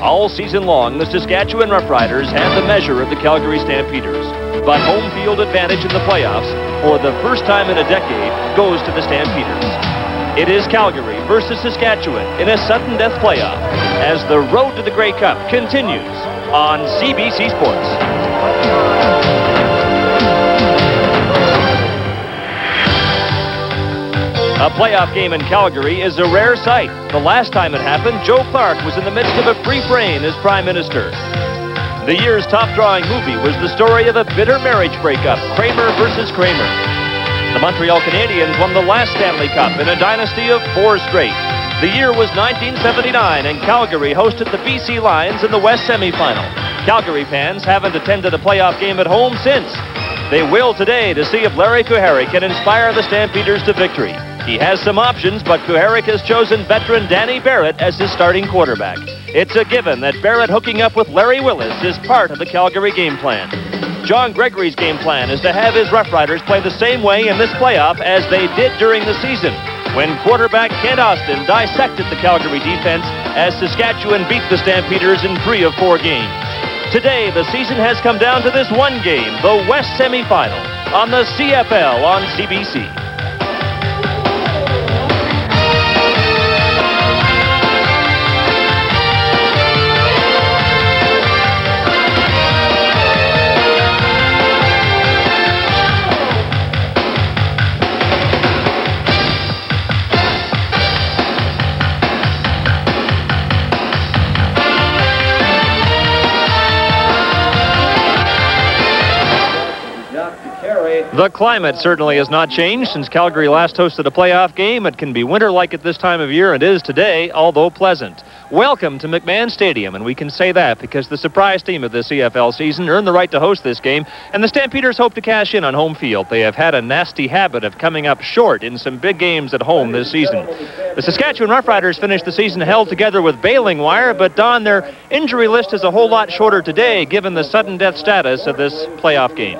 All season long, the Saskatchewan Roughriders had the measure of the Calgary Stampeders. But home field advantage in the playoffs, for the first time in a decade, goes to the Stampeders. It is Calgary versus Saskatchewan in a sudden death playoff as the road to the Grey Cup continues on CBC Sports. A playoff game in Calgary is a rare sight. The last time it happened, Joe Clark was in the midst of a brief reign as Prime Minister. The year's top-drawing movie was the story of a bitter marriage breakup, Kramer versus Kramer. The Montreal Canadiens won the last Stanley Cup in a dynasty of four straight. The year was 1979, and Calgary hosted the BC Lions in the West semifinal. Calgary fans haven't attended a playoff game at home since. They will today to see if Larry Kuharich can inspire the Stampeders to victory. He has some options, but Kuharich has chosen veteran Danny Barrett as his starting quarterback. It's a given that Barrett hooking up with Larry Willis is part of the Calgary game plan. John Gregory's game plan is to have his Roughriders play the same way in this playoff as they did during the season, when quarterback Kent Austin dissected the Calgary defense as Saskatchewan beat the Stampeders in three of four games. Today, the season has come down to this one game, the West semifinal, on the CFL on CBC. The climate certainly has not changed since Calgary last hosted a playoff game. It can be winter-like at this time of year, and is today, although pleasant. Welcome to McMahon Stadium, and we can say that because the surprise team of the CFL season earned the right to host this game, and the Stampeders hope to cash in on home field. They have had a nasty habit of coming up short in some big games at home this season. The Saskatchewan Roughriders finished the season held together with baling wire, but Don, their injury list is a whole lot shorter today given the sudden death status of this playoff game.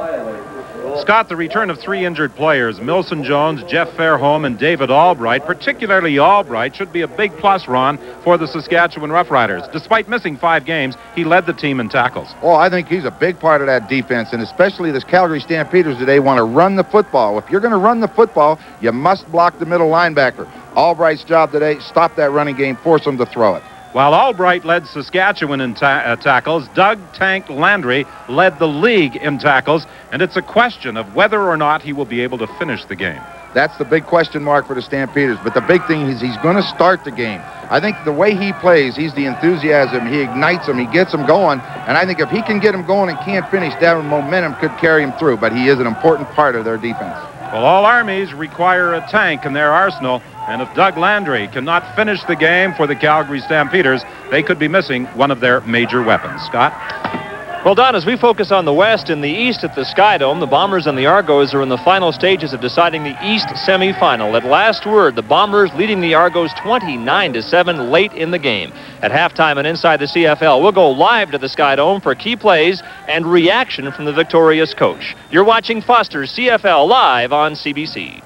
Scott, the return of three injured players, Milson Jones, Jeff Fairholm, and David Albright, particularly Albright, should be a big plus, Ron, for the Saskatchewan Roughriders. Despite missing five games, he led the team in tackles. Oh, I think he's a big part of that defense, and especially this Calgary Stampeders today want to run the football. If you're going to run the football, you must block the middle linebacker. Albright's job today, stop that running game, force them to throw it. While Albright led Saskatchewan in ta uh, tackles, Doug Tank Landry led the league in tackles, and it's a question of whether or not he will be able to finish the game. That's the big question mark for the Stampeders. But the big thing is he's going to start the game. I think the way he plays, he's the enthusiasm. He ignites them. He gets them going. And I think if he can get them going and can't finish, that momentum could carry him through. But he is an important part of their defense. Well, all armies require a tank in their arsenal. And if Doug Landry cannot finish the game for the Calgary Stampeders, they could be missing one of their major weapons. Scott? Well, Don, as we focus on the West, in the East at the Skydome, the Bombers and the Argos are in the final stages of deciding the East semifinal. At last word, the Bombers leading the Argos 29 to 7 late in the game. At halftime and inside the CFL, we'll go live to the Skydome for key plays and reaction from the victorious coach. You're watching Foster's CFL live on CBC.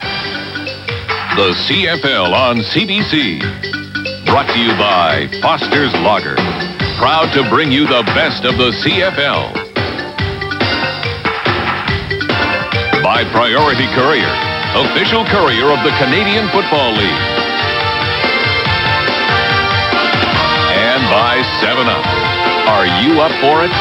The CFL on CBC. Brought to you by Foster's Lager. Proud to bring you the best of the CFL. By Priority Courier, official courier of the Canadian Football League. And by 7-Up. Are you up for it?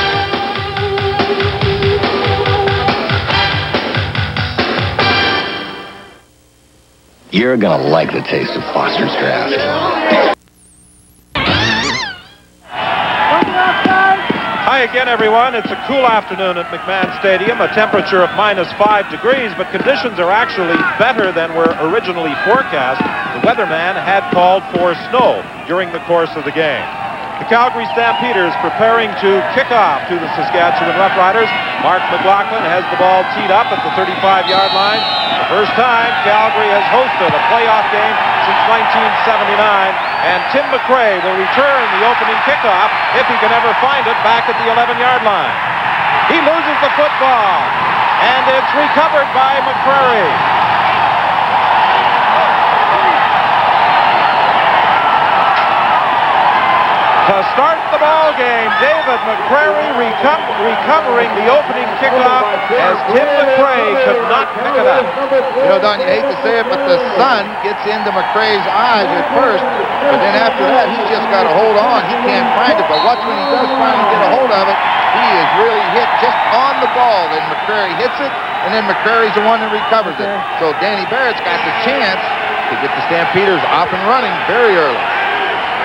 You're to like the taste of Foster's Draft. Again, everyone. It's a cool afternoon at McMahon Stadium, a temperature of minus five degrees, but conditions are actually better than were originally forecast. The weatherman had called for snow during the course of the game. The Calgary Stampeders preparing to kick off to the Saskatchewan Roughriders. Mark McLoughlin has the ball teed up at the 35-yard line. The first time Calgary has hosted a playoff game since 1979, and Tim McCray will return the opening kickoff if he can ever find it back at the 11-yard line. He loses the football, and it's recovered by McCrary. To start the ball game, David McCrary reco recovering the opening kickoff as Tim McCray could not pick it up. You know, Don, you hate to say it, but the sun gets into McCray's eyes at first, but then after that, he's just got to hold on. He can't find it, but watch when he does finally get a hold of it, he is really hit just on the ball. Then McCrary hits it, and then McCrary's the one that recovers it. So Danny Barrett's got the chance to get the Stampeders off and running very early.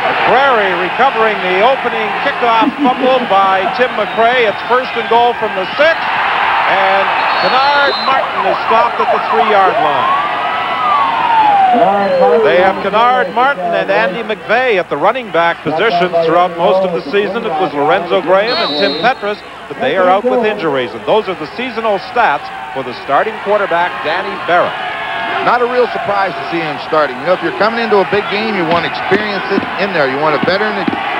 McCrary recovering the opening kickoff fumble by Tim McCray. It's first and goal from the six. And Kennard Martin is stopped at the three-yard line. They have Kennard Martin and Andy McVeigh at the running back position throughout most of the season. It was Lorenzo Graham and Tim Petros, but they are out with injuries. And those are the seasonal stats for the starting quarterback, Danny Barrett. Not a real surprise to see him starting. You know, if you're coming into a big game, you want experience it in there. You want a veteran,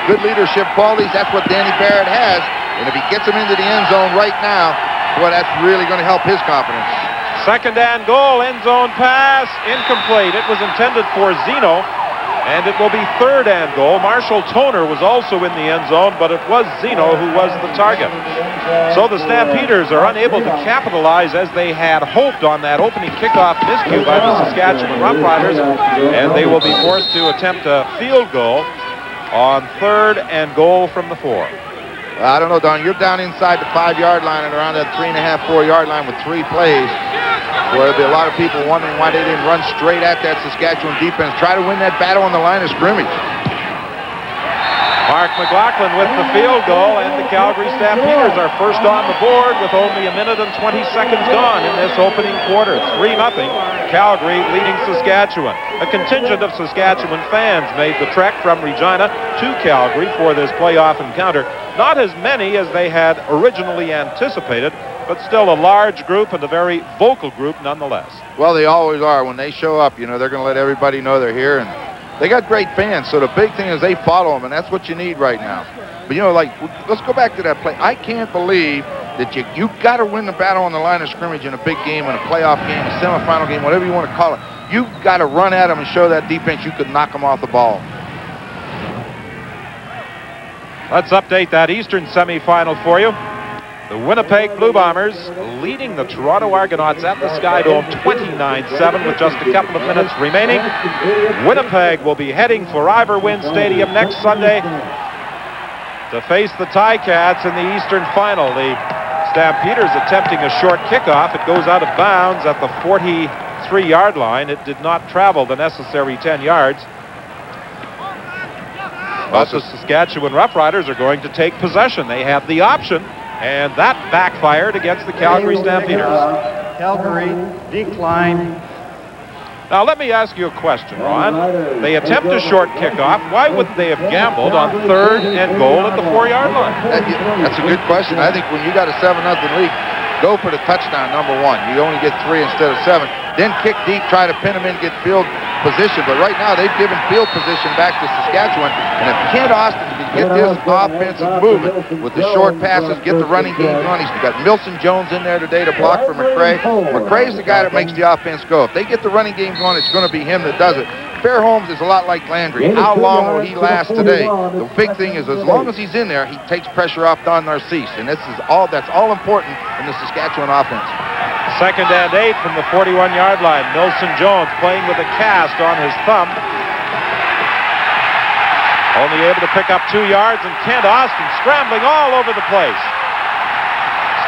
good leadership qualities. That's what Danny Barrett has. And if he gets him into the end zone right now, boy, that's really going to help his confidence. Second and goal, end zone pass, incomplete. It was intended for Zeno, and it will be third and goal. Marshall Toner was also in the end zone, but it was Zeno who was the target. So the Stampeders are unable to capitalize as they had hoped on that opening kickoff miscue by the Saskatchewan Roughriders, and they will be forced to attempt a field goal on third and goal from the four. I don't know, Don. You're down inside the five-yard line and around that three-and-a-half, four-yard line with three plays. Where there'll be a lot of people wondering why they didn't run straight at that Saskatchewan defense. Try to win that battle on the line of scrimmage. Mark McLoughlin with the field goal, and the Calgary Stampeders are first on the board with only a minute and 20 seconds gone in this opening quarter. 3-0, Calgary leading Saskatchewan. A contingent of Saskatchewan fans made the trek from Regina to Calgary for this playoff encounter. Not as many as they had originally anticipated, but still a large group and a very vocal group nonetheless. Well, they always are. When they show up, you know, they're going to let everybody know they're here. And they got great fans, so the big thing is they follow them, and that's what you need right now. But, you know, like, let's go back to that play. I can't believe that you you got to win the battle on the line of scrimmage in a big game, in a playoff game, a semifinal game, whatever you want to call it. you got to run at them and show that defense you could knock them off the ball. Let's update that Eastern semifinal for you. The Winnipeg Blue Bombers leading the Toronto Argonauts at the Skydome 29-7 with just a couple of minutes remaining. Winnipeg will be heading for Ivor Wynne Stadium next Sunday to face the Ticats in the Eastern Final. The Stampeders attempting a short kickoff. It goes out of bounds at the 43-yard line. It did not travel the necessary 10 yards. But the Saskatchewan Roughriders are going to take possession. They have the option and that backfired against the Calgary Stampeders. Calgary decline. Now, let me ask you a question, Ron. They attempt a short kickoff. Why would they have gambled on third and goal at the four-yard line? That's a good question. I think when you got a 7 nothing lead, go for the touchdown, number one. You only get three instead of seven. Then kick deep, try to pin them in, get field position. But right now, they've given field position back to Saskatchewan. And if Kent Austin can get this offensive movement with the short passes, get the running game going, he's got Milson Jones in there today to block for McCray. McCray's the guy that makes the offense go. If they get the running game going, it's going to be him that does it. Fairholmes is a lot like Landry. How long will he last today? The big thing is as long as he's in there, he takes pressure off Don Narcisse. And this is all that's all important in the Saskatchewan offense. Second and eight from the 41-yard line. Milson Jones playing with a cast on his thumb. Only able to pick up two yards, and Kent Austin scrambling all over the place.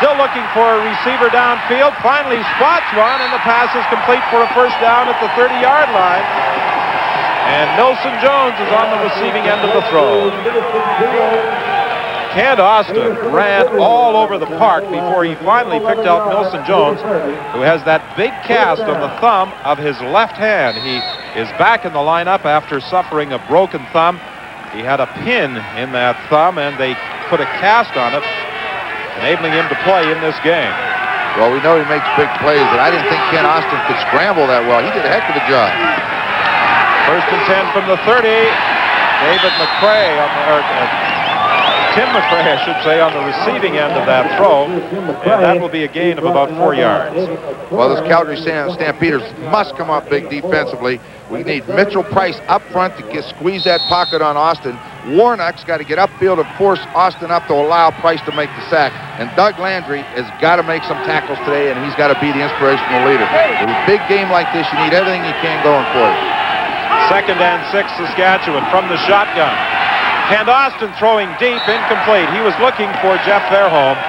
Still looking for a receiver downfield. Finally spots one, and the pass is complete for a first down at the 30-yard line. And Milson Jones is on the receiving end of the throw. Kent Austin ran all over the park before he finally picked out Milson Jones, who has that big cast on the thumb of his left hand. He is back in the lineup after suffering a broken thumb. He had a pin in that thumb, and they put a cast on it, enabling him to play in this game. Well, we know he makes big plays, and I didn't think Kent Austin could scramble that well. He did a heck of a job. First and 10 from the 30. David McCray on the, or, uh, Tim McCray, I should say, on the receiving end of that throw, and that will be a gain of about four yards. Well, this Calgary Stampeders must come up big defensively. We need Mitchell Price up front to get, squeeze that pocket on Austin. Warnock's got to get upfield and force Austin up to allow Price to make the sack. And Doug Landry has got to make some tackles today, and he's got to be the inspirational leader. With a big game like this, you need everything you can going for you. Second and six, Saskatchewan from the shotgun. And Austin throwing deep, incomplete. He was looking for Jeff Fairholm.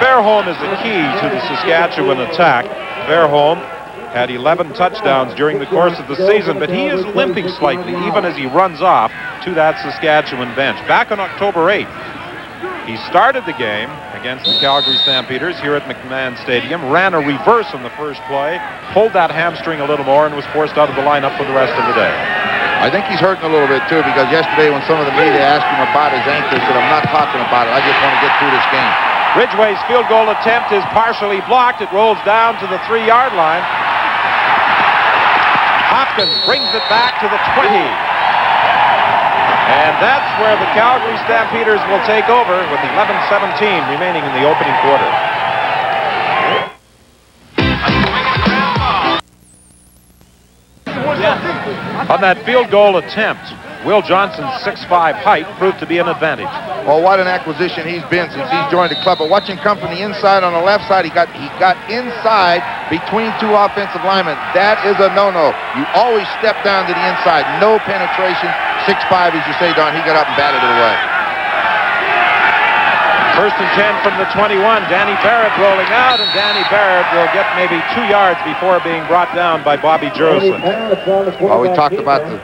Fairholm is the key to the Saskatchewan attack. Fairholm had 11 touchdowns during the course of the season, but he is limping slightly even as he runs off to that Saskatchewan bench. Back on October 8th, he started the game against the Calgary Stampeders here at McMahon Stadium, ran a reverse on the first play, pulled that hamstring a little more, and was forced out of the lineup for the rest of the day. I think he's hurting a little bit, too, because yesterday when some of the media asked him about his ankle, he said, I'm not talking about it. I just want to get through this game. Ridgway's field goal attempt is partially blocked. It rolls down to the three-yard line. Hopkins brings it back to the 20. And that's where the Calgary Stampeders will take over with 11-17 remaining in the opening quarter. On that field goal attempt, Will Johnson's 6'5 height proved to be an advantage. Well, what an acquisition he's been since he's joined the club. But watch him come from the inside on the left side. He got he got inside between two offensive linemen. That is a no-no. You always step down to the inside. No penetration. 6'5", as you say, Don. He got up and batted it away. First and 10 from the 21. Danny Barrett rolling out, and Danny Barrett will get maybe two yards before being brought down by Bobby Jurasin. Well, we talked about the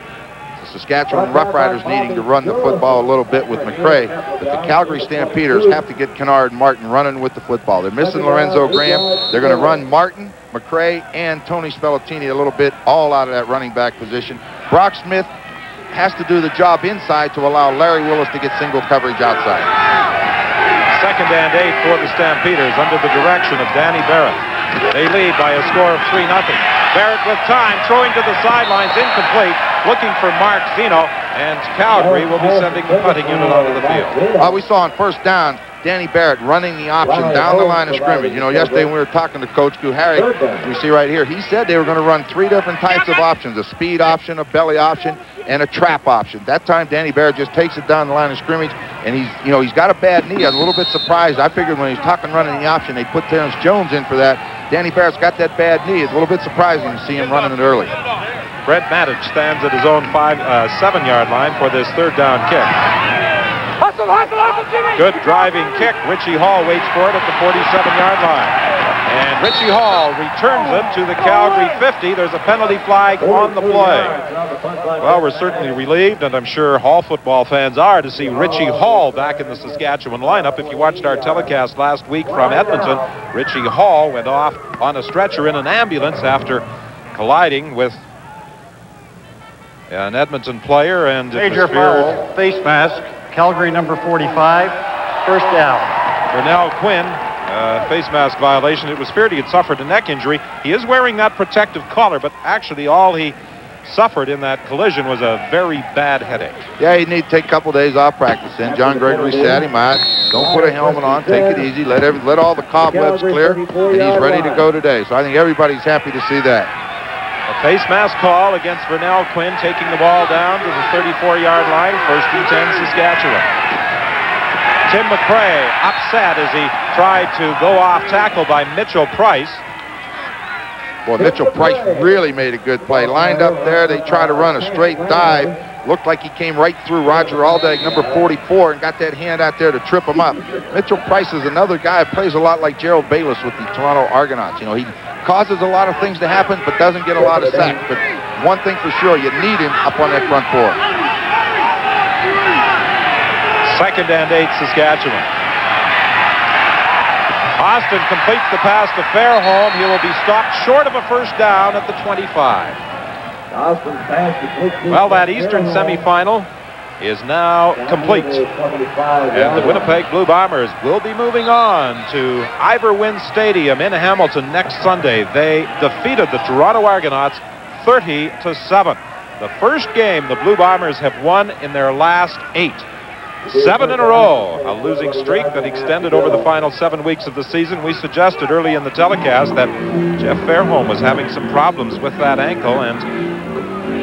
Saskatchewan Roughriders needing to run the football a little bit with McCray, but the Calgary Stampeders have to get Kennard and Martin running with the football. They're missing Lorenzo Graham. They're going to run Martin, McCray, and Tony Spellatini a little bit all out of that running back position. Brock Smith has to do the job inside to allow Larry Willis to get single coverage outside. Second and eight for the Stampeders under the direction of Danny Barrett. They lead by a score of 3-0. Barrett with time, throwing to the sidelines, incomplete, looking for Mark Zeno, and Calgary will be sending the punting unit onto the field. Well, we saw on first down, Danny Barrett running the option down the line of scrimmage. You know, yesterday when we were talking to Coach Kuharich, we see right here, he said they were going to run three different types of options, a speed option, a belly option, and a trap option. That time, Danny Barrett just takes it down the line of scrimmage, and he's, you know, he's got a bad knee. I'm a little bit surprised. I figured when he's talking running the option, they put Terrence Jones in for that. Danny Barrett's got that bad knee. It's a little bit surprising to see him running it early. Brent Matich stands at his own five, uh, seven-yard line for this third down kick. Good driving kick. Richie Hall waits for it at the 47-yard line. And Richie Hall returns it to the Calgary 50. There's a penalty flag on the play. Well, we're certainly relieved, and I'm sure Hall football fans are, to see Richie Hall back in the Saskatchewan lineup. If you watched our telecast last week from Edmonton, Richie Hall went off on a stretcher in an ambulance after colliding with an Edmonton player and Major foul, face mask, Calgary number 45, first down. Vernell Quinn, uh, face mask violation. It was feared he had suffered a neck injury. He is wearing that protective collar, but actually all he suffered in that collision was a very bad headache. Yeah, he'd need to take a couple days off practicing. John Gregory sat him out. Don't put a helmet on. Take it easy. Let every, let all the cobwebs clear, and he's ready to go today. So I think everybody's happy to see that. Face mask call against Vernell Quinn, taking the ball down to the 34-yard line. First and 10, Saskatchewan. Tim McCray upset as he tried to go off tackle by Mitchell Price. Boy, Mitchell Price really made a good play. Lined up there, they try to run a straight dive. Looked like he came right through Roger Aldag, number 44, and got that hand out there to trip him up. Mitchell Price is another guy who plays a lot like Gerald Bayless with the Toronto Argonauts. You know, he causes a lot of things to happen, but doesn't get a lot of sacks. But one thing for sure, you need him up on that front four. Second and eight, Saskatchewan. Austin completes the pass to Fairholm. He will be stopped short of a first down at the 25. Well, that Eastern semifinal is now complete. And the Winnipeg Blue Bombers will be moving on to Ivor Wynne Stadium in Hamilton next Sunday. They defeated the Toronto Argonauts 30 to 7. The first game the Blue Bombers have won in their last eight. Seven in a row, a losing streak that extended over the final seven weeks of the season. We suggested early in the telecast that Jeff Fairholm was having some problems with that ankle, and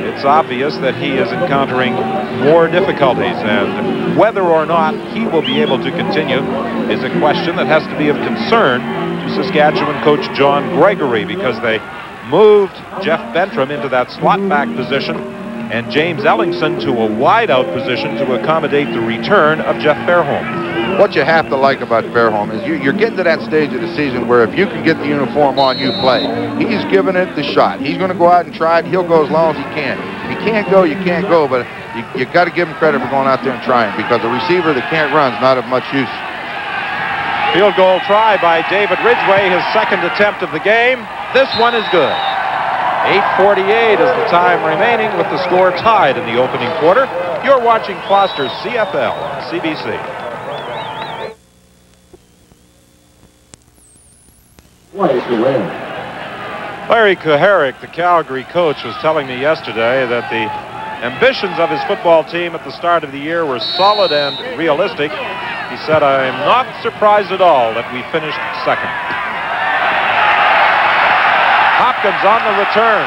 it's obvious that he is encountering more difficulties. And whether or not he will be able to continue is a question that has to be of concern to Saskatchewan coach John Gregory because they moved Jeff Bentrim into that slot back position and James Ellingson to a wideout position to accommodate the return of Jeff Fairholm. What you have to like about Fairholm is you, you're getting to that stage of the season where if you can get the uniform on, you play. He's giving it the shot. He's going to go out and try it. He'll go as long as he can. If you can't go, you can't go, but you, you got to give him credit for going out there and trying because a receiver that can't run is not of much use. Field goal try by David Ridgway, his second attempt of the game. This one is good. 8.48 is the time remaining with the score tied in the opening quarter. You're watching Foster's CFL on CBC. Larry Kuharich, the Calgary coach, was telling me yesterday that the ambitions of his football team at the start of the year were solid and realistic. He said, I am not surprised at all that we finished second. Hopkins on the return.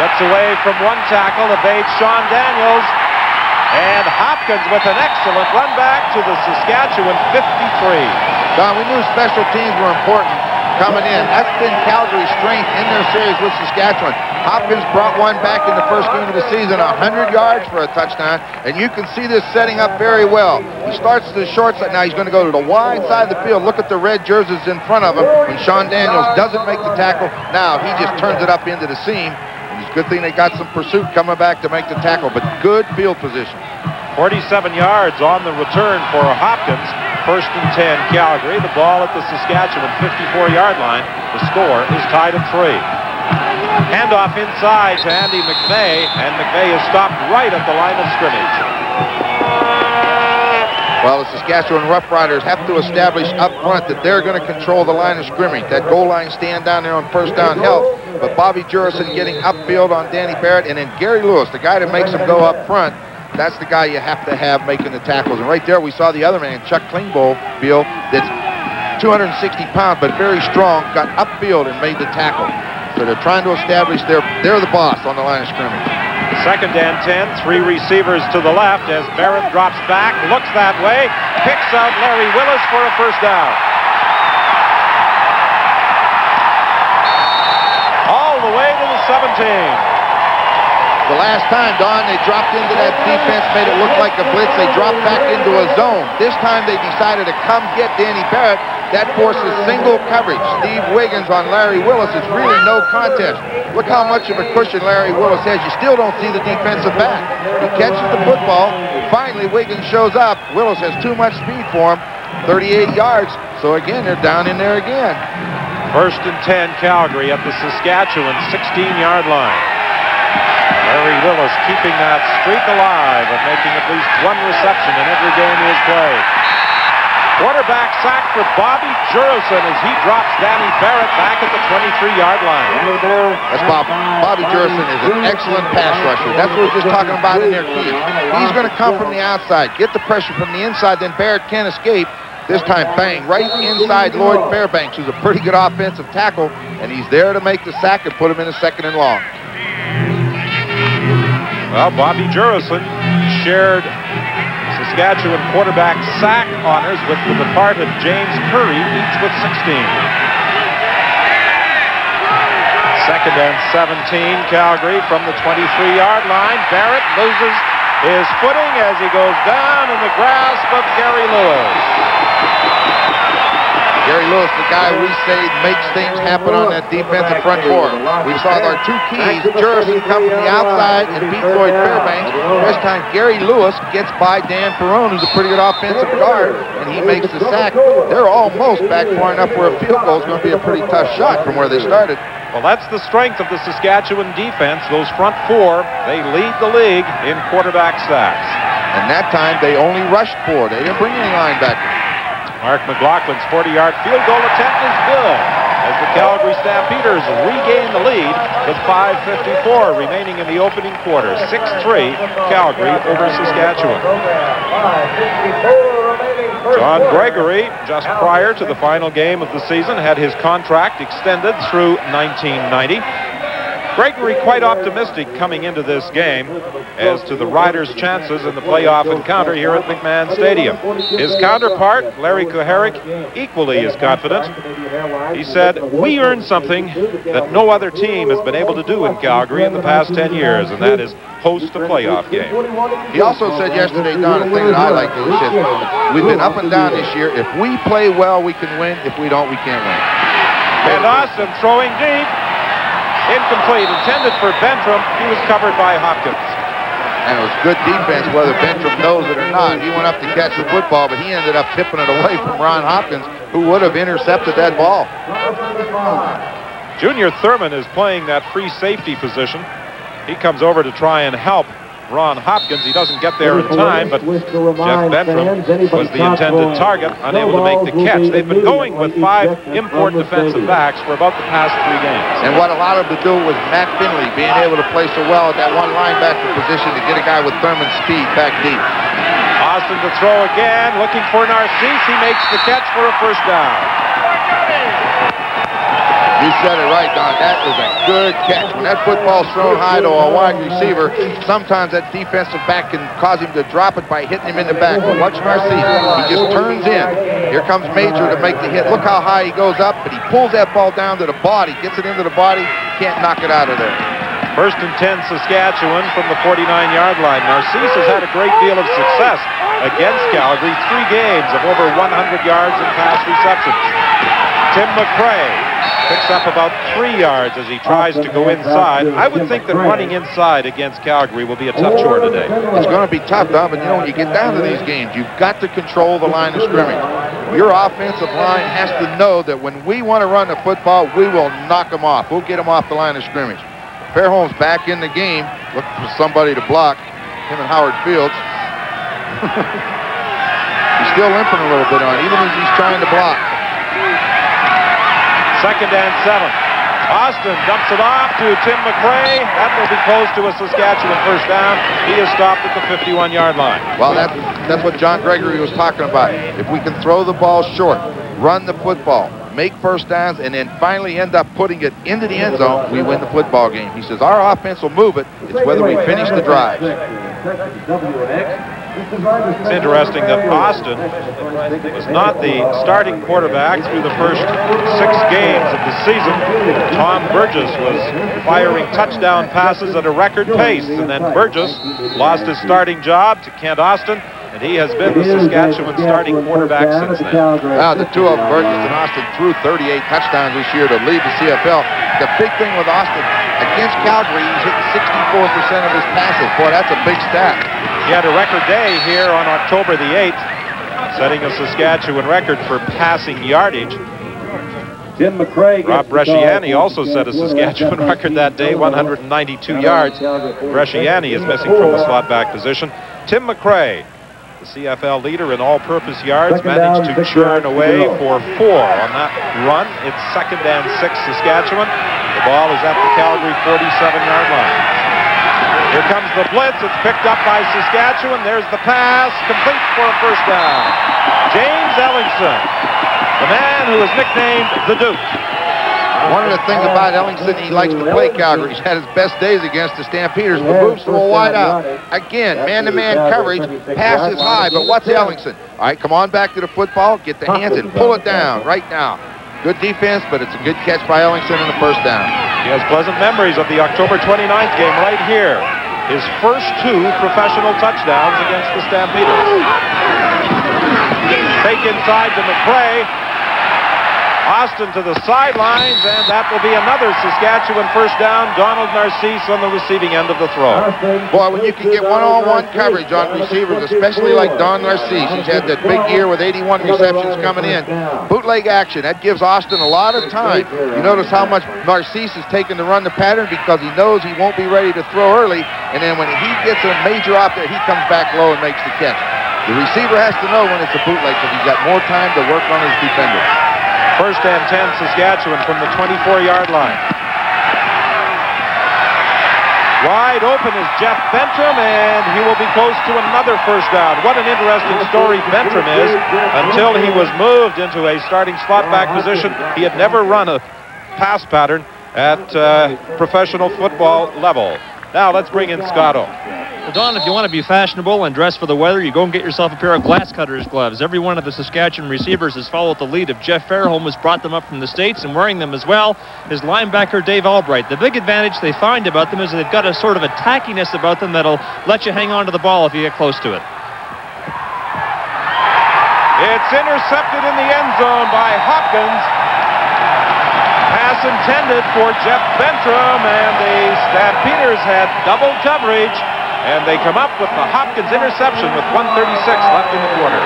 Gets away from one tackle, evades Sean Daniels. And Hopkins with an excellent run back to the Saskatchewan 53. Don, we knew special teams were important coming in. That's been Calgary's strength in their series with Saskatchewan. Hopkins brought one back in the first game of the season, 100 yards for a touchdown, and you can see this setting up very well. He starts to the short side. Now he's going to go to the wide side of the field. Look at the red jerseys in front of him. When Sean Daniels doesn't make the tackle, now he just turns it up into the seam. And it's a good thing they got some pursuit coming back to make the tackle, but good field position. 47 yards on the return for Hopkins. First and 10, Calgary. The ball at the Saskatchewan 54-yard line. The score is tied at three. Handoff inside to Andy McVeigh, and McVeigh is stopped right at the line of scrimmage. Well, the Saskatchewan Roughriders have to establish up front that they're going to control the line of scrimmage. That goal line stand down there on first down help, but Bobby Jurasin getting upfield on Danny Barrett, and then Gary Lewis, the guy that makes him go up front, that's the guy you have to have making the tackles. And right there, we saw the other man, Chuck Klingbeil, Bill, that's 260 pounds, but very strong, got upfield and made the tackle. So they're trying to establish their, they're the boss on the line of scrimmage. Second and 10, three receivers to the left as Barrett drops back, looks that way, picks out Larry Willis for a first down. All the way to the 17. The last time, Don, they dropped into that defense, made it look like a blitz. They dropped back into a zone. This time they decided to come get Danny Barrett. That forces single coverage. Steve Wiggins on Larry Willis. It's really no contest. Look how much of a cushion Larry Willis has. You still don't see the defensive back. He catches the football. Finally, Wiggins shows up. Willis has too much speed for him. 38 yards. So again, they're down in there again. First and 10, Calgary at the Saskatchewan 16-yard line. Larry Willis keeping that streak alive of making at least one reception in every game he has played. Quarterback sack for Bobby Jurasin as he drops Danny Barrett back at the 23-yard line. That's Bob. Bobby Jurasin is an excellent pass rusher. That's what we are just talking about in their key. He's going to come from the outside, get the pressure from the inside, then Barrett can't escape. This time, bang, right inside Lloyd Fairbanks, who's a pretty good offensive tackle, and he's there to make the sack and put him in a second and long. Well, Bobby Jurasin shared Saskatchewan quarterback sack honors with the departed James Curry, each with 16. Second and 17, Calgary from the 23-yard line. Barrett loses his footing as he goes down in the grasp of Gary Lewis. Gary Lewis, the guy we say makes things happen on that defensive front four. We saw our two keys, Jurasin come from the outside and beat Lloyd Fairbanks. This time, Gary Lewis gets by Dan Perrone, who's a pretty good offensive guard, and he makes the sack. They're almost back far enough where a field goal is going to be a pretty tough shot from where they started. Well, that's the strength of the Saskatchewan defense. Those front four, they lead the league in quarterback sacks. And that time, they only rushed four. They didn't bring any linebackers. Mark McLoughlin's 40-yard field goal attempt is good as the Calgary Stampeders regain the lead with 5.54 remaining in the opening quarter. 6-3 Calgary over Saskatchewan. John Gregory, just prior to the final game of the season, had his contract extended through 1990. Gregory quite optimistic coming into this game as to the Riders' chances in the playoff encounter here at McMahon Stadium. His counterpart, Larry Kuharich, equally is confident. He said, we earned something that no other team has been able to do in Calgary in the past 10 years, and that is host a playoff game. He also said yesterday, Don, a thing that I like to said, we've been up and down this year. If we play well, we can win. If we don't, we can't win. And Austin throwing deep. Incomplete, intended for Bentrim. He was covered by Hopkins. And it was good defense, whether Bentrim knows it or not. He went up to catch the football, but he ended up tipping it away from Ron Hopkins, who would have intercepted that ball. Junior Thurman is playing that free safety position. He comes over to try and help Ron Hopkins. He doesn't get there in time, but Jeff Bentrim was the intended target, unable to make the catch. They've been going with five import defensive backs for about the past three games. And what allowed him to do was Matt Finley being able to play so well at that one linebacker position to get a guy with Thurman's speed back deep. Austin to throw again, looking for Narcisse. He makes the catch for a first down. You said it right, Don. That is a good catch. When that football's thrown high to a wide receiver, sometimes that defensive back can cause him to drop it by hitting him in the back. Watch Narcisse. He just turns in. Here comes Major to make the hit. Look how high he goes up, but he pulls that ball down to the body, gets it into the body, can't knock it out of there. First and 10 Saskatchewan from the 49-yard line. Narcisse has had a great deal of success against Calgary. Three games of over 100 yards in pass receptions. Tim McCray picks up about three yards as he tries to go inside. I would think that running inside against Calgary will be a tough chore today. It's going to be tough, Don, but you know, when you get down to these games, you've got to control the line of scrimmage. Your offensive line has to know that when we want to run the football, we will knock them off. We'll get them off the line of scrimmage. Fairholm's back in the game, looking for somebody to block. Him and Howard Fields. he's still limping a little bit on, even as he's trying to block. Second and seven. Austin dumps it off to Tim McCray. That will be close to a Saskatchewan first down. He is stopped at the 51-yard line. Well, that's, that's what John Gregory was talking about. If we can throw the ball short, run the football, make first downs, and then finally end up putting it into the end zone, we win the football game. He says our offense will move it. It's whether we finish the drive. It's interesting that Austin was not the starting quarterback through the first six games of the season. Tom Burgess was firing touchdown passes at a record pace, and then Burgess lost his starting job to Kent Austin, and he has been the Saskatchewan starting quarterback since then. Wow, the two of Burgess and Austin, threw 38 touchdowns this year to lead the CFL. The big thing with Austin, against Calgary, he's hitting 64% of his passes. Boy, that's a big stat. He had a record day here on October the 8th, setting a Saskatchewan record for passing yardage. Tim McCray. Rob Bresciani also set a Saskatchewan record that day, 192 yards. Bresciani is missing from the slot back position. Tim McCray, the CFL leader in all-purpose yards, managed to churn away for four on that run. It's second and six Saskatchewan. The ball is at the Calgary 47-yard line. Here comes the blitz. It's picked up by Saskatchewan. There's the pass, complete for a first down. James Ellingson, the man who is nicknamed the Duke. One of the things about Ellingson, he likes to play Calgary. He's had his best days against the Stampeders, but moves to a wide out. Again, man-to-man -man coverage, pass is high, but what's Ellingson? All right, come on back to the football, get the hands and pull it down right now. Good defense, but it's a good catch by Ellingson in the first down. He has pleasant memories of the October 29th game right here his first two professional touchdowns against the Stampeders. Fake inside to McCray. Austin to the sidelines, and that will be another Saskatchewan first down. Donald Narcisse on the receiving end of the throw. Boy, when you can get one-on-one -on -one coverage on receivers, especially like Don Narcisse, he's had that big year with 81 receptions coming in. Bootleg action, that gives Austin a lot of time. You notice how much Narcisse is taking to run the pattern because he knows he won't be ready to throw early, and then when he gets a major out there, he comes back low and makes the catch. The receiver has to know when it's a bootleg because he's got more time to work on his defender. First and 10 Saskatchewan from the 24-yard line. Wide open is Jeff Bentrim, and he will be close to another first down. What an interesting story Bentrim is. Until he was moved into a starting slot back position, he had never run a pass pattern at uh, professional football level. Now let's bring in Scotto. Well, Don, if you want to be fashionable and dress for the weather, you go and get yourself a pair of glass cutters gloves. Every one of the Saskatchewan receivers has followed the lead of Jeff Fairholm, has brought them up from the States and wearing them as well is linebacker Dave Albright. The big advantage they find about them is they've got a sort of a tackiness about them that'll let you hang on to the ball if you get close to it. It's intercepted in the end zone by Hopkins. Pass intended for Jeff Bentrim, and the Stampeders had double coverage. And they come up with the Hopkins interception with 136 left in the quarter.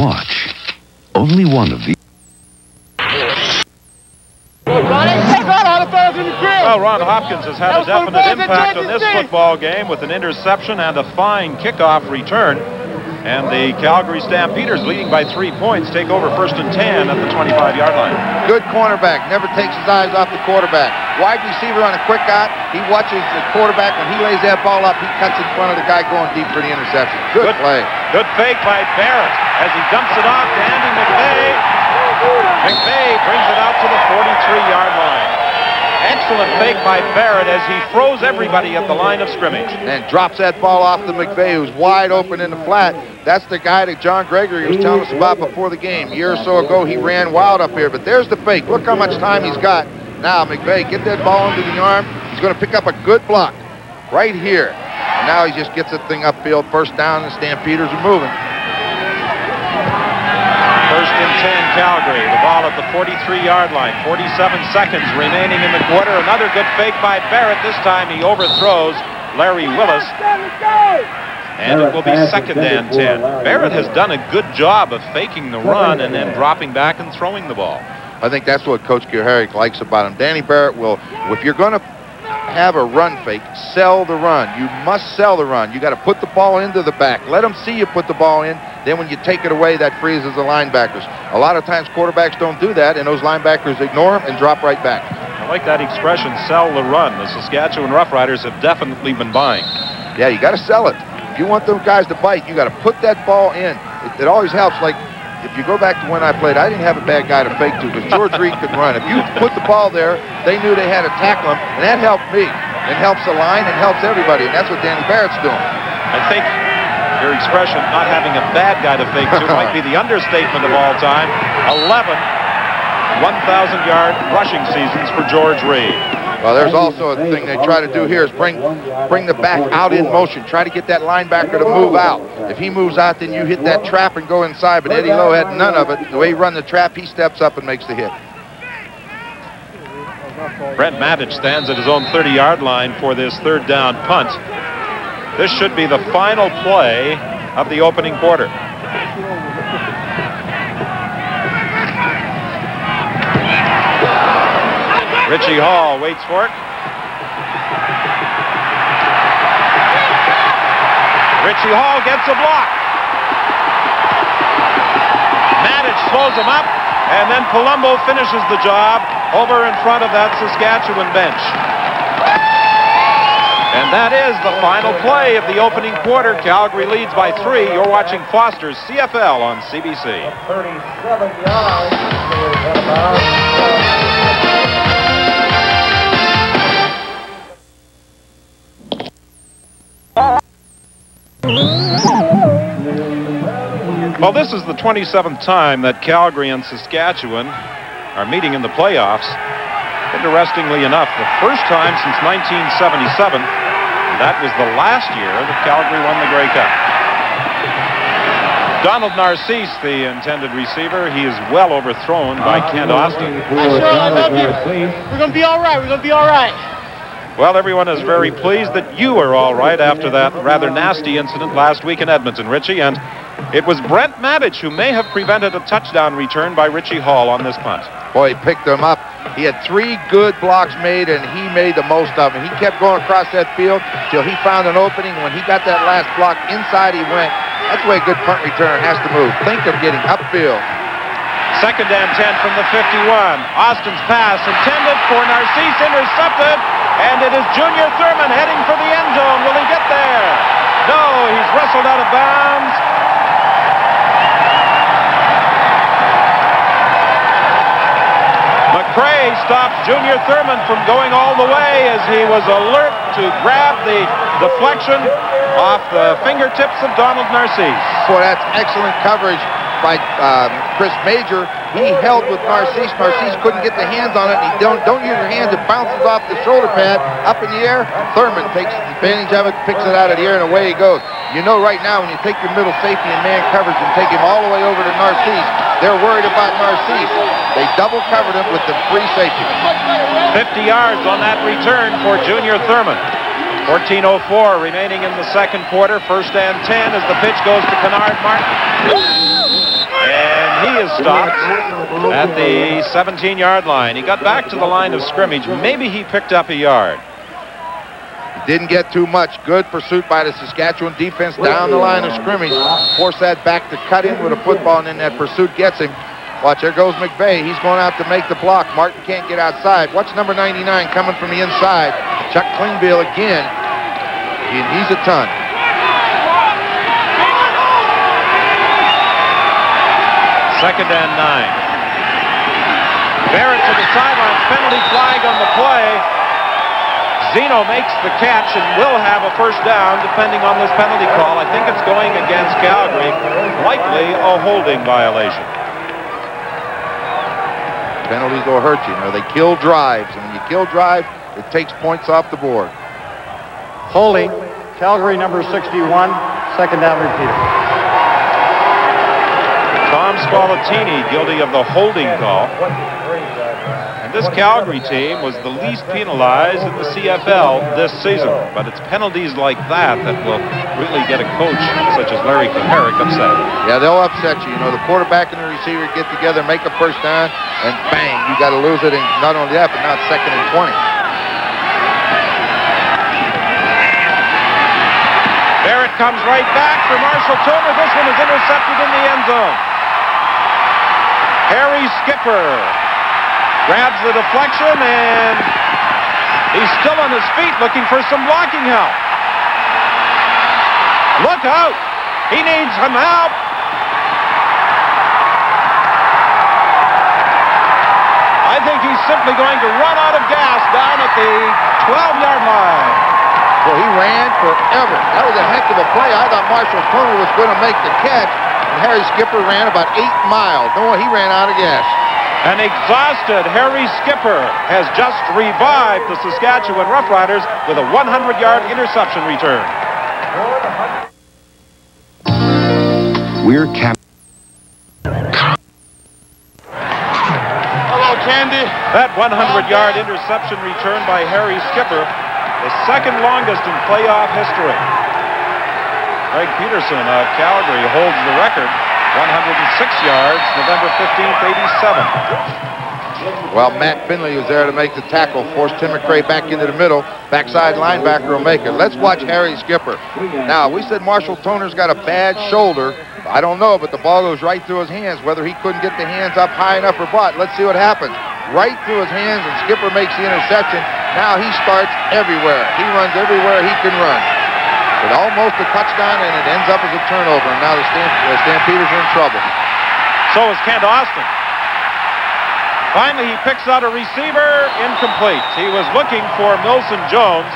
Watch. Only one of these. Well, Ron Hopkins has had a definite impact on this football game with an interception and a fine kickoff return. And the Calgary Stampeders, leading by three points, take over first and 10 at the 25-yard line. Good cornerback, never takes his eyes off the quarterback. Wide receiver on a quick out, he watches the quarterback. When he lays that ball up, he cuts in front of the guy going deep for the interception. Good, Good. play. Good fake by Barrett as he dumps it off to Andy McVeigh. McVeigh brings it out to the 43-yard line. Excellent fake by Barrett as he throws everybody at the line of scrimmage. And drops that ball off to McVeigh, who's wide open in the flat. That's the guy that John Gregory was telling us about before the game. A year or so ago, he ran wild up here. But there's the fake. Look how much time he's got. Now, McVeigh, get that ball into the arm. He's going to pick up a good block right here. And now he just gets the thing upfield. First down, the Stampeders are moving. First and 10, Calgary. The ball at the 43-yard line. 47 seconds remaining in the quarter. Another good fake by Barrett. This time he overthrows Larry Willis. And it will be second and 10. Barrett has done a good job of faking the run and then dropping back and throwing the ball. I think that's what Coach Gehrig likes about him. Danny Barrett will, if you're going to have a run fake, sell the run. You must sell the run. You got to put the ball into the back. Let them see you put the ball in. Then when you take it away, that freezes the linebackers. A lot of times quarterbacks don't do that, and those linebackers ignore them and drop right back. I like that expression, sell the run. The Saskatchewan Roughriders have definitely been buying. Yeah, you got to sell it. If you want those guys to bite, you got to put that ball in. It, it always helps. Like if you go back to when I played, I didn't have a bad guy to fake to because George Reed could run. If you put the ball there, they knew they had to tackle him, and that helped me. It helps the line, it helps everybody, and that's what Danny Barrett's doing. I think your expression, not having a bad guy to fake to, might be the understatement of all time. 11 1,000-yard rushing seasons for George Reed. Well, there's also a thing they try to do here is bring bring the back out in motion. Try to get that linebacker to move out. If he moves out, then you hit that trap and go inside. But Eddie Lowe had none of it. The way he run the trap, he steps up and makes the hit. Brent Matich stands at his own 30-yard line for this third down punt. This should be the final play of the opening quarter. Richie Hall waits for it. Richie Hall gets a block. Matich slows him up, and then Palumbo finishes the job over in front of that Saskatchewan bench. And that is the final play of the opening quarter. Calgary leads by three. You're watching Foster's CFL on CBC. 37 yards. Well, this is the 27th time that Calgary and Saskatchewan are meeting in the playoffs. Interestingly enough, the first time since 1977, that was the last year that Calgary won the Grey Cup. Donald Narcisse, the intended receiver, he is well overthrown by Kent Austin. I Sure, love you. We're going to be all right. We're going to be all right. Well, everyone is very pleased that you are all right after that rather nasty incident last week in Edmonton, Richie. And it was Brent Matich who may have prevented a touchdown return by Richie Hall on this punt. Boy, he picked them up. He had three good blocks made, and he made the most of them. He kept going across that field till he found an opening. When he got that last block inside, he went. That's the way a good punt return has to move. Think of getting upfield. Second and 10 from the 51. Austin's pass intended for Narcisse intercepted, and it is Junior Thurman heading for the end zone. Will he get there? No, he's wrestled out of bounds. McCray stops Junior Thurman from going all the way as he was alert to grab the deflection off the fingertips of Donald Narcisse. Boy, that's excellent coverage by um, Chris Major. He held with Narcisse. Narcisse couldn't get the hands on it. He don't don't use your hands. It bounces off the shoulder pad up in the air. Thurman takes advantage of it, picks it out of the air, and away he goes. You know right now when you take your middle safety and man coverage and take him all the way over to Narcisse, they're worried about Narcisse. They double covered him with the free safety. 50 yards on that return for Junior Thurman. 14.04 remaining in the second quarter. First and 10 as the pitch goes to Kennard Martin. He is stopped at the 17-yard line. He got back to the line of scrimmage. Maybe he picked up a yard. Didn't get too much. Good pursuit by the Saskatchewan defense down the line of scrimmage. Force that back to cut in with a football, and then that pursuit gets him. Watch, there goes McVeigh. He's going out to make the block. Martin can't get outside. Watch number 99 coming from the inside. Chuck Klingbeil again. And he's a ton. Second and nine. Barrett to the sidelines. Penalty flag on the play. Zeno makes the catch and will have a first down depending on this penalty call. I think it's going against Calgary. Likely a holding violation. Penalties will hurt you. You know, they kill drives. And when you kill drive, it takes points off the board. Holding, Calgary number 61, second down repeated. Tom Spoletini guilty of the holding call. And this Calgary team was the least penalized in the CFL this season. But it's penalties like that that will really get a coach such as Larry Kuharich upset. Yeah, they'll upset you. You know, the quarterback and the receiver get together, make a first down, and bang, you got to lose it. And not only that, but not second and 20. Barrett comes right back for Marshall Toner. This one is intercepted in the end zone. Harry Skipper grabs the deflection and he's still on his feet looking for some blocking help. Look out! He needs some help! I think he's simply going to run out of gas down at the 12-yard line. Well, he ran forever. That was a heck of a play. I thought Marshall Toner was going to make the catch. And Harry Skipper ran about eight miles. No, he ran out of gas. An exhausted Harry Skipper has just revived the Saskatchewan Roughriders with a 100-yard interception return. We're cap. Hello, Candy. That 100-yard interception return by Harry Skipper, the second longest in playoff history. Greg Peterson of Calgary holds the record, 106 yards, November 15th, 87. Well, Matt Finlay was there to make the tackle, forced Tim McCray back into the middle. Backside linebacker will make it. Let's watch Harry Skipper. Now, we said Marshall Toner's got a bad shoulder. I don't know, but the ball goes right through his hands. Whether he couldn't get the hands up high enough or what, let's see what happens. Right through his hands, and Skipper makes the interception. Now he starts everywhere. He runs everywhere he can run. But almost a touchdown, and it ends up as a turnover. And now the, the uh, Stampeders are in trouble. So is Kent Austin. Finally, he picks out a receiver, incomplete. He was looking for Milson Jones,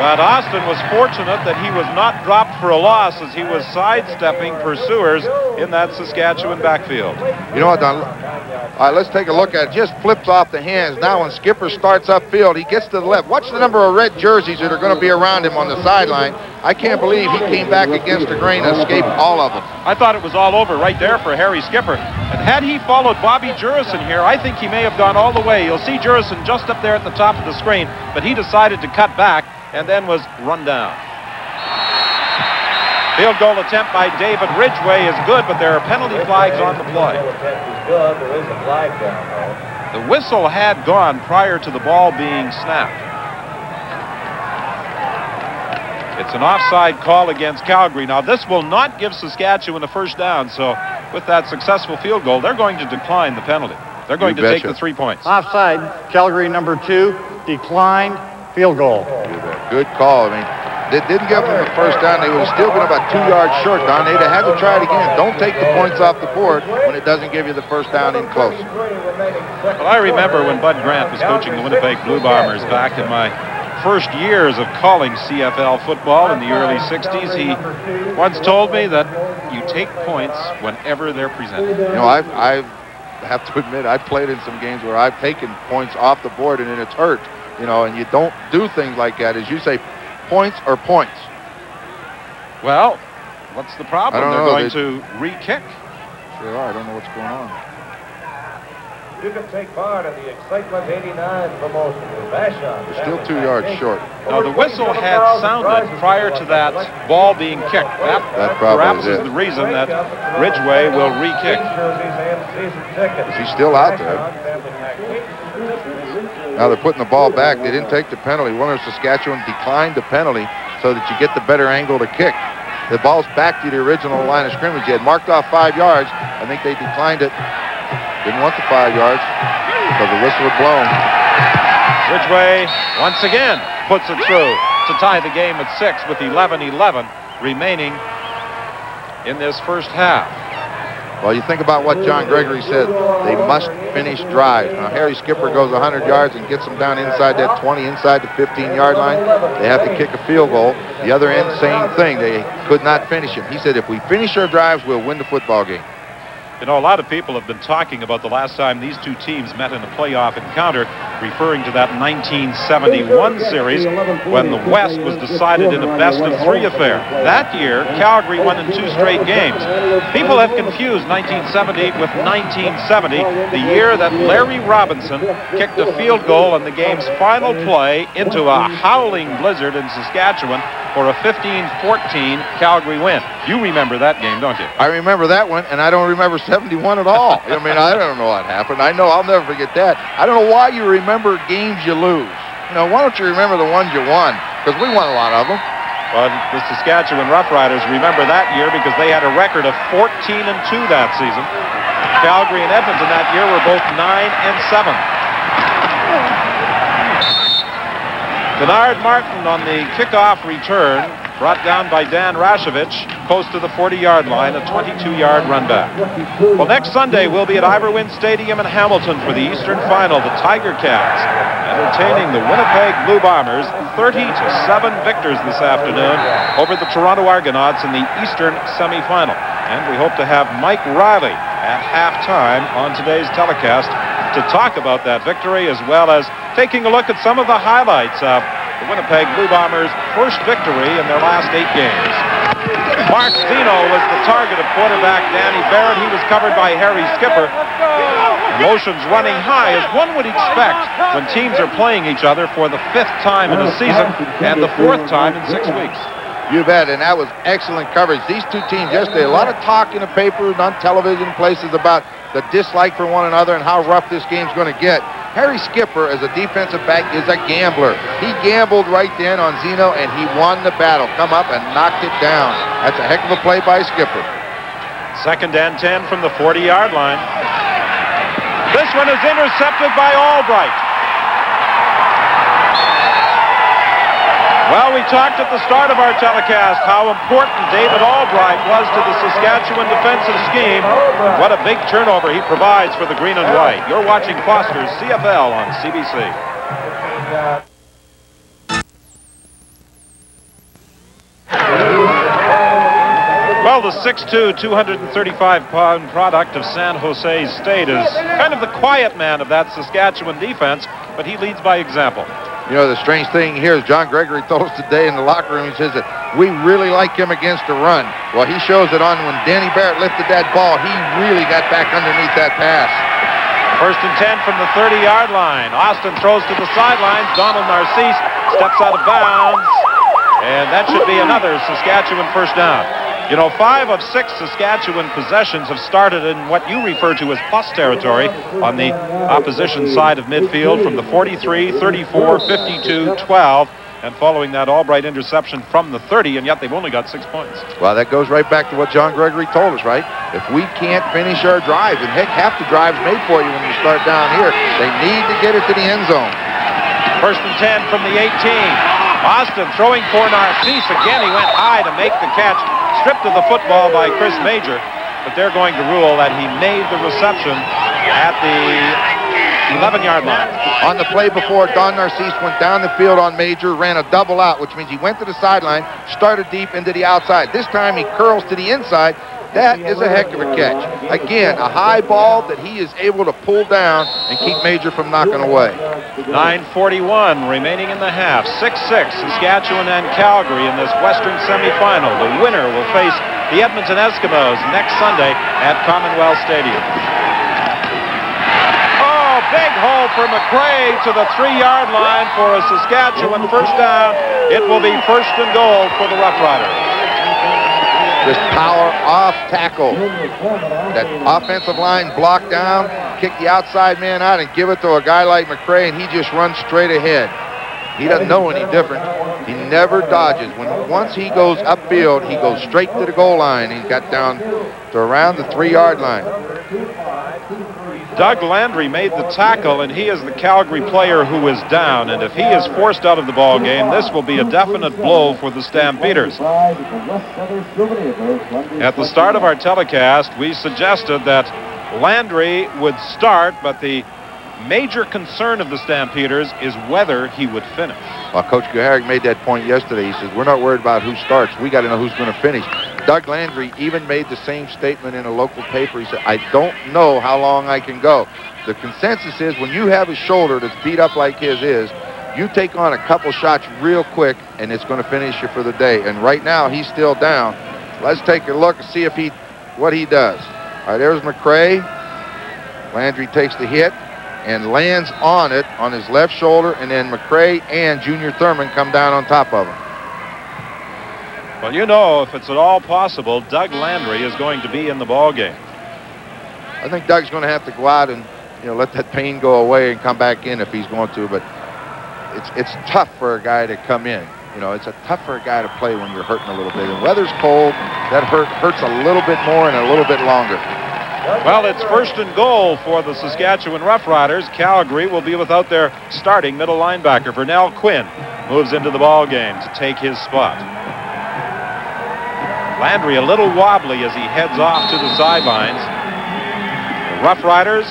but Austin was fortunate that he was not dropped for a loss as he was sidestepping pursuers in that Saskatchewan backfield. You know what, Don? All right, let's take a look at it. Just flips off the hands. Now when Skipper starts upfield, he gets to the left. Watch the number of red jerseys that are going to be around him on the sideline. I can't believe he came back against the grain and escaped all of them. I thought it was all over right there for Harry Skipper. And had he followed Bobby Jurasin here, I think he may have gone all the way. You'll see Jurasin just up there at the top of the screen, but he decided to cut back and then was run down. Field goal attempt by David Ridgway is good, but there are penalty flags on the play. The whistle had gone prior to the ball being snapped. It's an offside call against Calgary. Now, this will not give Saskatchewan a first down, so with that successful field goal, they're going to decline the penalty. They're going You to take the three points. Offside, Calgary number two, declined, field goal. Good call. I mean, they didn't give them the first down. They would have still been about two yards short, Don. They'd have had to try it again. Don't take the points off the board when it doesn't give you the first down in close. Well, I remember when Bud Grant was coaching the Winnipeg Blue Bombers back in my first years of calling CFL football in the early 60s. He once told me that you take points whenever they're presented. You know, I've, I have to admit, I've played in some games where I've taken points off the board and then it's hurt. You know, and you don't do things like that. As you say, points are points. Well, what's the problem? They're know. going They- to re-kick. Sure are. I don't know what's going on. You can take part in the Excitement 89 promotion with Vashon. They're still two yards short. Now, the whistle had sounded prior to that ball being kicked. That, That perhaps is is the reason that Ridgway will re-kick. Is he still out there? Now they're putting the ball back. They didn't take the penalty. Winter Saskatchewan declined the penalty so that you get the better angle to kick. The ball's back to the original line of scrimmage. You had marked off five yards. I think they declined it. Didn't want the five yards because the whistle had blown. Ridgway once again puts it through to tie the game at six with 11-11 remaining in this first half. Well, you think about what John Gregory said. They must finish drives. Now, Harry Skipper goes 100 yards and gets them down inside that 20, inside the 15-yard line. They have to kick a field goal. The other end, same thing. They could not finish him. He said, if we finish our drives, we'll win the football game. You know, a lot of people have been talking about the last time these two teams met in a playoff encounter, referring to that 1971 series when the West was decided in a best of three affair. That year, Calgary won in two straight games. People have confused 1970 with 1970, the year that Larry Robinson kicked a field goal in the game's final play into a howling blizzard in Saskatchewan for a 15-14 Calgary win. You remember that game, don't you? I remember that one, and I don't remember 71 at all. I mean, I don't know what happened. I know I'll never forget that. I don't know why you remember games you lose. You know, why don't you remember the ones you won? Because we won a lot of them. Well, the Saskatchewan Roughriders remember that year because they had a record of 14 and 2 that season. Calgary and Edmonton that year were both 9 and 7. Kennard Martin on the kickoff return, brought down by Dan Rashovich, close to the 40-yard line, a 22-yard run back. Well, next Sunday we'll be at Ivor Wynne Stadium in Hamilton for the Eastern Final, the Tiger Cats, entertaining the Winnipeg Blue Bombers, 30 to 7 victors this afternoon over the Toronto Argonauts in the Eastern semifinal. And we hope to have Mike Riley at halftime on today's telecast to talk about that victory as well as taking a look at some of the highlights of the Winnipeg Blue Bombers' first victory in their last eight games. Mark Zeno was the target of quarterback Danny Barrett. He was covered by Harry Skipper. Emotions running high, as one would expect when teams are playing each other for the fifth time in a season and the fourth time in six weeks. You bet, and that was excellent coverage. These two teams yesterday, a lot of talk in the paper and on television places about the dislike for one another and how rough this game's going to get. Harry Skipper, as a defensive back, is a gambler. He gambled right then on Zeno, and he won the battle. Come up and knocked it down. That's a heck of a play by Skipper. Second and 10 from the 40-yard line. This one is intercepted by Albright. Well, we talked at the start of our telecast how important David Albright was to the Saskatchewan defensive scheme. What a big turnover he provides for the green and white. You're watching Foster's CFL on CBC. Well, the 6'2", 235-pound product of San Jose State is kind of the quiet man of that Saskatchewan defense, but he leads by example. You know, the strange thing here is John Gregory told us today in the locker room, he says that we really like him against the run. Well, he shows it on when Danny Barrett lifted that ball. He really got back underneath that pass. First and 10 from the 30-yard line. Austin throws to the sidelines. Donald Narcisse steps out of bounds. And that should be another Saskatchewan first down. You know, five of six Saskatchewan possessions have started in what you refer to as plus territory on the opposition side of midfield from the 43, 34, 52, 12, And following that Albright interception from the 30, and yet they've only got six points. Well, that goes right back to what John Gregory told us, right? If we can't finish our drives, and heck, half the drives made for you when you start down here, they need to get it to the end zone. First and 10 from the 18. Austin throwing for Narcisse. Again, he went high to make the catch. Stripped of the football by Chris Major. But they're going to rule that he made the reception at the 11-yard line. On the play before, Don Narcisse went down the field on Major, ran a double out, which means he went to the sideline, started deep into the outside. This time he curls to the inside, that is a heck of a catch. Again, a high ball that he is able to pull down and keep Major from knocking away. 9.41 remaining in the half. 6-6 Saskatchewan and Calgary in this Western semifinal. The winner will face the Edmonton Eskimos next Sunday at Commonwealth Stadium. Oh, big hole for McCray to the three-yard line for a Saskatchewan first down. It will be first and goal for the Rough Riders. This power off tackle. That offensive line block down, kick the outside man out and give it to a guy like McCray, and he just runs straight ahead. He doesn't know any different. He never dodges. When Once he goes upfield, he goes straight to the goal line. He got down to around the three-yard line. Doug Landry made the tackle, and he is the Calgary player who is down. And if he is forced out of the ball game, this will be a definite blow for the Stampeders. At the start of our telecast, we suggested that Landry would start, but the major concern of the Stampeders is whether he would finish. Well, Coach Kuharich made that point yesterday. He says, we're not worried about who starts. We got to know who's going to finish. Doug Landry even made the same statement in a local paper. He said, I don't know how long I can go. The consensus is when you have a shoulder that's beat up like his is, you take on a couple shots real quick, and it's going to finish you for the day. And right now, he's still down. Let's take a look and see if he, what he does. All right, there's McCray. Landry takes the hit and lands on it on his left shoulder, and then McCray and Junior Thurman come down on top of him. Well, you know, if it's at all possible, Doug Landry is going to be in the ball game. I think Doug's going to have to go out and you know let that pain go away and come back in if he's going to. But it's it's tough for a guy to come in. You know, it's a tough for a guy to play when you're hurting a little bit. And weather's cold. That hurt hurts a little bit more and a little bit longer. Well, it's first and goal for the Saskatchewan Roughriders. Calgary will be without their starting middle linebacker. Vernell Quinn moves into the ball game to take his spot. Landry a little wobbly as he heads off to the sidelines. The Rough Riders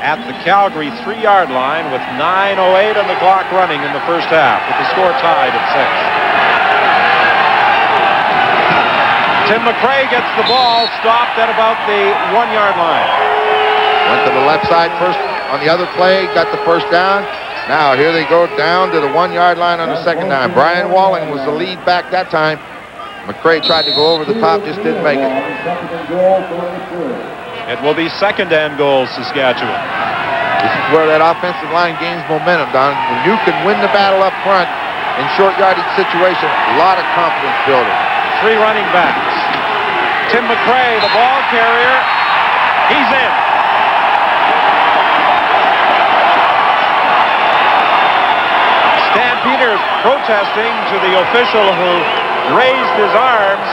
at the Calgary three-yard line with 9.08 on the clock running in the first half with the score tied at six. Tim McCray gets the ball stopped at about the one-yard line. Went to the left side first on the other play, got the first down. Now here they go down to the one-yard line on the second down. Brian Walling was the lead back that time. McCray tried to go over the top, just didn't make it. It will be second and goal, Saskatchewan. This is where that offensive line gains momentum, Don. When you can win the battle up front in short yardage situation, a lot of confidence building. Three running backs. Tim McCray, the ball carrier. He's in. Stampeders protesting to the official who raised his arms.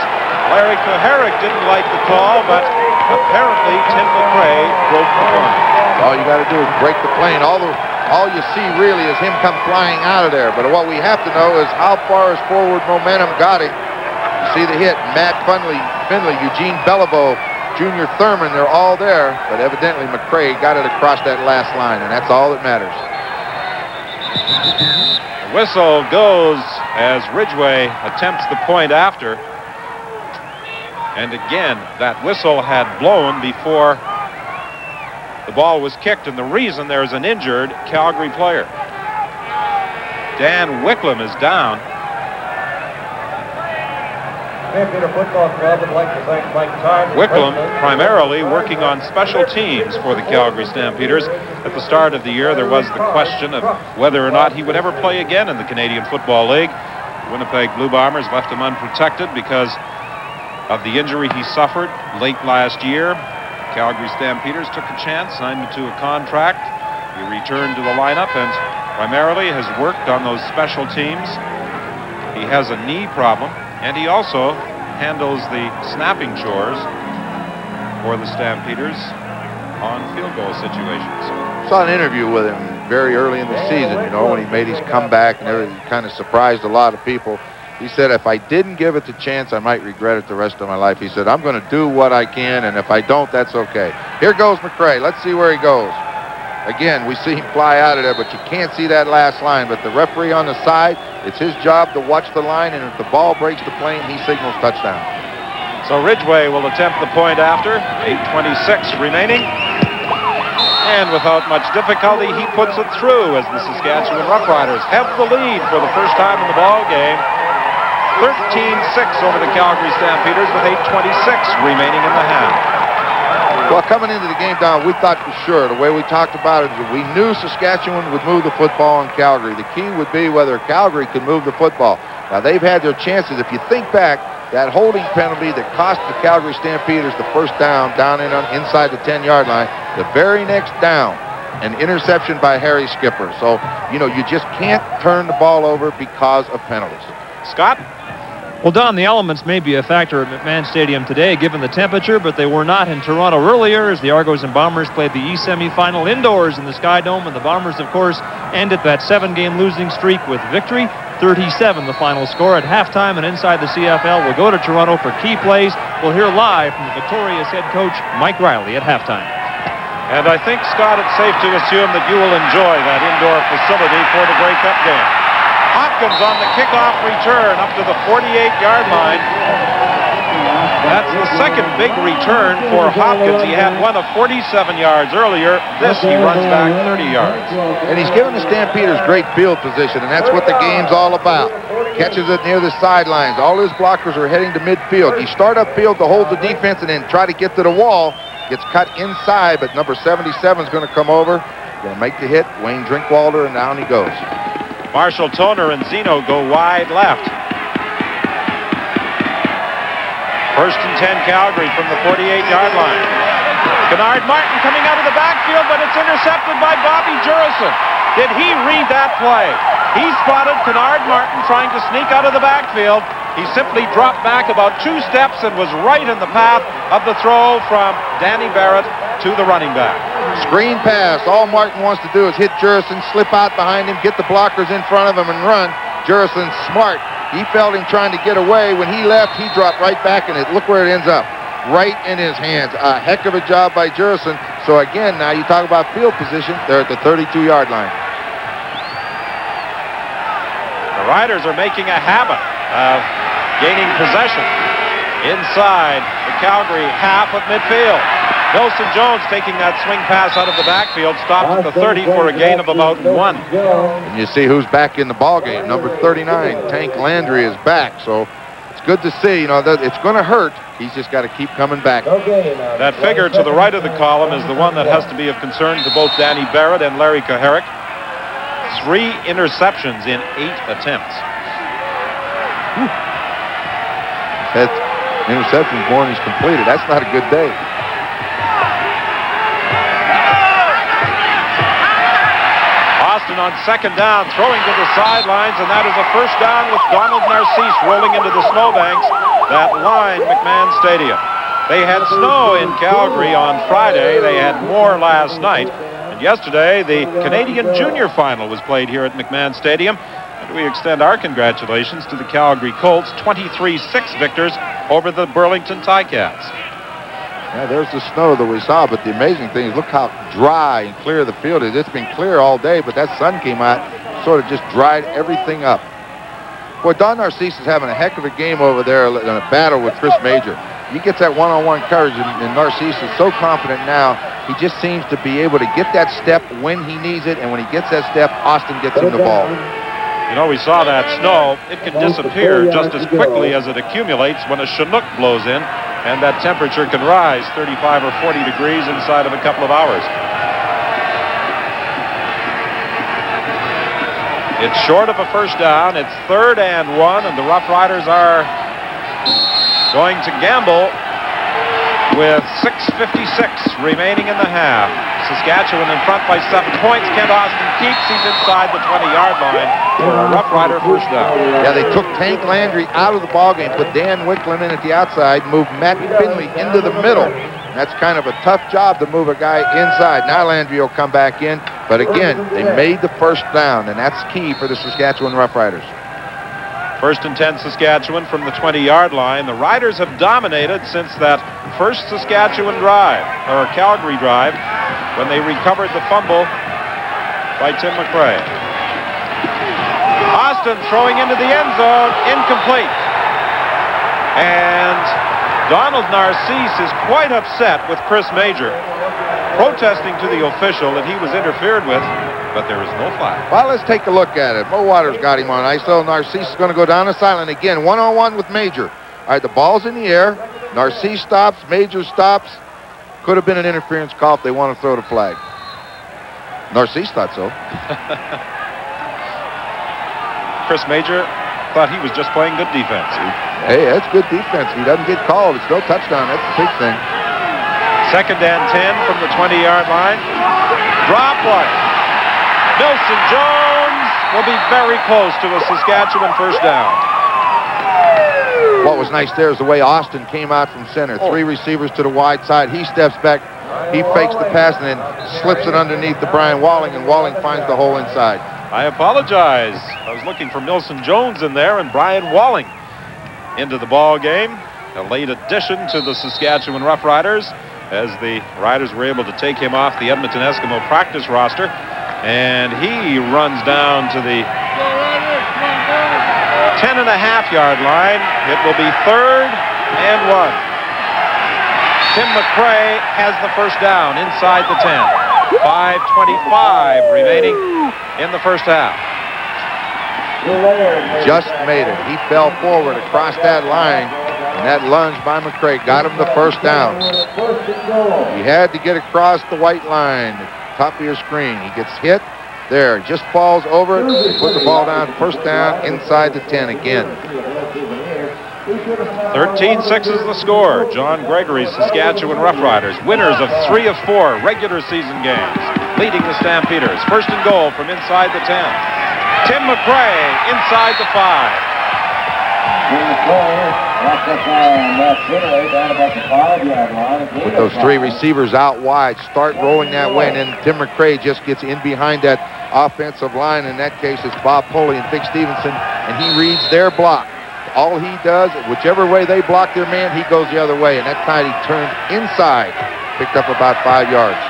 Larry Kuharich didn't like the call, but apparently Tim McCray broke the plane. All you got to do is break the plane. All the all you see really is him come flying out of there. But what we have to know is how far his forward momentum got him. You see the hit. Matt Finlay, Finlay, Eugene Belliveau, Junior Thurman, they're all there. But evidently McCray got it across that last line, and that's all that matters. The whistle goes as Ridgway attempts the point after. And again, that whistle had blown before the ball was kicked, and the reason there's an injured Calgary player. Dan Wicklum is down. Stampeder Football Club would like to thank Mike Time. Wicklum primarily working on special teams for the Calgary Stampeders. At the start of the year, there was the question of whether or not he would ever play again in the Canadian Football League. The Winnipeg Blue Bombers left him unprotected because of the injury he suffered late last year. Calgary Stampeders took a chance, signed him to a contract. He returned to the lineup, and primarily has worked on those special teams. He has a knee problem, and he also handles the snapping chores for the Stampeders on field goal situations. Saw an interview with him very early in the season, you know, when he made his comeback and everything, kind of surprised a lot of people. He said, if I didn't give it the chance, I might regret it the rest of my life. He said, I'm going to do what I can, and if I don't, that's okay. Here goes McCray. Let's see where he goes. Again, we see him fly out of there, but you can't see that last line. But the referee on the side, it's his job to watch the line, and if the ball breaks the plane, he signals touchdown. So Ridgway will attempt the point after. 8.26 remaining. And without much difficulty, he puts it through as the Saskatchewan Roughriders have the lead for the first time in the ball game. 13-6 over the Calgary Stampeders with 8.26 remaining in the half. Well, coming into the game, Don, we thought for sure, the way we talked about it, we knew Saskatchewan would move the football in Calgary. The key would be whether Calgary could move the football. Now, they've had their chances. If you think back, that holding penalty that cost the Calgary Stampeders the first down, down in on, inside the 10-yard line, the very next down, an interception by Harry Skipper. So, you know, you just can't turn the ball over because of penalties. Scott? Well, Don, the elements may be a factor at McMahon Stadium today, given the temperature, but they were not in Toronto earlier as the Argos and Bombers played the East semifinal indoors in the Sky Dome, and the Bombers, of course, ended that seven-game losing streak with victory. 37 the final score at halftime, and inside the CFL, we'll go to Toronto for key plays. We'll hear live from the victorious head coach, Mike Riley, at halftime. And I think, Scott, it's safe to assume that you will enjoy that indoor facility for the Grey Cup game. Hopkins on the kickoff return up to the 48-yard line. That's the second big return for Hopkins. He had one of 47 yards earlier. This he runs back 30 yards. And he's given the Stampeders great field position, and that's what the game's all about. Catches it near the sidelines. All his blockers are heading to midfield. You start upfield to hold the defense and then try to get to the wall. Gets cut inside, but number 77 is going to come over. Going to make the hit. Wayne Drinkwalter, and down he goes. Marshall Toner and Zeno go wide left. First and 10 Calgary from the 48-yard line. Kennard Martin coming out of the backfield, but it's intercepted by Bobby Jurasin. Did he read that play? He spotted Kennard Martin trying to sneak out of the backfield. He simply dropped back about two steps and was right in the path of the throw from Danny Barrett to the running back. Screen pass. All Martin wants to do is hit Jurasin, slip out behind him, get the blockers in front of him, and run. Jurasin's smart. He felt him trying to get away. When he left, he dropped right back in it. Look where it ends up. Right in his hands. A heck of a job by Jurasin. So again, now you talk about field position. They're at the 32-yard line. The Riders are making a habit of gaining possession inside the Calgary half of midfield. Milson Jones taking that swing pass out of the backfield, stopped at the 30 for a gain of about one. And you see who's back in the ball game. Number 39, Tank Landry is back. So it's good to see. You know, that it's going to hurt. He's just got to keep coming back. That figure to the right of the column is the one that has to be of concern to both Danny Barrett and Larry Kuharich. Three interceptions in eight attempts. That more than he's completed. That's not a good day. On second down, throwing to the sidelines, and that is a first down with Donald Narcisse rolling into the snowbanks that line McMahon Stadium. They had snow in Calgary on Friday. They had more last night. And yesterday, the Canadian Junior Final was played here at McMahon Stadium. And we extend our congratulations to the Calgary Colts, 23-6 victors over the Burlington Ticats. Yeah, there's the snow that we saw, but the amazing thing is look how dry and clear the field is. It's been clear all day, but that sun came out, sort of just dried everything up. Boy, Don Narcisse is having a heck of a game over there in a battle with Chris Major. He gets that one-on-one coverage, and, and Narcisse is so confident now. He just seems to be able to get that step when he needs it, and when he gets that step, Austin gets him the ball. You know, we saw that snow. It can disappear just as quickly as it accumulates when a Chinook blows in, and that temperature can rise 35 or 40 degrees inside of a couple of hours. It's short of a first down. It's third and one, and the Rough Riders are going to gamble with 6.56 remaining in the half. Saskatchewan in front by seven points. Kent Austin keeps. He's inside the 20-yard line for a Rough Rider first down. Yeah, they took Tank Landry out of the ballgame, put Dan Wicklum in at the outside, moved Matt Finlay into the middle. That's kind of a tough job to move a guy inside. Now Landry will come back in. But again, they made the first down, and that's key for the Saskatchewan Roughriders. First and 10 Saskatchewan from the 20-yard line. The Riders have dominated since that first Saskatchewan drive, or Calgary drive, when they recovered the fumble by Tim McCray. Austin throwing into the end zone, incomplete. And Donald Narcisse is quite upset with Chris Major, protesting to the official that he was interfered with but there is no flag. Well, let's take a look at it. Mo Waters got him on ISO. Narcisse is going to go down the sideline again, one-on-one with Major. All right, the ball's in the air. Narcisse stops. Major stops. Could have been an interference call if they want to throw the flag. Narcisse thought so. Chris Major thought he was just playing good defense. Hey, that's good defense. He doesn't get called. It's no touchdown. That's the big thing. Second and 10 from the 20-yard line. Drop one. Milson Jones will be very close to a Saskatchewan first down. What was nice there is the way Austin came out from center. Oh. Three receivers to the wide side. He steps back. He fakes the pass and then slips it underneath to Brian Walling, and Walling finds the hole inside. I apologize. I was looking for Milson Jones in there and Brian Walling into the ball game. A late addition to the Saskatchewan Roughriders as the Riders were able to take him off the Edmonton Eskimo practice roster. And he runs down to the 10 and a half yard line. It will be third and one. Tim McCray has the first down inside the 10. 5.25 remaining in the first half. Just made it. He fell forward across that line, and that lunge by McCray got him the first down. He had to get across the white line top of your screen. He gets hit. There, just falls over it. They put the ball down, first down, inside the 10 again. 13-6 is the score. John Gregory's Saskatchewan Roughriders, winners of three of four regular season games, leading the Stampeders. First and goal from inside the 10. Tim McCray inside the five. With those three receivers out wide, start rolling that way, and then Tim McCray just gets in behind that offensive line. In that case, it's Bob Poley and Vic Stevenson, and he reads their block. All he does, whichever way they block their man, he goes the other way, and that time he turned inside, picked up about five yards.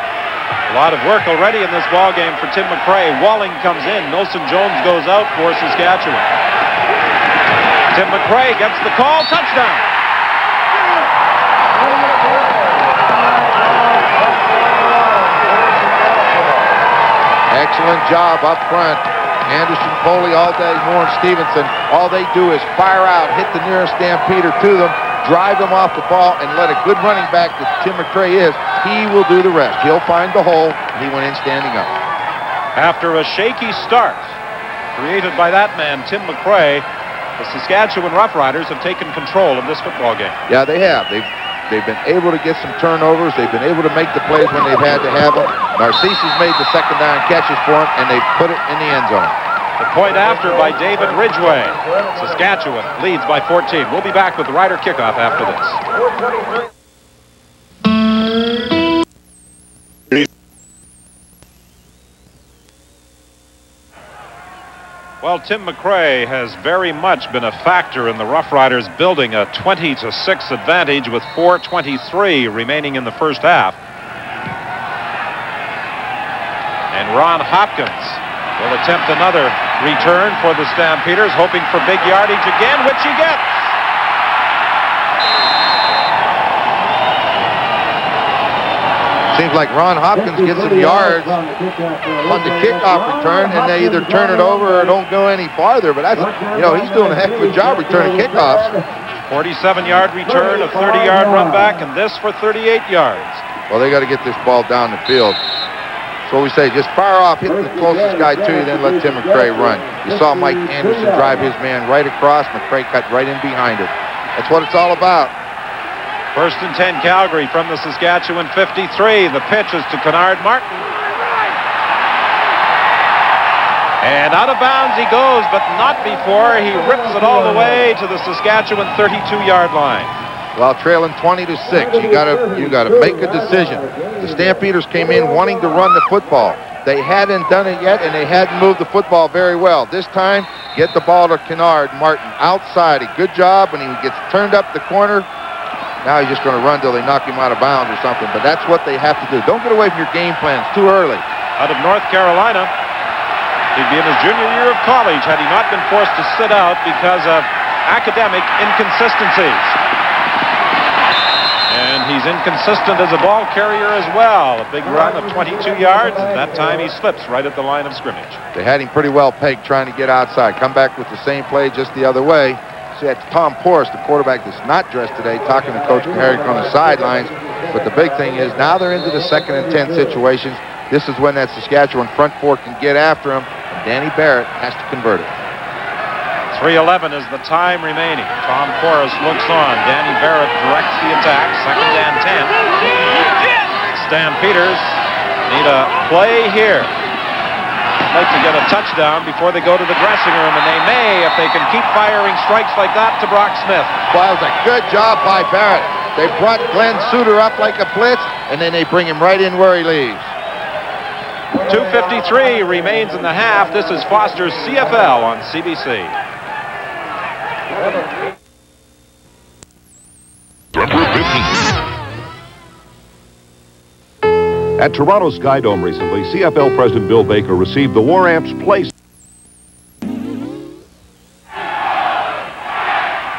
A lot of work already in this ball game for Tim McCray. Walling comes in. Milson Jones goes out for Saskatchewan. Tim McCray gets the call. Touchdown. Excellent job up front. Anderson, Poley, all day, and Stevenson. All they do is fire out, hit the nearest stampeder to them, drive them off the ball, and let a good running back that Tim McCray is, he will do the rest. He'll find the hole, and he went in standing up. After a shaky start created by that man, Tim McCray, the Saskatchewan Roughriders have taken control of this football game. Yeah, they have. They've They've been able to get some turnovers. They've been able to make the plays when they've had to have them. Narcisse has made the second down catches for them, and they've put it in the end zone. The point after by David Ridgway. Saskatchewan leads by 14. We'll be back with the Rider kickoff after this. Well, Tim McCray has very much been a factor in the Rough Riders building a 20 to 6 advantage with 4.23 remaining in the first half. And Ron Hopkins will attempt another return for the Stampeders, hoping for big yardage again, which he gets. Seems like Ron Hopkins gets some yards on the kickoff return, and they either turn it over or don't go any farther. But that's, you know, he's doing a heck of a job returning kickoffs. 47-yard return, a 30-yard run back, and this for 38 yards. Well, they got to get this ball down the field. So we say, just fire off, hit the closest guy to you, then let Tim McCray run. You saw Mike Anderson drive his man right across. McCray cut right in behind it. That's what it's all about. First and 10 Calgary from the Saskatchewan 53. The pitch is to Kennard Martin. And out of bounds he goes, but not before he rips it all the way to the Saskatchewan 32-yard line. Well, trailing 20 to 6, you gotta you gotta make a decision. The Stampeders came in wanting to run the football. They hadn't done it yet, and they hadn't moved the football very well. This time, get the ball to Kennard Martin outside. A good job when he gets turned up the corner. Now he's just going to run till they knock him out of bounds or something. But that's what they have to do. Don't get away from your game plans too early. Out of North Carolina, he'd be in his junior year of college had he not been forced to sit out because of academic inconsistencies. And he's inconsistent as a ball carrier as well. A big run of 22 yards, and that time he slips right at the line of scrimmage. They had him pretty well pegged trying to get outside. Come back with the same play just the other way. See, that's Tom Porras, the quarterback that's not dressed today, talking to Coach Herrick on the sidelines. But the big thing is now they're into the second and 10 situations. This is when that Saskatchewan front four can get after him, and Danny Barrett has to convert it. 3.11 is the time remaining. Tom Porras looks on. Danny Barrett directs the attack. Second and 10. Stampeders need a play here. Like to get a touchdown before they go to the dressing room, and they may if they can keep firing strikes like that to Brock Smith. Well, that was a good job by Barrett. They brought Glen Suitor up like a blitz, and then they bring him right in where he leaves. 2.53 remains in the half. This is Foster's CFL on CBC. Number 15. At Toronto Skydome recently, CFL President Bill Baker received the War Amps Place.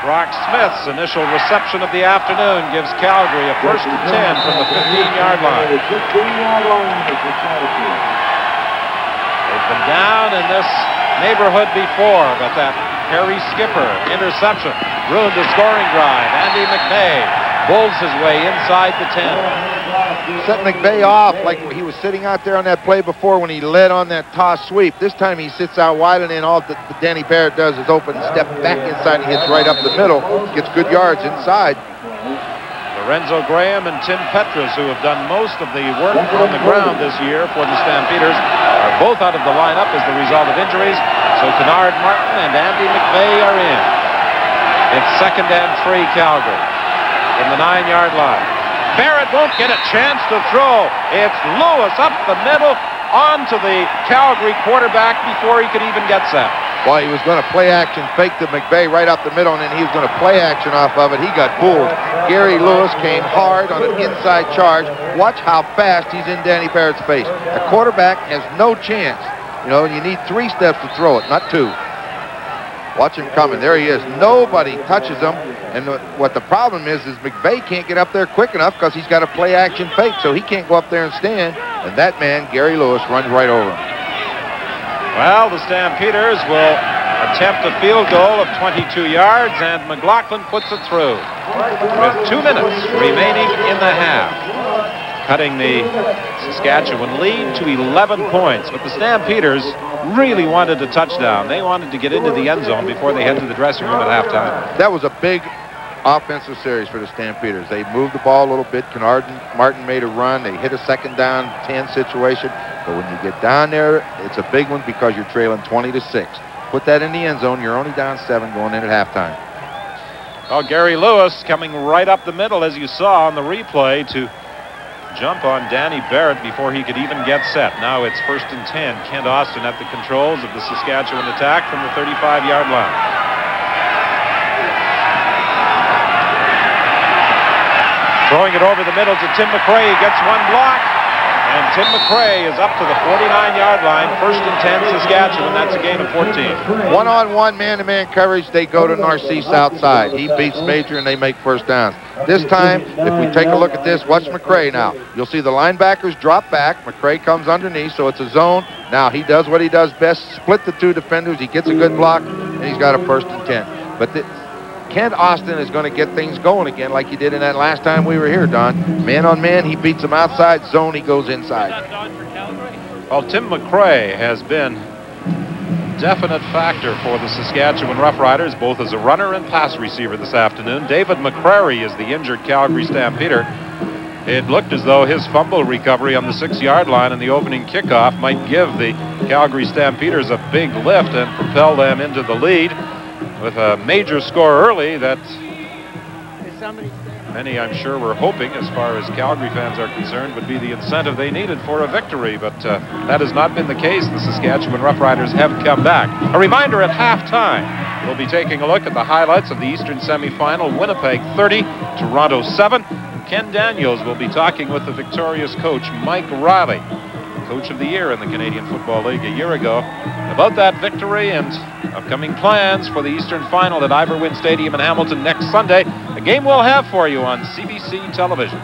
Brock Smith's initial reception of the afternoon gives Calgary a first and 10 from the 15-yard line. They've been down in this neighborhood before, but that Harry Skipper interception ruined the scoring drive. Andy McVay bulls his way inside the 10 set McVay off like he was sitting out there on that play before when he led on that toss sweep. This time he sits out wide and then all that Danny Barrett does is open step back inside and hits right up the middle. Gets good yards inside. Lorenzo Graham and Tim Petros, who have done most of the work on the ground this year for the Stampeders, are both out of the lineup as the result of injuries. So Kennard Martin and Andy McVay are in. It's second and three Calgary from the nine-yard line. Barrett won't get a chance to throw. It's Lewis up the middle onto the Calgary quarterback before he could even get set. Well, he was going to play action fake to McVay right up the middle, and then he was going to play action off of it. He got fooled. Gary Lewis came hard on an inside charge. Watch how fast he's in Danny Barrett's face. A quarterback has no chance. You know, you need three steps to throw it, not two. Watch him coming. There he is. Nobody touches him. And what the problem is, is McVay can't get up there quick enough because he's got a play action fake, so he can't go up there and stand. And that man, Gary Lewis, runs right over him. Well, the Stampeders will attempt a field goal of 22 yards, and McLoughlin puts it through with two minutes remaining in the half cutting the Saskatchewan lead to 11 points. But the Stampeders really wanted a touchdown. They wanted to get into the end zone before they head to the dressing room at halftime. That was a big offensive series for the Stampeders. They moved the ball a little bit. Kennard Martin made a run. They hit a second down 10 situation. But when you get down there, it's a big one because you're trailing 20 to 6. Put that in the end zone. You're only down seven going in at halftime. Well, Gary Lewis coming right up the middle, as you saw on the replay, to jump on Danny Barrett before he could even get set. Now it's first and 10. Kent Austin at the controls of the Saskatchewan attack from the 35-yard line. Throwing it over the middle to Tim McCray. He gets one block. And Tim McCray is up to the 49-yard line. First and 10, Saskatchewan. That's a gain of 14. One-on-one, man-to-man coverage. They go to Narcisse outside. He beats Major, and they make first downs. This time, if we take a look at this, watch McCray now. You'll see the linebackers drop back. McCray comes underneath, so it's a zone. Now he does what he does best, split the two defenders. He gets a good block, and he's got a first and 10. But Kent Austin is going to get things going again like he did in that last time we were here, Don. Man on man, he beats him outside. Zone, he goes inside. Well, Tim McCray has been definite factor for the Saskatchewan Roughriders, both as a runner and pass receiver this afternoon. David McCrary is the injured Calgary Stampeder. It looked as though his fumble recovery on the six-yard line in the opening kickoff might give the Calgary Stampeders a big lift and propel them into the lead with a major score early that many, I'm sure, were hoping, as far as Calgary fans are concerned, would be the incentive they needed for a victory. But uh, that has not been the case. The Saskatchewan Roughriders have come back. A reminder at halftime, we'll be taking a look at the highlights of the Eastern semifinal. Winnipeg 30, Toronto 7. Ken Daniels will be talking with the victorious coach, Mike Riley, coach of the year in the Canadian Football League a year ago, about that victory and upcoming plans for the Eastern Final at Ivor Wynne Stadium in Hamilton next Sunday. A game we'll have for you on CBC television.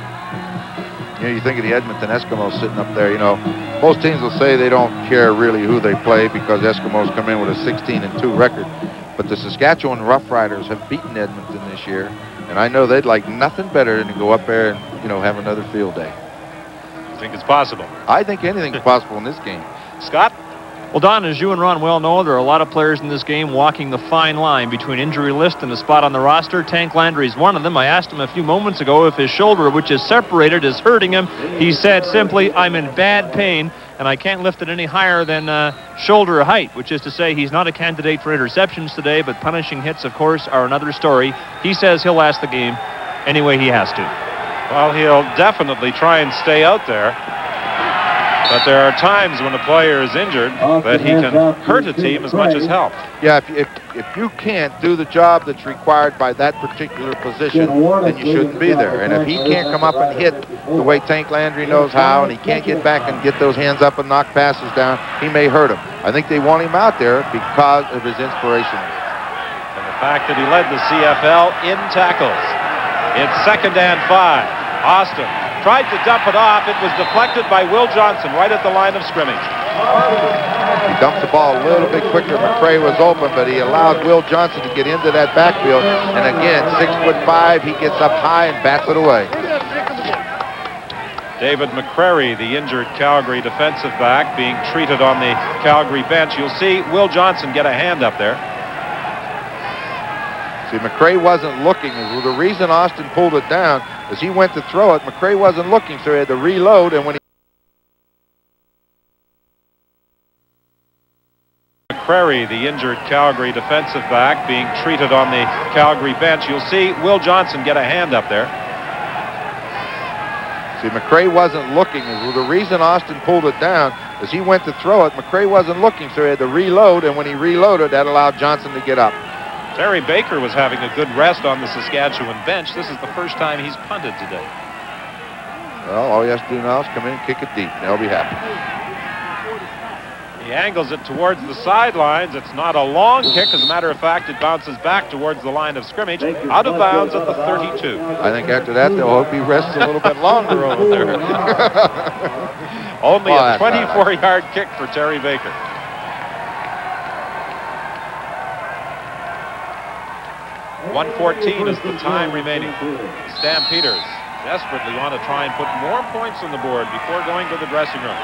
You you think of the Edmonton Eskimos sitting up there, you know, most teams will say they don't care really who they play because Eskimos come in with a 16 and 2 record. But the Saskatchewan Roughriders have beaten Edmonton this year, and I know they'd like nothing better than to go up there and, you know, have another field day. You think it's possible? I think anything's possible in this game. Scott? Well, Don, as you and Ron well know, there are a lot of players in this game walking the fine line between injury list and a spot on the roster. Tank Landry is one of them. I asked him a few moments ago if his shoulder, which is separated, is hurting him. He said simply, I'm in bad pain, and I can't lift it any higher than uh, shoulder height, which is to say he's not a candidate for interceptions today, but punishing hits, of course, are another story. He says he'll last the game any way he has to. Well, he'll definitely try and stay out there. But there are times when a player is injured that he can hurt a team as much as help. Yeah, if, if, if you can't do the job that's required by that particular position, then you shouldn't be there. And if he can't come up and hit the way Tank Landry knows how, and he can't get back and get those hands up and knock passes down, he may hurt him. I think they want him out there because of his inspiration. And the fact that he led the CFL in tackles. It's second and five. Austin tried to dump it off. It was deflected by Will Johnson right at the line of scrimmage. He dumped the ball a little bit quicker. McCray was open, but he allowed Will Johnson to get into that backfield. And again, six foot five, he gets up high and bats it away. David McCrary, the injured Calgary defensive back, being treated on the Calgary bench. You'll see Will Johnson get a hand up there. See, McCray wasn't looking. The reason Austin pulled it down as he went to throw it, McCray wasn't looking, so he had to reload, and when he McCrary, the injured Calgary defensive back, being treated on the Calgary bench. You'll see Will Johnson get a hand up there. See, McCray wasn't looking. The reason Austin pulled it down is he went to throw it. McCray wasn't looking, so he had to reload, and when he reloaded, that allowed Johnson to get up. Terry Baker was having a good rest on the Saskatchewan bench. This is the first time he's punted today. Well, all he has to do now is come in and kick it deep. They'll be happy. He angles it towards the sidelines. It's not a long kick. As a matter of fact, it bounces back towards the line of scrimmage, out of bounds at the 32. I think after that, they'll hope he rests a little bit longer over there. Only a 24-yard kick for Terry Baker. 114 is the time remaining. Stampeders desperately want to try and put more points on the board before going to the dressing room.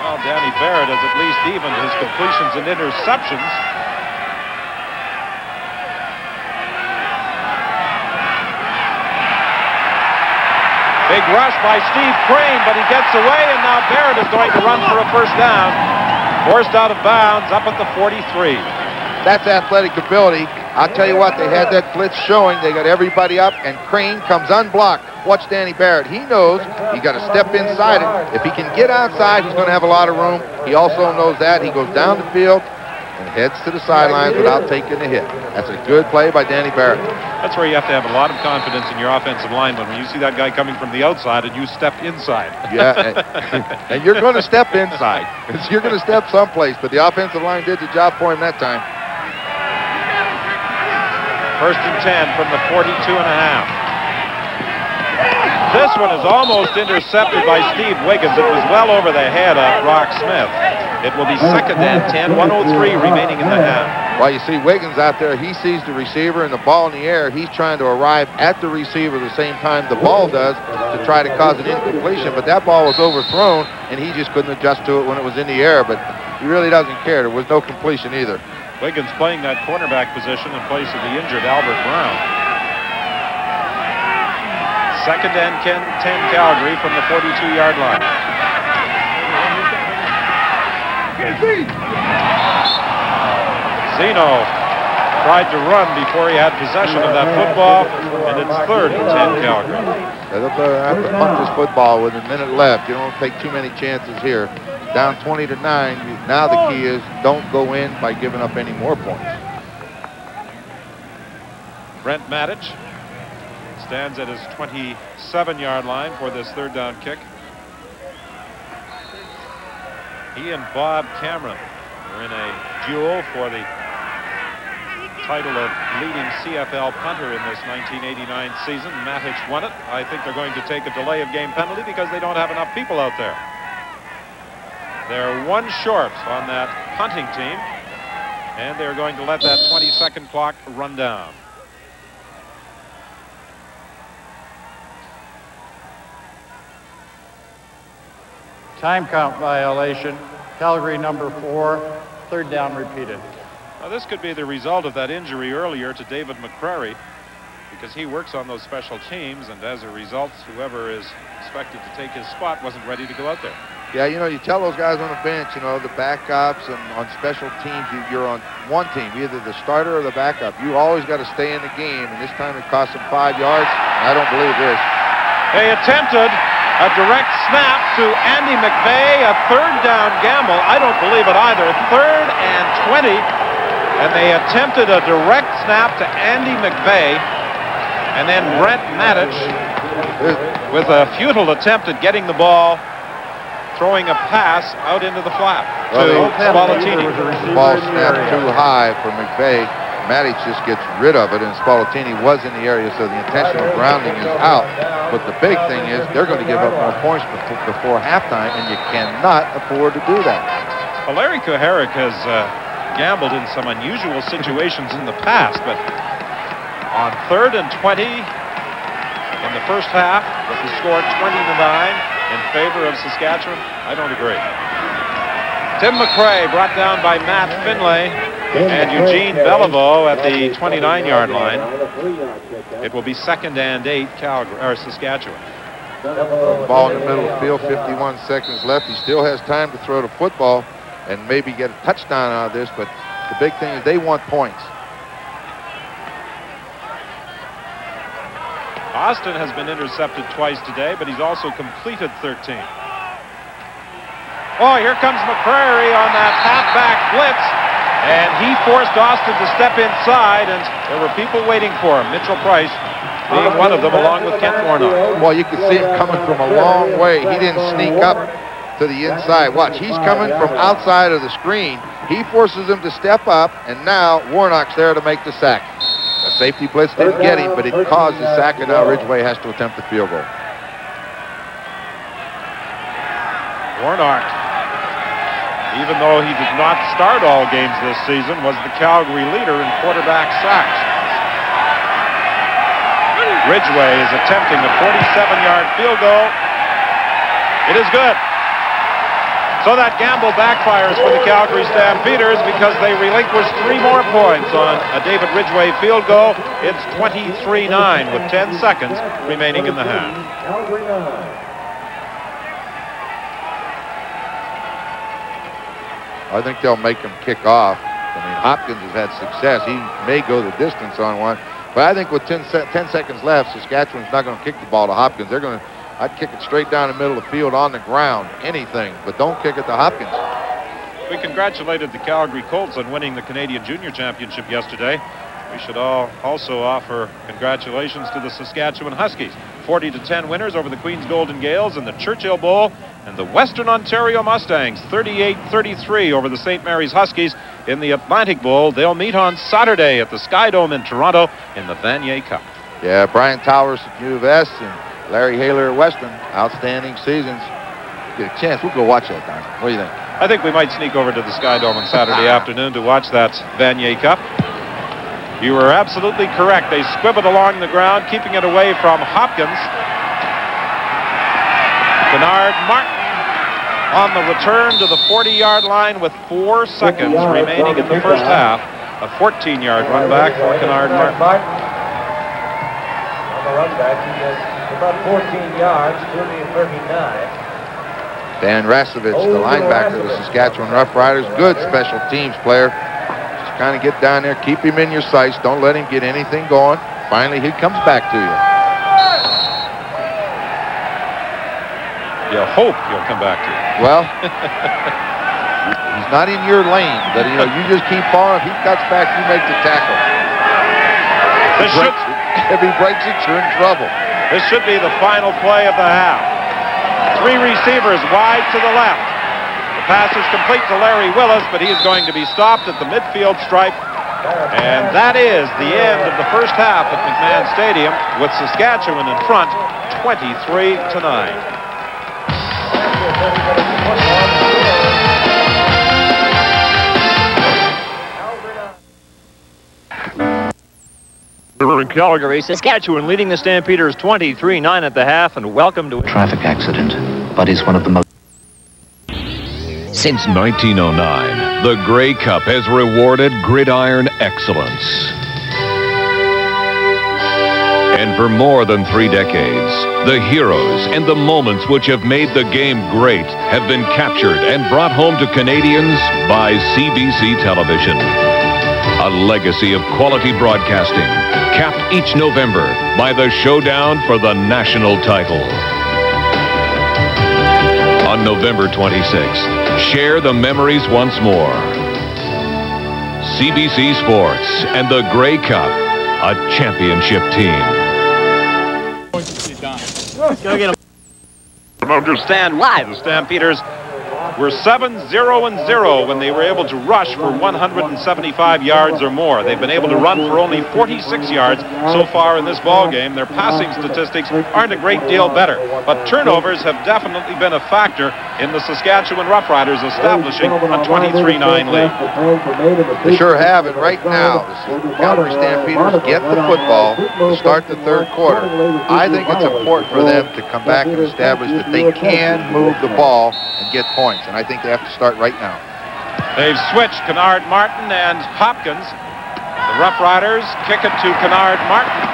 Well, Danny Barrett has at least evened his completions and interceptions. Big rush by Steve Crane, but he gets away, and now Barrett is going to run for a first down. Forced out of bounds up at the 43 that's athletic ability. I'll tell you what, they had that blitz showing. They got everybody up, and Crane comes unblocked. Watch Danny Barrett. He knows he got to step inside it. If he can get outside, he's going to have a lot of room. He also knows that. He goes down the field and heads to the sidelines without taking a hit. That's a good play by Danny Barrett. That's where you have to have a lot of confidence in your offensive lineman when you see that guy coming from the outside and you step inside. yeah, and, and you're going to step inside. You're going to step someplace, but the offensive line did the job for him that time. First and 10 from the 42 and a half. This one is almost intercepted by Steve Wiggins. It was well over the head of Rock Smith. It will be second and 10, 103 remaining in the half. Well, you see Wiggins out there. He sees the receiver and the ball in the air. He's trying to arrive at the receiver the same time the ball does to try to cause an incompletion. But that ball was overthrown, and he just couldn't adjust to it when it was in the air. But He really doesn't care. There was no completion either. Wiggins playing that cornerback position in place of the injured Albert Brown. Second and 10 Calgary from the 42-yard line. Zeno tried to run before he had possession of that football, and it's third and 10 Calgary. They'll have to punt this football with a minute left. You don't take too many chances here. Down 20 to 9. Now the key is don't go in by giving up any more points. Brent Matich stands at his 27-yard line for this third down kick. He and Bob Cameron are in a duel for the title of leading CFL punter in this 1989 season. Matich won it. I think they're going to take a delay of game penalty because they don't have enough people out there. They're one short on that punting team, and they're going to let that 20-second clock run down. Time count violation. Calgary number four, third down repeated. Now this could be the result of that injury earlier to David McCrary because he works on those special teams and as a result whoever is expected to take his spot wasn't ready to go out there. Yeah, you know, you tell those guys on the bench, you know, the backups and on special teams, you, you're on one team, either the starter or the backup. You always got to stay in the game, and this time it cost them five yards. I don't believe this. They attempted a direct snap to Andy McVeigh, a third down gamble. I don't believe it either. Third and 20, and they attempted a direct snap to Andy McVeigh, and then Brent Matich with a futile attempt at getting the ball throwing a pass out into the flat well, to Spoletini. The ball snapped too high for McVeigh. Matich just gets rid of it, and Spoletini was in the area, so the intentional grounding is out. But the big thing is they're going to give up more points before, before halftime, and you cannot afford to do that. Well, Larry Kuharich has uh, gambled in some unusual situations in the past, but on third and 20 in the first half, with the score 20 to 9, in favor of Saskatchewan? I don't agree. Tim McCray brought down by Matt Finlay and Eugene Belliveau at the 29-yard line. It will be second and eight, Calgary or Saskatchewan. Ball in the middle of the field, 51 seconds left. He still has time to throw the football and maybe get a touchdown out of this, but the big thing is they want points. Austin has been intercepted twice today, but he's also completed 13. Oh, here comes McCrary on that halfback blitz. And he forced Austin to step inside, and there were people waiting for him. Mitchell Price being one of them, along with Kent Warnock. Well, you can see him coming from a long way. He didn't sneak up to the inside. Watch, he's coming from outside of the screen. He forces him to step up, and now Warnock's there to make the sack. A safety blitz didn't get him, but it caused the sack, and now Ridgway has to attempt the field goal. Warnock, even though he did not start all games this season, was the Calgary leader in quarterback sacks. Ridgway is attempting a 47-yard field goal. It is good. So that gamble backfires for the Calgary Stampeders because they relinquish three more points on a David Ridgway field goal. It's 23-9 with 10 seconds remaining in the half. I think they'll make him kick off. I mean, Hopkins has had success. He may go the distance on one. But I think with 10, 10 seconds left, Saskatchewan's not going to kick the ball to Hopkins. They're going to I'd kick it straight down the middle of the field on the ground, anything, but don't kick it to Hopkins. We congratulated the Calgary Colts on winning the Canadian Junior Championship yesterday. We should all also offer congratulations to the Saskatchewan Huskies. 40 to 10 winners over the Queen's Golden Gaels in the Churchill Bowl and the Western Ontario Mustangs 38-33 over the St. Mary's Huskies in the Atlantic Bowl. They'll meet on Saturday at the Sky Dome in Toronto in the Vanier Cup. Yeah, Brian Towers at U of S and Larry Haylor at Western, outstanding seasons. Get a chance, we'll go watch that, Don. What do you think? I think we might sneak over to the Sky Dome on Saturday afternoon to watch that Vanier Cup. You were absolutely correct. They squibbled along the ground, keeping it away from Hopkins. Kennard Martin on the return to the 40-yard line with four seconds remaining in the first half. A 14-yard run back for Kennard Martin. On the run back, he gets about 14 yards, 30 and 39. Dan Rashovich, the linebacker of the Saskatchewan Roughriders, good special teams player. Just kind of get down there, keep him in your sights, don't let him get anything going. Finally, he comes back to you. You hope he'll come back to you. Well, he's not in your lane, but you know, you just keep on. If he cuts back, you make the tackle. This should, if he breaks it, you're in trouble. This should be the final play of the half. Three receivers wide to the left. The pass is complete to Larry Willis, but he is going to be stopped at the midfield stripe. And that is the end of the first half at McMahon Stadium with Saskatchewan in front 23 to 9. We're in Calgary, Saskatchewan, leading the Stampeders 23-9 at the half, and welcome to Traffic accident, but it's one of the most. Since 1909, the Grey Cup has rewarded gridiron excellence. And for more than three decades, the heroes and the moments which have made the game great have been captured and brought home to Canadians by CBC Television. A legacy of quality broadcasting, capped each November by the showdown for the national title. On November 26th, share the memories once more. CBC Sports and the Grey Cup, a championship team. Go get him. Stand live. The Stampeders were 7-0 and 0 when they were able to rush for 175 yards or more. They've been able to run for only 46 yards so far in this ball game. Their passing statistics aren't a great deal better, but turnovers have definitely been a factor in the Saskatchewan Roughriders establishing a 23-9 lead. They sure have, and right now, the Calgary Stampeders get the football to start the third quarter. I think it's important for them to come back and establish that they can move the ball and get points, and I think they have to start right now. They've switched Kennard Martin and Hopkins. The Rough Riders kick it to Kennard Martin.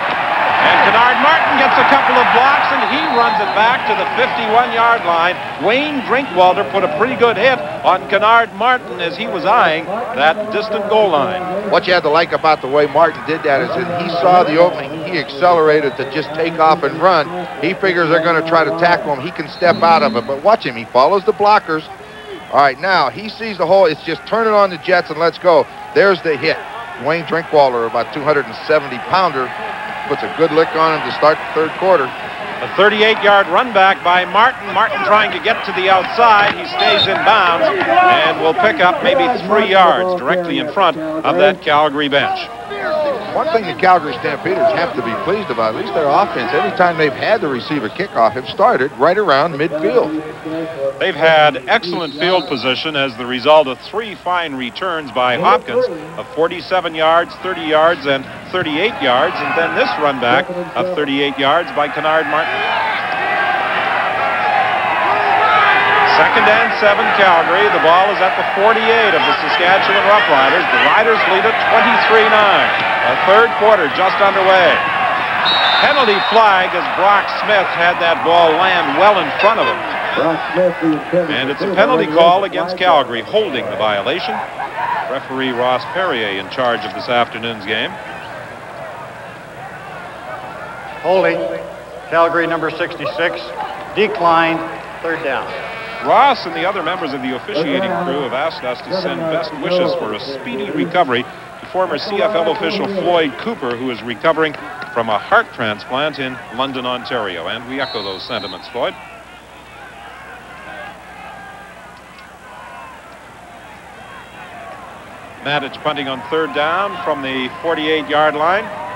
And Kennard Martin gets a couple of blocks and he runs it back to the 51-yard line. Wayne Drinkwalter put a pretty good hit on Kennard Martin as he was eyeing that distant goal line. What you had to like about the way Martin did that is that he saw the opening, he accelerated to just take off and run. He figures they're going to try to tackle him. He can step out of it, but watch him. He follows the blockers. All right, now he sees the hole. It's just turn it on the Jets and let's go. There's the hit. Wayne Drinkwalter, about 270 pounder, puts a good lick on him to start the third quarter. A 38-yard run back by Martin. Martin trying to get to the outside. He stays in bounds and will pick up maybe three yards directly in front of that Calgary bench. One thing the Calgary Stampeders have to be pleased about, at least their offense, every time they've had to receive a kickoff, have started right around midfield. They've had excellent field position as the result of three fine returns by Hopkins of 47 yards, 30 yards, and 38 yards, and then this run back of 38 yards by Kennard Martin. Second and seven, Calgary. The ball is at the 48 of the Saskatchewan Roughriders. The Riders lead it 23-9. A third quarter just underway. Penalty flag as Brock Smith had that ball land well in front of him. And it's a penalty call against Calgary, holding the violation. Referee Ross Perrier in charge of this afternoon's game. Holding. Calgary number 66. Declined. Third down. Ross and the other members of the officiating crew have asked us to send best wishes for a speedy recovery to former CFL official Floyd Cooper, who is recovering from a heart transplant in London, Ontario. And we echo those sentiments, Floyd. Matich punting on third down from the 48-yard line.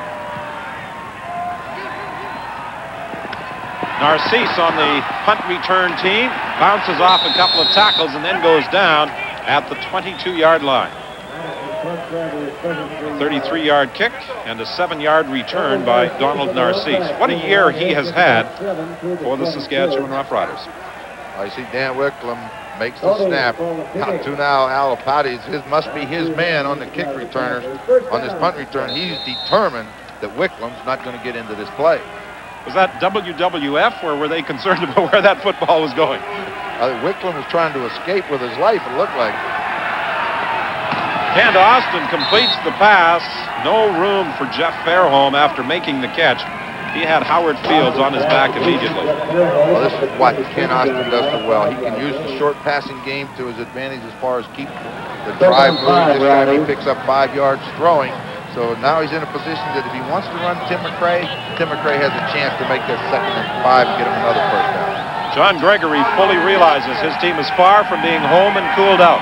Narcisse on the punt return team bounces off a couple of tackles and then goes down at the 22-yard line. 33-yard kick and a 7-yard return by Donald Narcisse. What a year he has had for the Saskatchewan Roughriders. I see Dan Wicklum makes the snap. Now, Tuineau Alipate, his must be his man on the kick returners. On this punt return, he's determined that Wicklum's not going to get into this play. Was that WWF, or were they concerned about where that football was going? Uh, Wicklum was trying to escape with his life, it looked like. Ken Austin completes the pass. No room for Jeff Fairholm after making the catch. He had Howard Fields on his back immediately. Well, this is what Ken Austin does so well. He can use the short passing game to his advantage as far as keep the drive moving. This time he picks up five yards throwing. So now he's in a position that if he wants to run Tim McCray, Tim McCray has a chance to make that second and five and get him another first down. John Gregory fully realizes his team is far from being home and cooled out.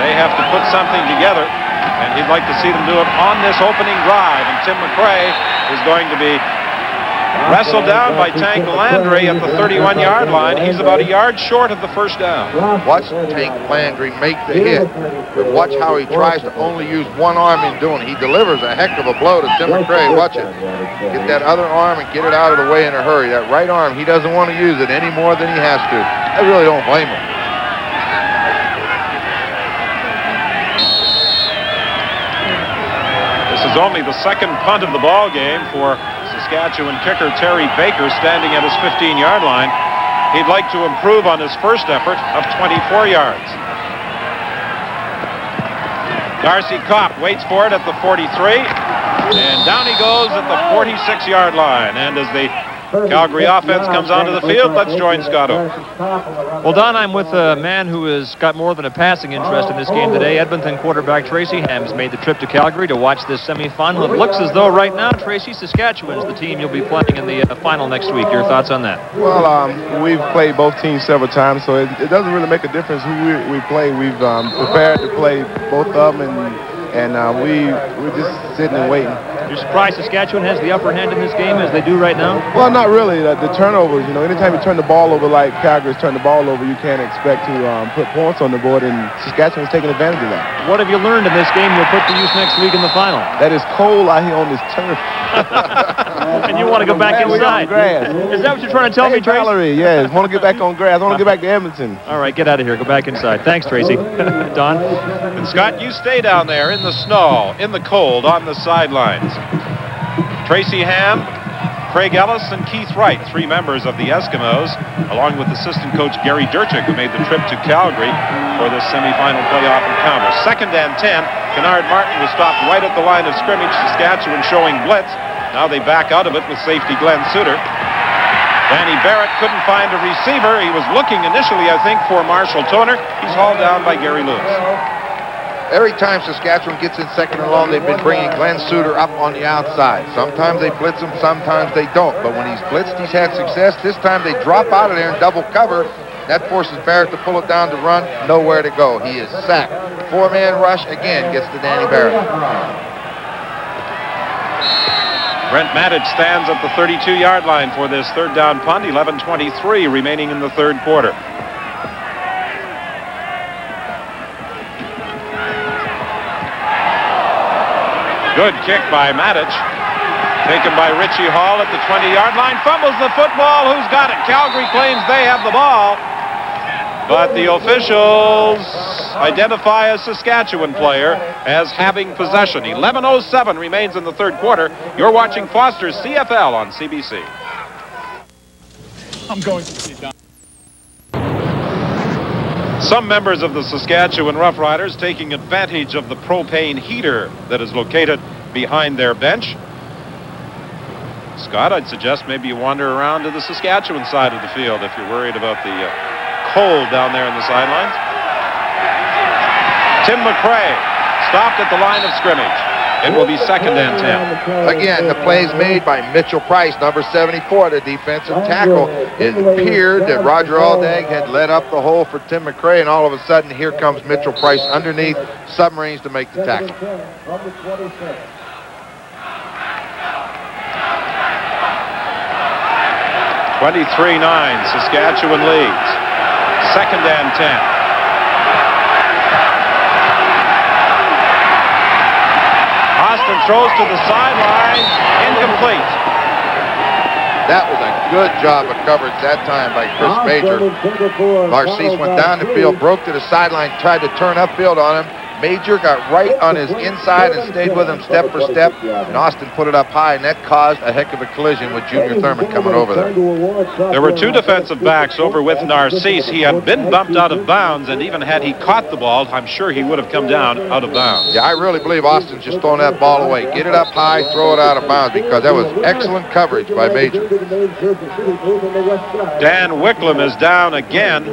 They have to put something together, and he'd like to see them do it on this opening drive. And Tim McCray is going to be wrestled down by Tank Landry at the 31-yard line. He's about a yard short of the first down. Watch Tank Landry make the hit, but watch how he tries to only use one arm in doing it. He delivers a heck of a blow to Tim McCray. Watch it. Get that other arm and get it out of the way in a hurry. That right arm, he doesn't want to use it any more than he has to. I really don't blame him. This is only the second punt of the ball game for Saskatchewan kicker Terry Baker standing at his 15-yard line. He'd like to improve on his first effort of 24 yards. Darcy Kopp waits for it at the 43, and down he goes at the 46-yard line. And as the Calgary offense comes onto the field. Let's join Scott Well, Don, I'm with a man who has got more than a passing interest in this game today. Edmonton quarterback Tracy Hams made the trip to Calgary to watch this semifinal. It looks as though right now, Tracy, Saskatchewan is the team you'll be playing in the uh, final next week. Your thoughts on that? Well, um, we've played both teams several times, so it, it doesn't really make a difference who we, we play. We've um, prepared to play both of them, and and uh, we we're just sitting and waiting. You're surprised Saskatchewan has the upper hand in this game as they do right now? Well, not really. The, the turnovers, you know, anytime you turn the ball over like Calgary's turned the ball over, you can't expect to um, put points on the board, and Saskatchewan's taking advantage of that. What have you learned in this game you'll put to use next week in the final? That is cold out here on this turf. and you want to go back inside. grass. Is that what you're trying to tell hey, me, Tracy? Valerie, yes. Want to get back on grass. I want to get back to Edmonton. All right, get out of here. Go back inside. Thanks, Tracy. Don? And Scott, you stay down there in the snow, in the cold, on the sidelines. Tracy Ham, Craig Ellis, and Keith Wright, three members of the Eskimos, along with assistant coach Gary Durchik, who made the trip to Calgary for this semifinal playoff encounter. Second and 10, Kennard Martin was stopped right at the line of scrimmage, Saskatchewan showing blitz. Now they back out of it with safety Glen Suitor. Danny Barrett couldn't find a receiver. He was looking initially, I think, for Marshall Toner. He's hauled down by Gary Lewis. Every time Saskatchewan gets in second and long, they've been bringing Glen Suitor up on the outside. Sometimes they blitz him, sometimes they don't. But when he's blitzed, he's had success. This time they drop out of there and double cover. That forces Barrett to pull it down to run. Nowhere to go. He is sacked. Four-man rush again gets to Danny Barrett. Brent Matich stands at the 32-yard line for this third down punt. 11:23 remaining in the third quarter. Good kick by Matich. Taken by Richie Hall at the 20-yard line. Fumbles the football. Who's got it? Calgary claims they have the ball. But the officials identify a Saskatchewan player as having possession. 11.07 remains in the third quarter. You're watching Foster's CFL on CBC. I'm going to see Don. Some members of the Saskatchewan Roughriders taking advantage of the propane heater that is located behind their bench. Scott, I'd suggest maybe you wander around to the Saskatchewan side of the field if you're worried about the uh, cold down there in the sidelines. Tim McCray stopped at the line of scrimmage. It will be second and 10. Again, the plays made by Mitchell Price, number 74, the defensive tackle. It appeared that Roger Aldag had led up the hole for Tim McCray, and all of a sudden, here comes Mitchell Price underneath submarines to make the tackle. Twenty-three nine, Saskatchewan leads. Second and ten. Austin throws to the sideline, incomplete. That was a good job of coverage that time by Chris Major. Narcisse went down the field, broke to the sideline, tried to turn upfield on him. Major got right on his inside and stayed with him step for step, and Austin put it up high, and that caused a heck of a collision with Junior Thurman coming over there. There were two defensive backs over with Narcisse. He had been bumped out of bounds, and even had he caught the ball, I'm sure he would have come down out of bounds. Yeah, I really believe Austin's just throwing that ball away. Get it up high, throw it out of bounds, because that was excellent coverage by Major. Dan Wicklum is down again.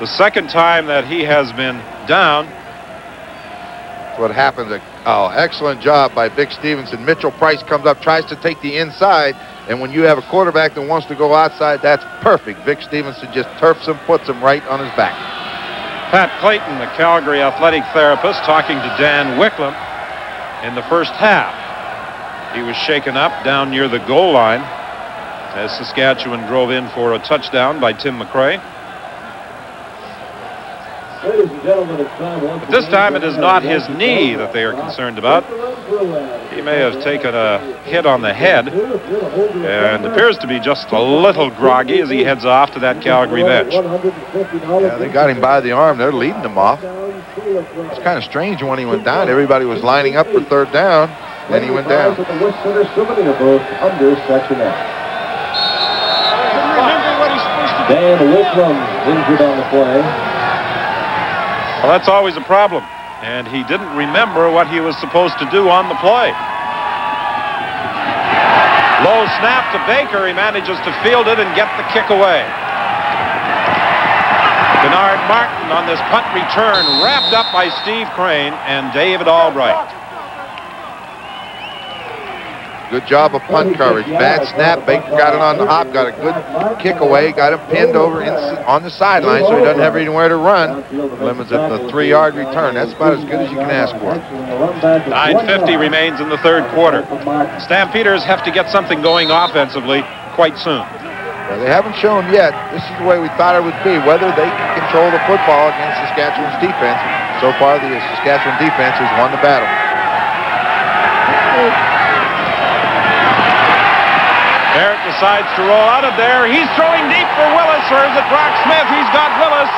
The second time that he has been down. That's what happens. Oh, excellent job by Vic Stevenson. Mitchell Price comes up, tries to take the inside, and when you have a quarterback that wants to go outside, that's perfect. Vic Stevenson just turfs him, puts him right on his back. Pat Clayton, the Calgary athletic therapist, talking to Dan Wicklum in the first half. He was shaken up down near the goal line as Saskatchewan drove in for a touchdown by Tim McCray. But this time it is not his knee that they are concerned about. He may have taken a hit on the head and appears to be just a little groggy as he heads off to that Calgary bench. Yeah, they got him by the arm. They're leading him off. It's kind of strange when he went down. Everybody was lining up for third down. Then he went down. Dan Wicklum injured on the play. Well, that's always a problem. And he didn't remember what he was supposed to do on the play. Low snap to Baker. He manages to field it and get the kick away. Kennard Martin on this punt return, wrapped up by Steve Crane and David Albright. Good job of punt coverage. Bad snap. Baker got it on the hop, got a good kick away, got him pinned over in, on the sideline so he doesn't have anywhere to run. Lemons at the three-yard return. That's about as good as you can ask for. 9.50 remains in the third quarter. Stampeders have to get something going offensively quite soon. Well, they haven't shown yet. This is the way we thought it would be, whether they can control the football against Saskatchewan's defense. So far, the Saskatchewan defense has won the battle. Decides to roll out of there. He's throwing deep for Willis, or is it Brock Smith? He's got Willis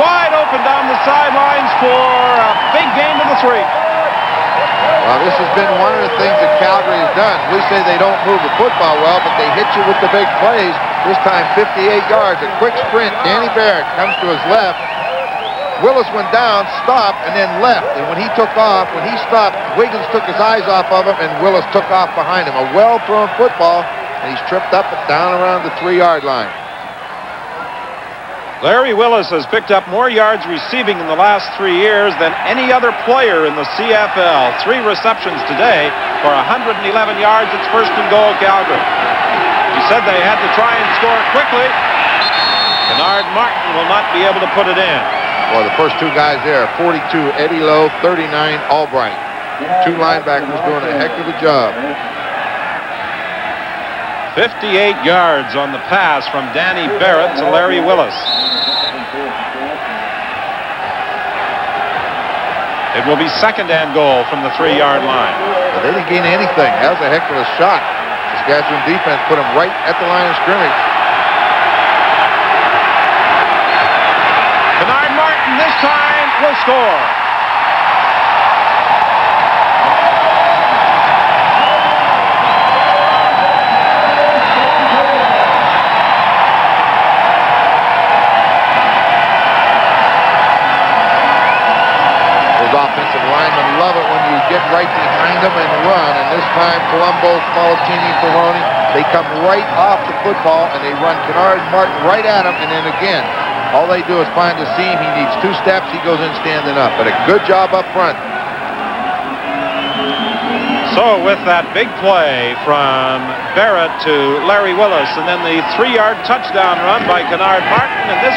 wide open down the sidelines for a big gain to the three. Well, this has been one of the things that Calgary has done. We say they don't move the football well, but they hit you with the big plays. This time 58 yards, a quick sprint. Danny Barrett comes to his left. Willis went down, stopped, and then left. And when he took off, when he stopped, Wiggins took his eyes off of him, and Willis took off behind him. A well-thrown football, he's tripped up and down around the three-yard line. Larry Willis has picked up more yards receiving in the last three years than any other player in the CFL. Three receptions today for 111 yards. It's first and goal, Calgary. He said they had to try and score quickly. Kennard Martin will not be able to put it in. Well, the first two guys there, 42 Eddie Lowe, 39 Albright. Two linebackers doing a heck of a job. 58 yards on the pass from Danny Barrett to Larry Willis. It will be second and goal from the three-yard line. They didn't gain anything. That was a heck of a shot. Saskatchewan defense put him right at the line of scrimmage. Kennard Martin this time will score. Right behind them and run. And this time, Colombo, Spoletini, Ferroni, they come right off the football and they run Kennard Martin right at him. And then again, all they do is find the seam. He needs two steps. He goes in standing up. But a good job up front. So with that big play from Barrett to Larry Willis and then the three-yard touchdown run by Kennard Martin and this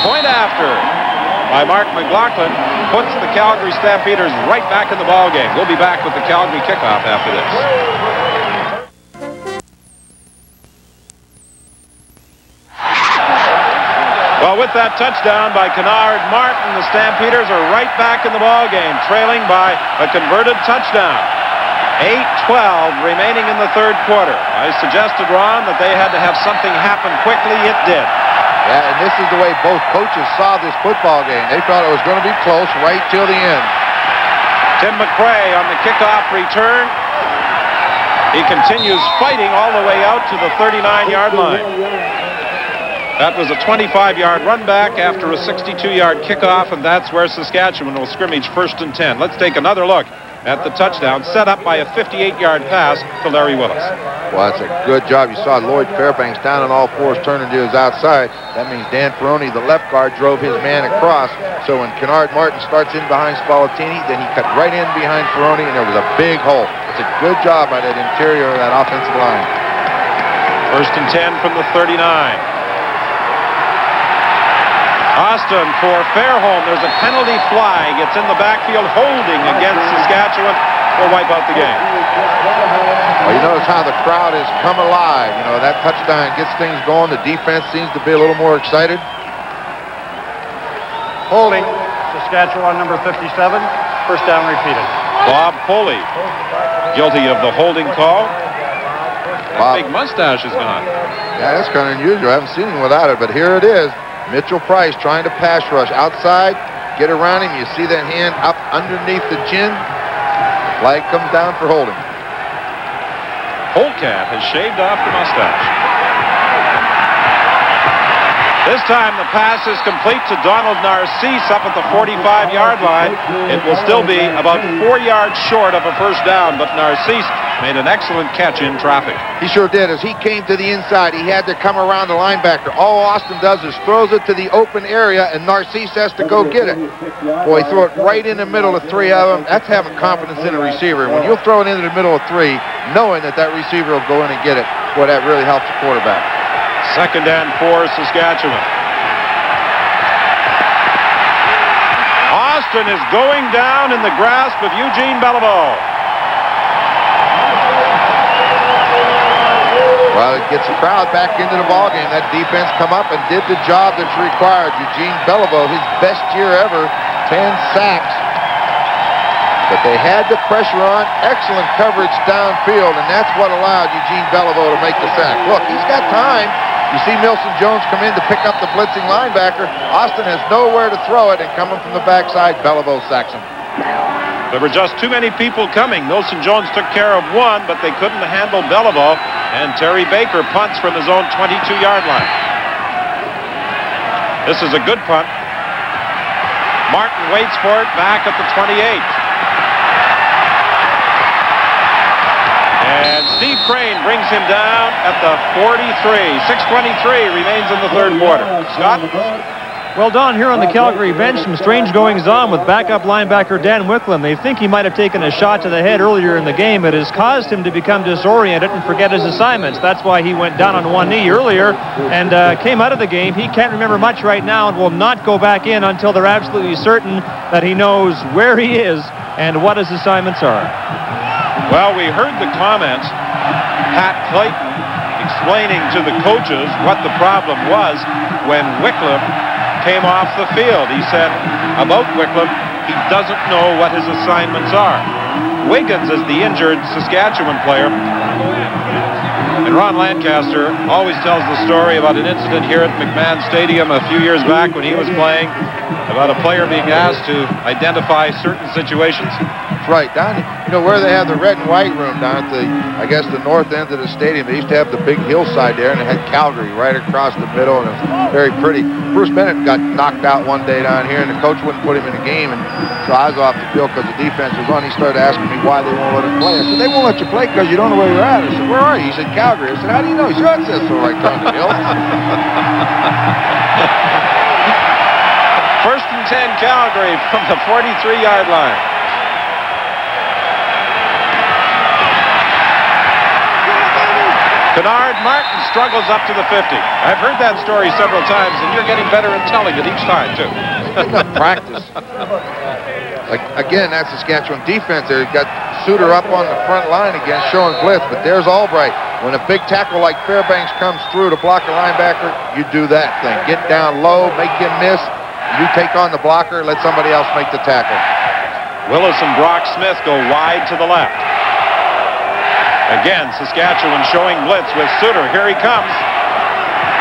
point after by Mark McLoughlin puts the Calgary Stampeders right back in the ball game. We'll be back with the Calgary kickoff after this. Well, with that touchdown by Kennard Martin, the Stampeders are right back in the ball game, trailing by a converted touchdown. 8-12 remaining in the third quarter. I suggested, Ron, that they had to have something happen quickly. It did. Yeah, and this is the way both coaches saw this football game. They thought it was going to be close right till the end. Tim McCray on the kickoff return. He continues fighting all the way out to the 39-yard line. That was a 25-yard run back after a 62-yard kickoff, and that's where Saskatchewan will scrimmage first and 10. Let's take another look at the touchdown, set up by a 58-yard pass to Larry Willis. Well, that's a good job. You saw Lloyd Fairbanks down on all fours turning to his outside. That means Dan Ferroni, the left guard, drove his man across. So when Kennard Martin starts in behind Spoletini, then he cut right in behind Ferroni, and there was a big hole. It's a good job by that interior of that offensive line. First and 10 from the 39. Austin for Fairholm. There's a penalty flag. It's in the backfield holding against Saskatchewan. Will wipe out the game. Well, you notice how the crowd has come alive. You know, that touchdown gets things going. The defense seems to be a little more excited. Holding, Saskatchewan number 57. First down repeated. Bob Poley, guilty of the holding call. Bob. Big mustache is gone. Yeah, that's kind of unusual. I haven't seen him without it, but here it is. Mitchell Price trying to pass rush outside, get around him. You see that hand up underneath the chin. Flag comes down for holding. Holtcat has shaved off the mustache. This time the pass is complete to Donald Narcisse up at the 45-yard line. It will still be about four yards short of a first down, but Narcisse made an excellent catch in traffic. He sure did. As he came to the inside, he had to come around the linebacker. All Austin does is throws it to the open area, and Narcisse has to go get it. Boy, throw it right in the middle of three of them. That's having confidence in a receiver. When you'll throw it into the middle of three, knowing that that receiver will go in and get it, boy, that really helps the quarterback. Second and four, Saskatchewan. Austin is going down in the grasp of Eugene Belliveau. Well, it gets the crowd back into the ballgame. That defense come up and did the job that's required. Eugene Belliveau, his best year ever, 10 sacks. But they had the pressure on, excellent coverage downfield, and that's what allowed Eugene Belliveau to make the sack. Look, he's got time. You see Milson Jones come in to pick up the blitzing linebacker. Austin has nowhere to throw it, and coming from the backside, Belliveau sacks him. There were just too many people coming. Milson Jones took care of one, but they couldn't handle Belliveau, and Terry Baker punts from his own 22-yard line. This is a good punt. Martin waits for it back at the 28. And Steve Crane brings him down at the 43. 6.23 remains in the third quarter. Scott? Well, Don, here on the Calgary bench, some strange goings-on with backup linebacker Dan Wicklum. They think he might have taken a shot to the head earlier in the game. It has caused him to become disoriented and forget his assignments. That's why he went down on one knee earlier and uh, came out of the game. He can't remember much right now and will not go back in until they're absolutely certain that he knows where he is and what his assignments are. Well, we heard the comments. Pat Clayton explaining to the coaches what the problem was when Wicklum came off the field. He said about Wicklum, he doesn't know what his assignments are. Wiggins is the injured Saskatchewan player. And Ron Lancaster always tells the story about an incident here at McMahon Stadium a few years back when he was playing about a player being asked to identify certain situations. Right. Down, you know, where they have the red and white room down at the, I guess, the north end of the stadium, they used to have the big hillside there, and it had Calgary right across the middle, and it was very pretty. Bruce Bennett got knocked out one day down here, and the coach wouldn't put him in the game, and so I was off the field because the defense was on. He started asking me why they won't let him play. I said, they won't let you play because you don't know where you're at. I said, where are you? He said, Calgary. I said, how do you know? He said, it says so right down hill. First and 10 Calgary from the 43-yard line. Kennard Martin struggles up to the 50. I've heard that story several times, and you're getting better at telling it each time, too. practice. Like, again, that's Saskatchewan defense. They've got Suitor up on the front line again, showing blitz, but there's Albright. When a big tackle like Fairbanks comes through to block a linebacker, you do that thing. Get down low, make him miss. You take on the blocker, let somebody else make the tackle. Willis and Brock Smith go wide to the left. Again, Saskatchewan showing blitz with Suitor. Here he comes.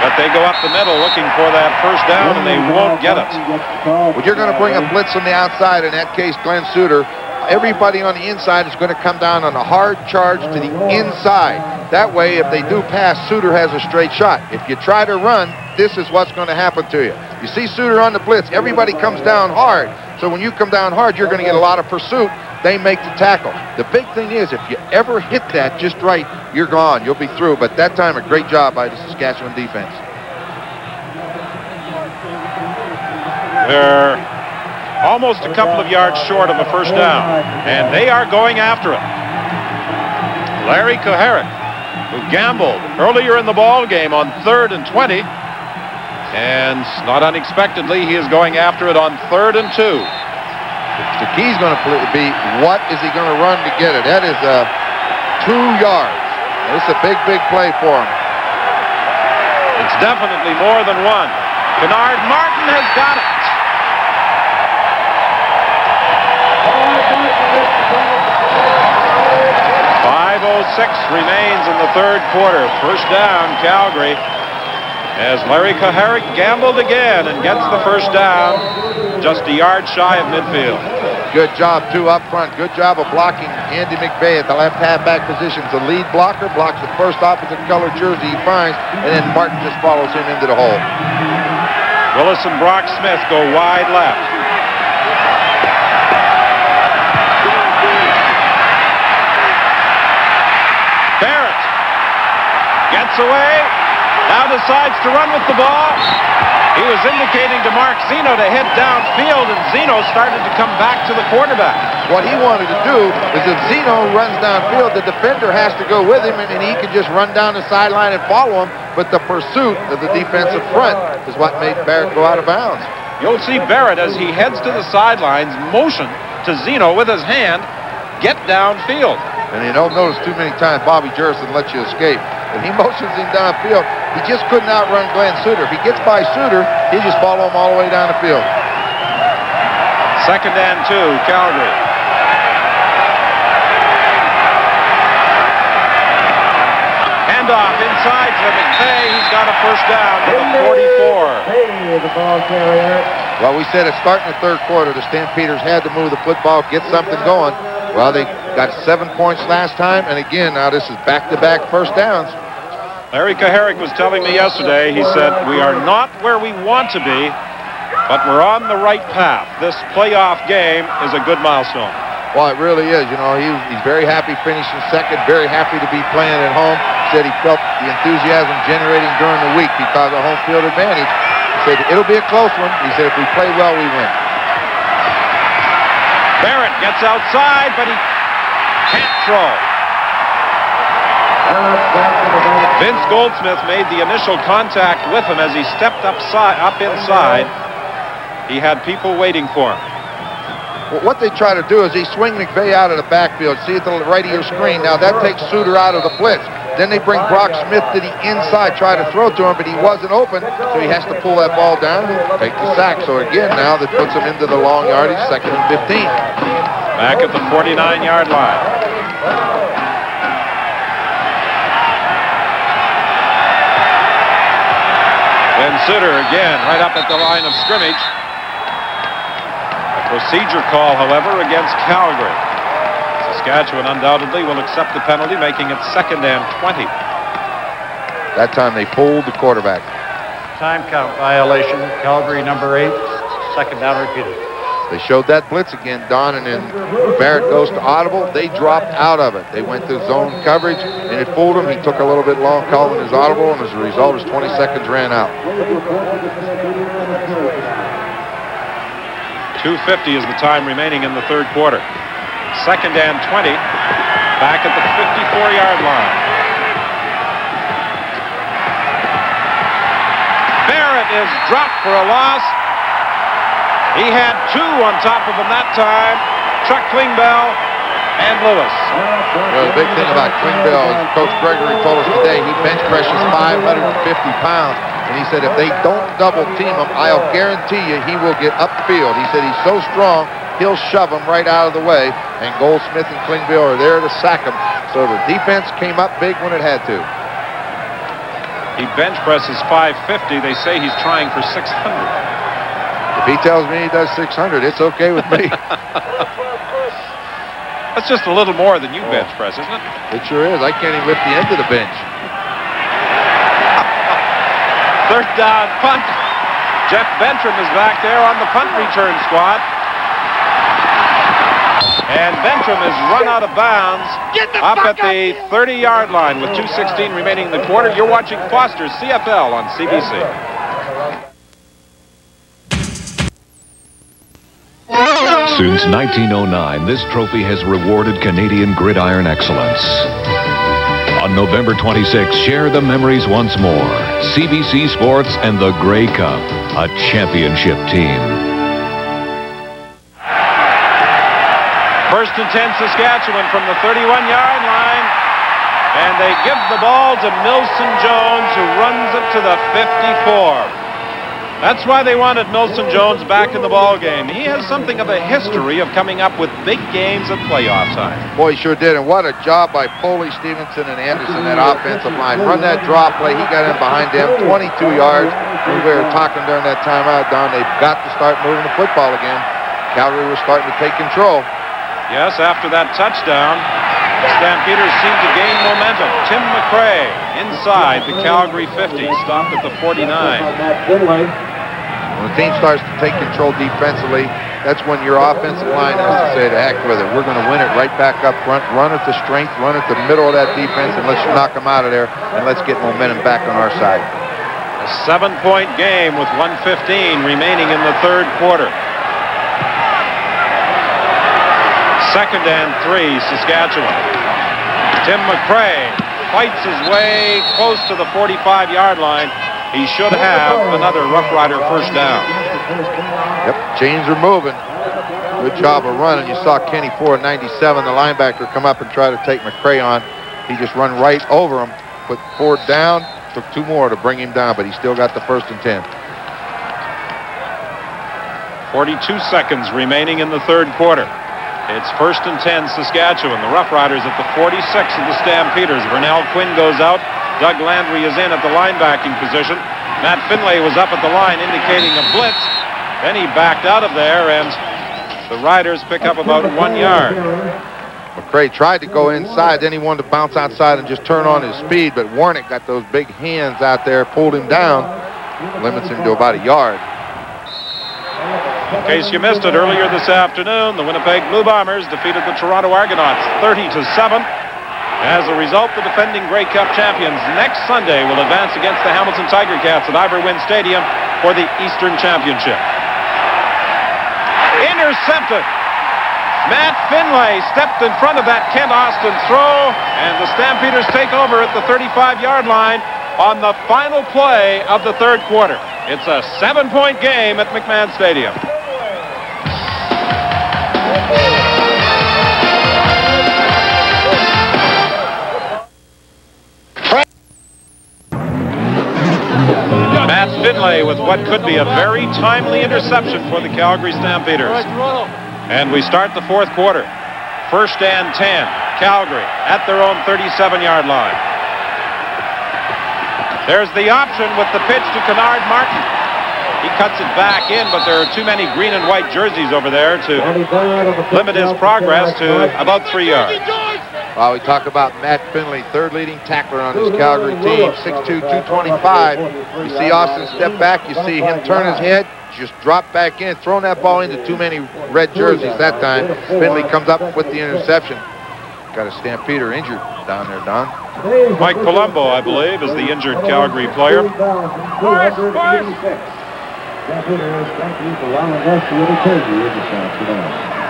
But they go up the middle looking for that first down, and they won't get it. Well, you're going to bring a blitz on the outside, in that case, Glen Suitor. Everybody on the inside is going to come down on a hard charge to the inside. That way, if they do pass, Suitor has a straight shot. If you try to run, this is what's going to happen to you. You see Suitor on the blitz, everybody comes down hard. So when you come down hard, you're going to get a lot of pursuit. They make the tackle. The big thing is, if you ever hit that just right, you're gone. You'll be through. But that time, a great job by the Saskatchewan defense. They're almost a couple of yards short of a first down, and they are going after it. Larry Kuharich, who gambled earlier in the ball game on third and 20, and not unexpectedly, he is going after it on third and two. The key's going to be what is he going to run to get it? That is uh, two yards. This is a big, big play for him. It's definitely more than one. Kennard Martin has got it. Five oh six remains in the third quarter. First down, Calgary. As Larry Kuharich gambled again and gets the first down, just a yard shy of midfield. Good job, too, up front. Good job of blocking Andy McVeigh at the left halfback position. The lead blocker blocks the first opposite color jersey he finds, and then Martin just follows him into the hole. Willis and Brock Smith go wide left. Barrett gets away, decides to run with the ball. He was indicating to Mark Zeno to head downfield, and Zeno started to come back to the quarterback. What he wanted to do is if Zeno runs downfield, the defender has to go with him, and, and he can just run down the sideline and follow him. But the pursuit of the defensive front is what made Barrett go out of bounds. You'll see Barrett as he heads to the sidelines, motion to Zeno with his hand, get downfield. And you don't notice too many times Bobby Jurasin lets you escape. And he motions him downfield, he just couldn't outrun Glen Suitor. If he gets by Suitor, he just follow him all the way down the field. Second and two, Calgary. Handoff inside to McVeigh. He's got a first down to the 44. Hey, the ball carrier. Well, we said it's starting the third quarter. The Stampeders had to move the football, get something going. Well, they got seven points last time, and again, now this is back-to-back -back first downs. Larry Kuharich was telling me yesterday, he said, we are not where we want to be, but we're on the right path. This playoff game is a good milestone. Well, it really is. You know, he, he's very happy finishing second, very happy to be playing at home. Said he felt the enthusiasm generating during the week because of home field advantage. He said, it'll be a close one. He said, if we play well, we win. Barrett gets outside, but he can't throw. Vince Goldsmith made the initial contact with him as he stepped upside, up inside. He had people waiting for him. Well, what they try to do is they swing McVeigh out of the backfield. See at the right of your screen. Now that takes Suitor out of the blitz. Then they bring Brock Smith to the inside, try to throw to him, but he wasn't open, so he has to pull that ball down and take the sack. So again, now that puts him into the long yardage, second and 15. Back at the 49-yard line. Ben again right up at the line of scrimmage. A procedure call, however, against Calgary. Saskatchewan undoubtedly will accept the penalty, making it second and 20. That time they pulled the quarterback. Time count violation, Calgary number eight, second down repeated. They showed that blitz again, Don, and then Barrett goes to audible. They dropped out of it. They went to zone coverage, and it fooled him. He took a little bit long calling his audible, and as a result, his 20 seconds ran out. 2.50 is the time remaining in the third quarter. Second and 20, back at the 54-yard line. Barrett is dropped for a loss. He had two on top of him that time. Chuck Klingbeil and Lewis. Well, the big thing about Klingbeil is Coach Gregory told us today he bench presses 550 pounds. And he said if they don't double team him, I'll guarantee you he will get upfield. He said he's so strong he'll shove him right out of the way, and Goldsmith and Klingbeil are there to sack him. So the defense came up big when it had to. He bench presses 550. They say he's trying for 600. If he tells me he does 600, it's okay with me. That's just a little more than you oh. bench press, isn't it? It sure is. I can't even lift the end of the bench. Third down punt. Jeff Bentrim is back there on the punt return squad. And Bentrim is run out of bounds up at the 30-yard line with 2.16 remaining in the quarter. You're watching Foster's CFL on CBC. Since 1909, this trophy has rewarded Canadian gridiron excellence. On November 26, share the memories once more. CBC Sports and the Grey Cup, a championship team. First and 10 Saskatchewan from the 31-yard line. And they give the ball to Milson Jones, who runs it to the 54. That's why they wanted Milson Jones back in the ball game. He has something of a history of coming up with big games at playoff time. Boy, he sure did. And what a job by Poley, Stevenson, and Anderson, that offensive line. Run that draw play. He got in behind them, 22 yards. We were talking during that timeout, Don. They've got to start moving the football again. Calgary was starting to take control. Yes, after that touchdown, Stampeders seemed to gain momentum. Tim McCray inside the Calgary 50, stopped at the 49. When the team starts to take control defensively, that's when your offensive line has to say, to heck with it. We're going to win it right back up front. Run at the strength, run at the middle of that defense, and let's knock them out of there, and let's get momentum back on our side. A seven-point game with 115 remaining in the third quarter. Second and three, Saskatchewan. Tim McCray fights his way close to the 45-yard line. He should have another Rough Rider first down. Yep, chains are moving. Good job of running. You saw Kenny Ford, 97, the linebacker, come up and try to take McCray on. He just run right over him, put Ford down, took two more to bring him down, but he still got the first and 10. 42 seconds remaining in the third quarter. It's first and 10 Saskatchewan. The Rough Riders at the 46 of the Stampeders. Vernell Quinn goes out. Doug Landry is in at the linebacking position. Matt Finlay was up at the line indicating a blitz. Then he backed out of there and the Riders pick up about one yard. McCray tried to go inside, then he wanted to bounce outside and just turn on his speed, but Warnick got those big hands out there, pulled him down, limits him to about a yard. In case you missed it earlier this afternoon, the Winnipeg Blue Bombers defeated the Toronto Argonauts 30 to 7. As a result, the defending Grey Cup champions next Sunday will advance against the Hamilton Tiger Cats at Ivor Wynne Stadium for the Eastern Championship. Intercepted. Matt Finlay stepped in front of that Kent Austin throw, and the Stampeders take over at the 35-yard line on the final play of the third quarter. It's a seven-point game at McMahon Stadium. Matt Finlay with what could be a very timely interception for the Calgary Stampeders. And we start the fourth quarter. First and 10, Calgary at their own 37-yard line. There's the option with the pitch to Kennard Martin. He cuts it back in, but there are too many green and white jerseys over there to limit his progress to about three yards. While we talk about Matt Finlay, third leading tackler on his Calgary team, 6'2", 225. You see Austin step back, you see him turn his head, just drop back in, throwing that ball into too many red jerseys that time. Finlay comes up with the interception. Got a Stampeder injured down there, Don. Mike Palumbo, I believe, is the injured Calgary player. Stampeders, thank you for allowing us to entertain you in the South Sudan.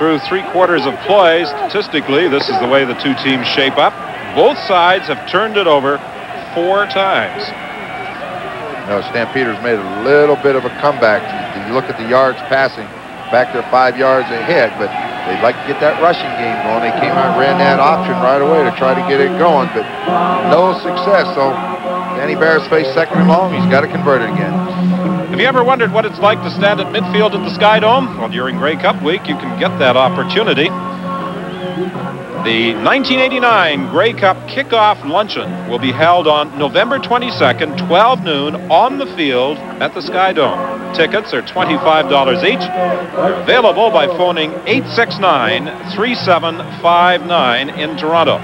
Through three quarters of play, statistically, this is the way the two teams shape up. Both sides have turned it over four times. No, Stampeders made a little bit of a comeback. You look at the yards passing, back there five yards ahead, but they'd like to get that rushing game going. They came out and ran that option right away to try to get it going, but no success. So Danny Barrett's faced second and long. He's got to convert it again. Have you ever wondered what it's like to stand at midfield at the Sky Dome? Well, during Grey Cup week, you can get that opportunity. The 1989 Grey Cup kickoff luncheon will be held on November 22nd, 12 noon, on the field at the Sky Dome. Tickets are $25 each. They're available by phoning 869-3759 in Toronto.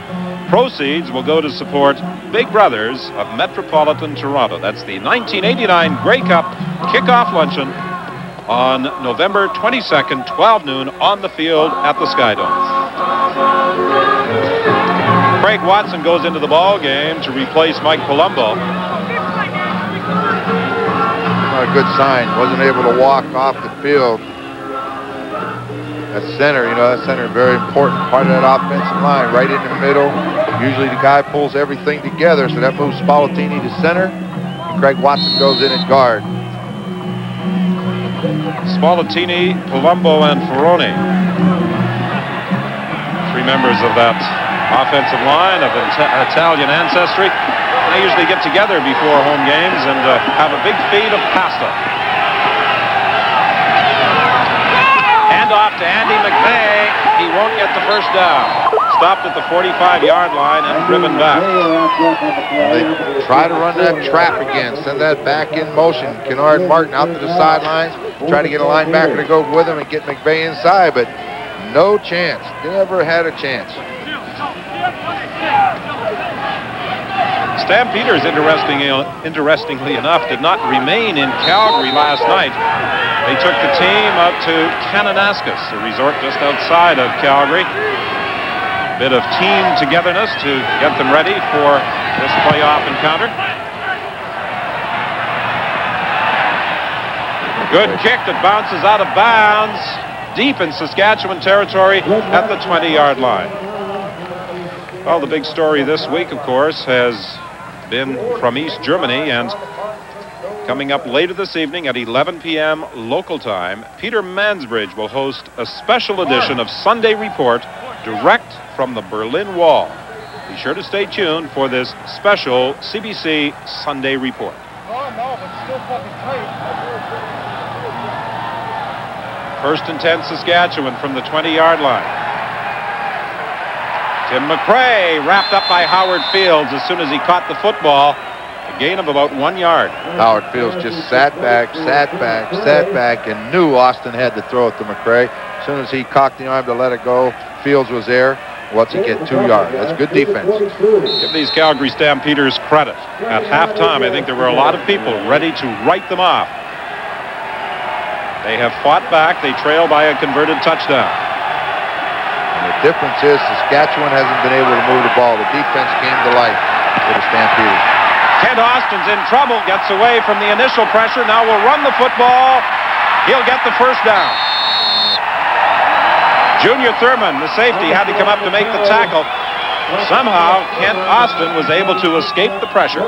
Proceeds will go to support Big Brothers of Metropolitan Toronto. That's the 1989 Grey Cup kickoff luncheon on November 22nd, 12 noon, on the field at the Sky Dome. Craig Watson goes into the ball game to replace Mike Palumbo. Not a good sign. Wasn't able to walk off the field. That center, you know, that center very important part of that offensive line, right in the middle. Usually the guy pulls everything together, so that moves Spoletini to center, and Craig Watson goes in at guard. Spoletini, Palumbo, and Ferrone. Three members of that offensive line of Italian ancestry. They usually get together before home games and uh, have a big feed of pasta. To Andy McVeigh. He won't get the first down. Stopped at the 45-yard line and driven back. They try to run that trap again. Send that back in motion. Kennard Martin out to the sidelines. Try to get a linebacker to go with him and get McVeigh inside, but no chance. Never had a chance. Stampeders, interestingly, uh, interestingly enough, did not remain in Calgary last night. They took the team up to Kananaskis, a resort just outside of Calgary. A bit of team togetherness to get them ready for this playoff encounter. Good kick that bounces out of bounds deep in Saskatchewan territory at the 20-yard line. Well, the big story this week, of course, has been from East Germany and coming up later this evening at 11 p.m. local time, Peter Mansbridge will host a special edition of Sunday Report direct from the Berlin Wall. Be sure to stay tuned for this special CBC Sunday Report. First and 10 Saskatchewan from the 20-yard line. Tim McCray wrapped up by Howard Fields as soon as he caught the football. A gain of about one yard. Howard Fields just sat back, sat back, sat back, and knew Austin had to throw it to McCray. As soon as he cocked the arm to let it go, Fields was there. What's he get? Two yards. That's good defense. Give these Calgary Stampeders credit. At halftime, I think there were a lot of people ready to write them off. They have fought back. They trail by a converted touchdown. Difference is Saskatchewan hasn't been able to move the ball. The defense came to life for the Stampeders. Kent Austin's in trouble, gets away from the initial pressure. Now will run the football. He'll get the first down. Junior Thurman, the safety, had to come up to make the tackle. Somehow, Kent Austin was able to escape the pressure.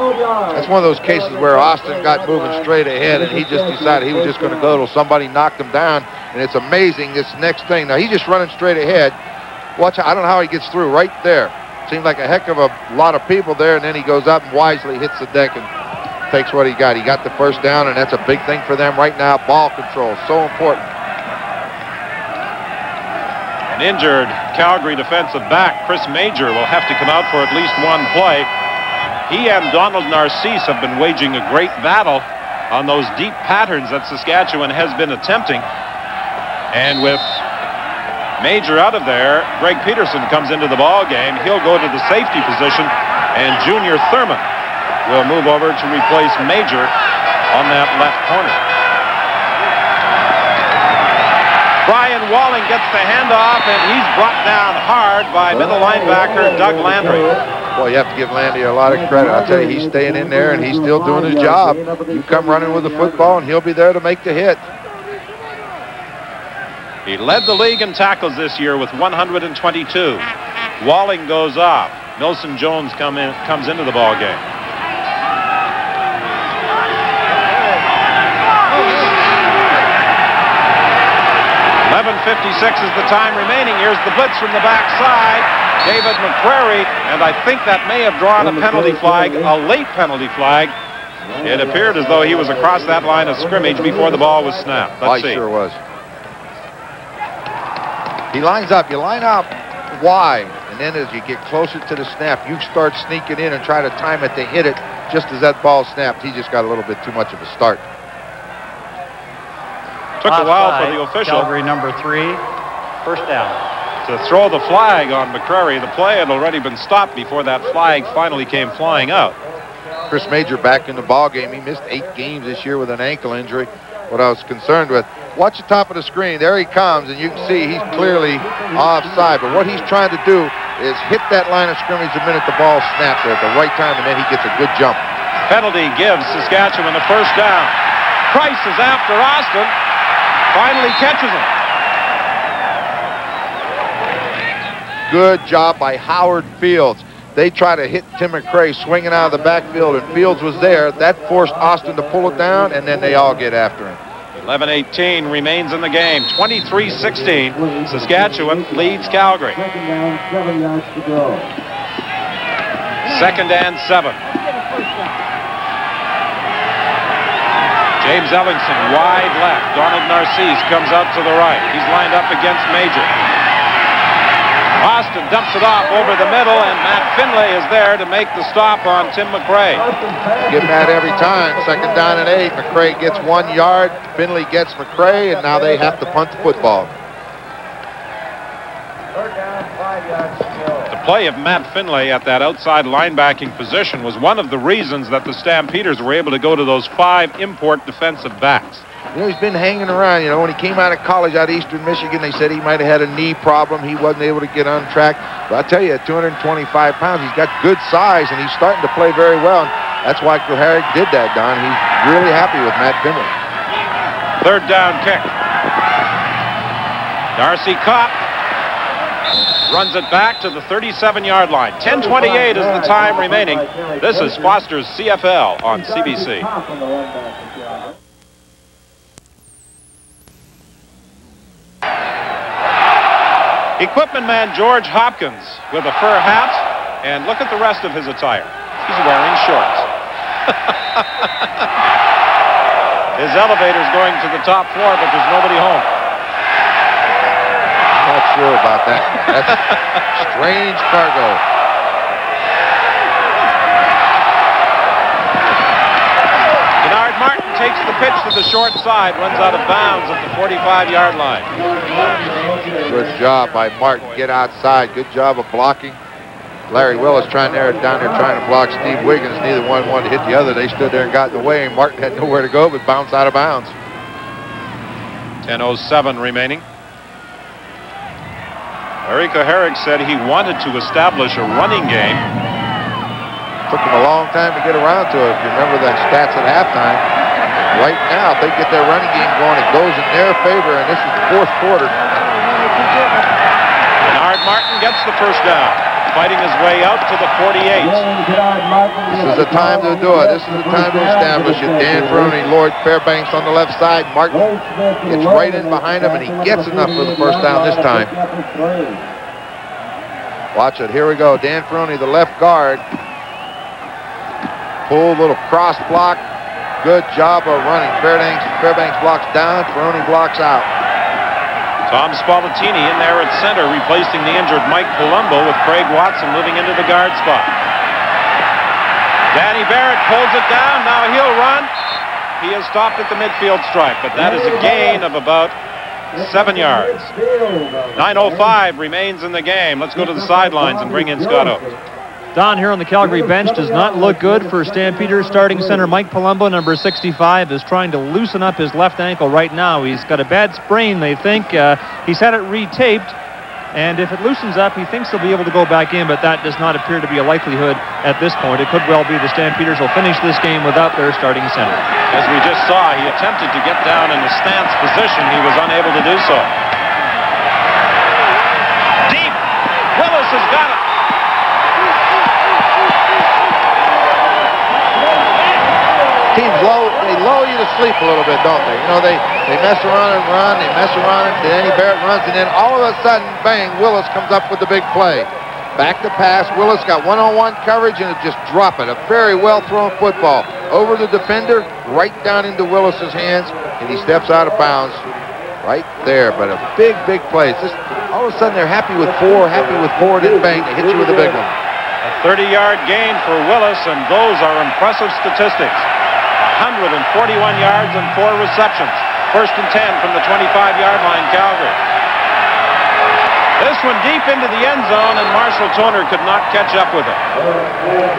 That's one of those cases where Austin got moving straight ahead, and he just decided he was just going to go till somebody knocked him down. And it's amazing this next thing. Now, he's just running straight ahead. Watch, I don't know how he gets through right there. Seemed like a heck of a lot of people there, and then he goes up and wisely hits the deck and takes what he got. He got the first down, and that's a big thing for them right now. Ball control, so important. An injured Calgary defensive back, Chris Major, will have to come out for at least one play. He and Donald Narcisse have been waging a great battle on those deep patterns that Saskatchewan has been attempting. And with Major out of there, Greg Peterson comes into the ball game. He'll go to the safety position, and Junior Thurman will move over to replace Major on that left corner. Brian Walling gets the handoff, and he's brought down hard by middle linebacker Doug Landry. Well, you have to give Landy a lot of credit. I'll tell you, he's staying in there, and he's still doing his job. You come running with the football, and he'll be there to make the hit. He led the league in tackles this year with 122. Walling goes off. Milson Jones come in, comes into the ball game. Eleven fifty-six is the time remaining. Here's the blitz from the backside. David McQuarrie, and I think that may have drawn a penalty flag, a late penalty flag. It appeared as though he was across that line of scrimmage before the ball was snapped. Let's I see. sure was. He lines up. You line up wide, and then as you get closer to the snap, you start sneaking in and try to time it to hit it just as that ball snapped. He just got a little bit too much of a start. Took a while for the official. Calgary number three, first down. To throw the flag on McCrary. The play had already been stopped before that flag finally came flying out. Chris Major back in the ball game. He missed eight games this year with an ankle injury. What I was concerned with, watch the top of the screen. There he comes, and you can see he's clearly offside. But what he's trying to do is hit that line of scrimmage the minute the ball snaps there at the right time, and then he gets a good jump. Penalty gives Saskatchewan the first down. Price is after Austin. Finally catches him. Good job by Howard Fields. They try to hit Tim McCray swinging out of the backfield, and Fields was there. That forced Austin to pull it down, and then they all get after him. 11-18 remains in the game. 23-16. Saskatchewan leads Calgary. Second and seven. James Ellingson wide left. Donald Narcisse comes out to the right. He's lined up against Major. Austin dumps it off over the middle, and Matt Finlay is there to make the stop on Tim McCray. Give Matt every time. Second down and eight. McCray gets one yard. Finlay gets McCray, and now they have to punt the football. Third down, five yards to go. The play of Matt Finlay at that outside linebacking position was one of the reasons that the Stampeders were able to go to those five import defensive backs. You know, he's been hanging around. You know, when he came out of college out of Eastern Michigan, they said he might have had a knee problem. He wasn't able to get on track. But I tell you, at 225 pounds, he's got good size, and he's starting to play very well. And that's why Kuharich did that, Don. He's really happy with Matt Finlay. Third down kick. Darcy Kopp runs it back to the 37-yard line. 10:28 is the time remaining. This is Foster's CFL on CBC. Equipment man George Hopkins with a fur hat, and look at the rest of his attire. He's wearing shorts. his elevator's going to the top floor, but there's nobody home. I'm Not sure about that. That's strange cargo. Martin takes the pitch to the short side, runs out of bounds at the 45-yard line. Good job by Martin. Get outside. Good job of blocking. Larry Willis trying there down there trying to block Steve Wiggins. Neither one wanted to hit the other. They stood there and got in the way. And Martin had nowhere to go but bounce out of bounds. 10.07 remaining. Larry Kuharich said he wanted to establish a running game. Took them a long time to get around to it. If you remember the stats at halftime, right now, if they get their running game going, it goes in their favor, and this is the fourth quarter. Kennard Martin gets the first down, fighting his way out to the 48. This is the time to do it. This is the time to establish it. Dan Ferroni, Lloyd Fairbanks on the left side. Martin gets right in behind him, and he gets enough for the first down this time. Watch it. Here we go. Dan Ferroni, the left guard. Pull, little cross block. Good job of running. Fairbanks, Fairbanks blocks down. Ferroni blocks out. Tom Spoletini in there at center, replacing the injured Mike Palumbo with Craig Watson moving into the guard spot. Danny Barrett pulls it down. Now he'll run. He is stopped at the midfield stripe, but that is a gain of about seven yards. 9.05 remains in the game. Let's go to the sidelines and bring in Scott. Don here on the Calgary bench does not look good for Stampeders starting center Mike Palumbo, number 65, is trying to loosen up his left ankle right now. He's got a bad sprain, they think. Uh, he's had it retaped, and if it loosens up, he thinks he'll be able to go back in, but that does not appear to be a likelihood at this point. It could well be the Stampeders will finish this game without their starting center. As we just saw, he attempted to get down in a stance position. He was unable to do so. Deep. Willis has got it. Teams they lull you to sleep a little bit, don't they? You know, they, they mess around and run, they mess around and Danny Barrett runs, and then all of a sudden, bang, Willis comes up with the big play. Back to pass. Willis got one-on-one coverage and it just drop it. A very well-thrown football. Over the defender, right down into Willis's hands, and he steps out of bounds right there. But a big, big play. It's just all of a sudden they're happy with four, happy with four, didn't bang. They hit you with a big one. A 30-yard gain for Willis, and those are impressive statistics. 141 yards and four receptions. First and 10 from the 25-yard line, Calgary. This one deep into the end zone, and Marshall Toner could not catch up with it.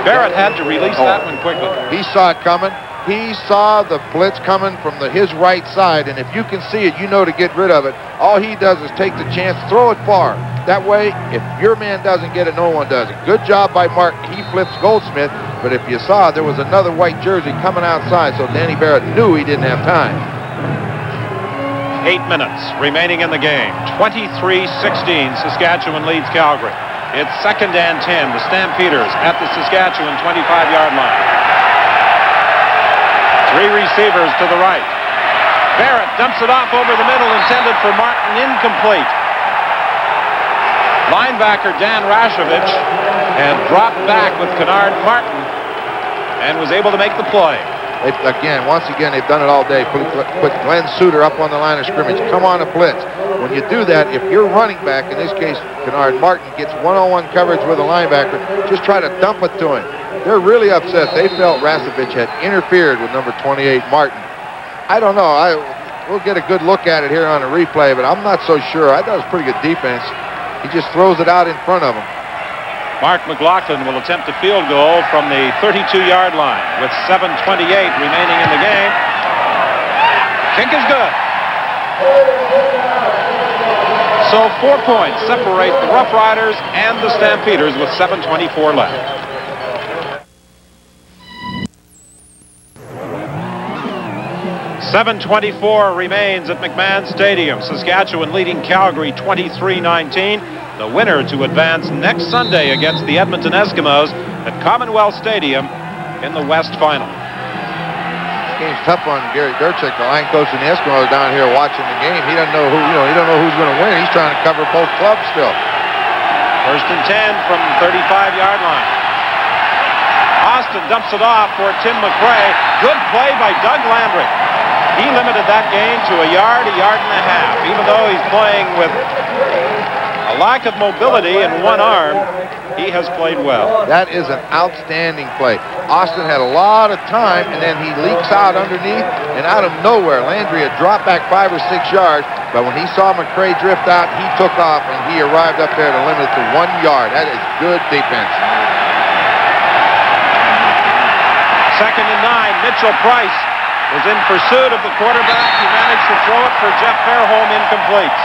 Barrett had to release oh. that one quickly. He saw it coming. He saw the blitz coming from the, his right side, and if you can see it, you know to get rid of it. All he does is take the chance, throw it far. That way, if your man doesn't get it, no one does it. Good job by Mark. He flips Goldsmith, but if you saw, there was another white jersey coming outside, so Danny Barrett knew he didn't have time. Eight minutes remaining in the game. 23-16, Saskatchewan leads Calgary. It's second and 10. The Stampeders at the Saskatchewan 25-yard line. Three receivers to the right. Barrett dumps it off over the middle, intended for Martin, incomplete. Linebacker Dan Rashovich had dropped back with Kennard Martin and was able to make the play. It, again, once again, they've done it all day. Put, put Glen Suitor up on the line of scrimmage. Come on a blitz. When you do that, if your running back, in this case, Kennard Martin, gets one-on-one coverage with a linebacker, just try to dump it to him. They're really upset. They felt Rashovich had interfered with number 28, Martin. I don't know. I We'll get a good look at it here on the replay, but I'm not so sure. I thought it was pretty good defense. He just throws it out in front of him. Mark McLoughlin will attempt a field goal from the 32-yard line with 7.28 remaining in the game. Kick is good. So four points separate the Rough Riders and the Stampeders with 7.24 left. 7.24 remains at McMahon Stadium. Saskatchewan leading Calgary 23-19. The winner to advance next Sunday against the Edmonton Eskimos at Commonwealth Stadium in the West Final. This game's tough on Gary Durchek, the line coach and the Eskimos down here watching the game. He doesn't know who, you know, he don't know who's going to win. He's trying to cover both clubs still. First and 10 from the 35-yard line. Austin dumps it off for Tim McCray. Good play by Doug Landry. He limited that game to a yard, a yard and a half. Even though he's playing with a lack of mobility in one arm, he has played well. That is an outstanding play. Austin had a lot of time, and then he leaks out underneath, and out of nowhere, Landry had dropped back five or six yards, but when he saw McCray drift out, he took off, and he arrived up there to limit it to one yard. That is good defense. Second and nine, Mitchell Price was in pursuit of the quarterback. He managed to throw it for Jeff Fairholm incomplete.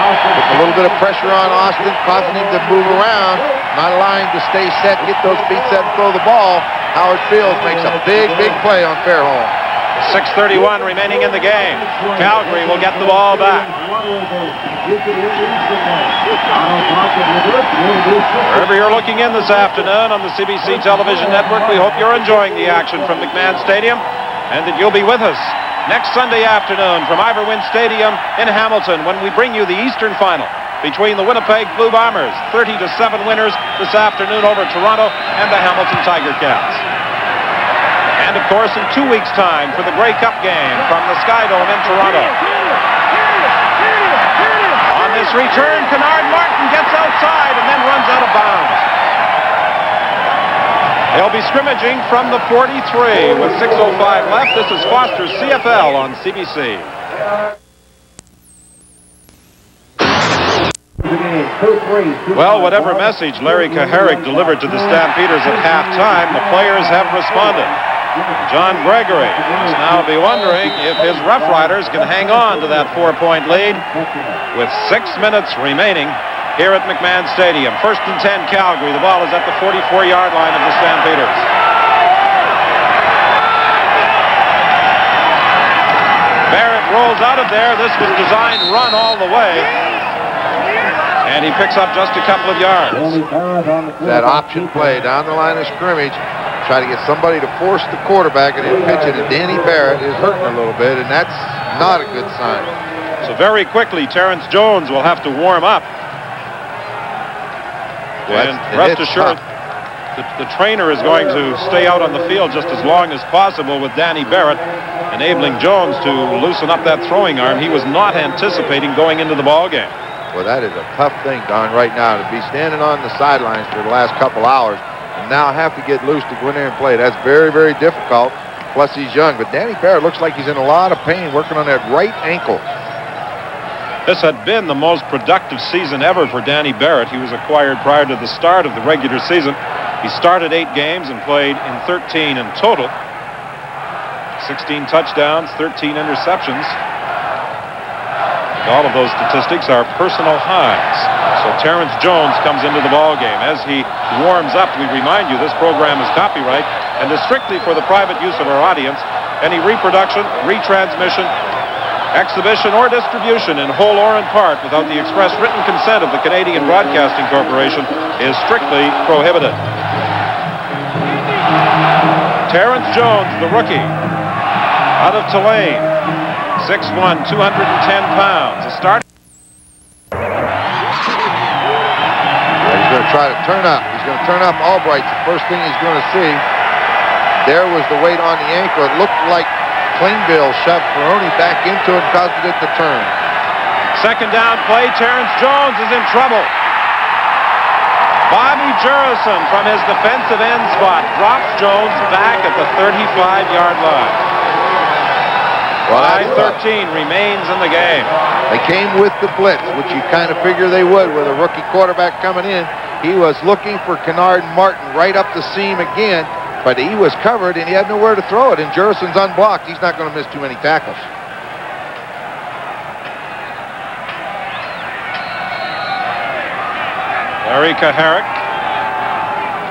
With a little bit of pressure on Austin, causing him to move around, not allowing him to stay set, get those feet set, and throw the ball. Howard Fields makes a big, big play on Fairholm. 6.31 remaining in the game. Calgary will get the ball back. Wherever you're looking in this afternoon on the CBC television network, we hope you're enjoying the action from McMahon Stadium and that you'll be with us next Sunday afternoon from Ivor Wynne Stadium in Hamilton when we bring you the Eastern Final between the Winnipeg Blue Bombers, 30 to 7 winners this afternoon over Toronto, and the Hamilton Tiger Cats. And of course, in two weeks' time for the Grey Cup game from the Skydome in Toronto. This return, Kennard Martin gets outside and then runs out of bounds. They'll be scrimmaging from the 43 with 6.05 left. This is Foster's CFL on CBC. Well, whatever message Larry Kuharich delivered to the Stampeders at halftime, the players have responded. John Gregory must now be wondering if his Rough Riders can hang on to that four-point lead with six minutes remaining here at McMahon Stadium. First and 10, Calgary. The ball is at the 44-yard line of the Stampeders. Barrett rolls out of there. This was designed run all the way. And he picks up just a couple of yards. That option play down the line of scrimmage try to get somebody to force the quarterback and then pitch it, and Danny Barrett is hurting a little bit, and that's not a good sign. So very quickly, Terrence Jones will have to warm up. Well, and rest assured, the, the, trainer is going to stay out on the field just as long as possible with Danny Barrett, enabling Jones to loosen up that throwing arm. He was not anticipating going into the ball game. Well, that is a tough thing, Don, right now, to be standing on the sidelines for the last couple hours and now have to get loose to go in there and play. That's very, very difficult. Plus, he's young. But Danny Barrett looks like he's in a lot of pain working on that right ankle. This had been the most productive season ever for Danny Barrett. He was acquired prior to the start of the regular season. He started eight games and played in 13 in total. 16 touchdowns, 13 interceptions. All of those statistics are personal highs. So Terrence Jones comes into the ball game. As he warms up, we remind you this program is copyright and is strictly for the private use of our audience. Any reproduction, retransmission, exhibition, or distribution in whole or in part without the express written consent of the Canadian Broadcasting Corporation is strictly prohibited. Terrence Jones, the rookie, out of Tulane, 6'1", 210 pounds. A start. He's going to try to turn up. He's going to turn up Albright. The first thing he's going to see. There was the weight on the ankle. It looked like Klingbeil shoved Peroni back into it and caused it to turn. Second down play, Terrence Jones is in trouble. Bobby Jurasin from his defensive end spot drops Jones back at the 35-yard line. Well, 13 remains in the game. They came with the blitz, which you kind of figure they would with a rookie quarterback coming in. He was looking for Kennard Martin right up the seam again. But he was covered, and he had nowhere to throw it. And Jurasin's unblocked. He's not going to miss too many tackles. Larry Herrick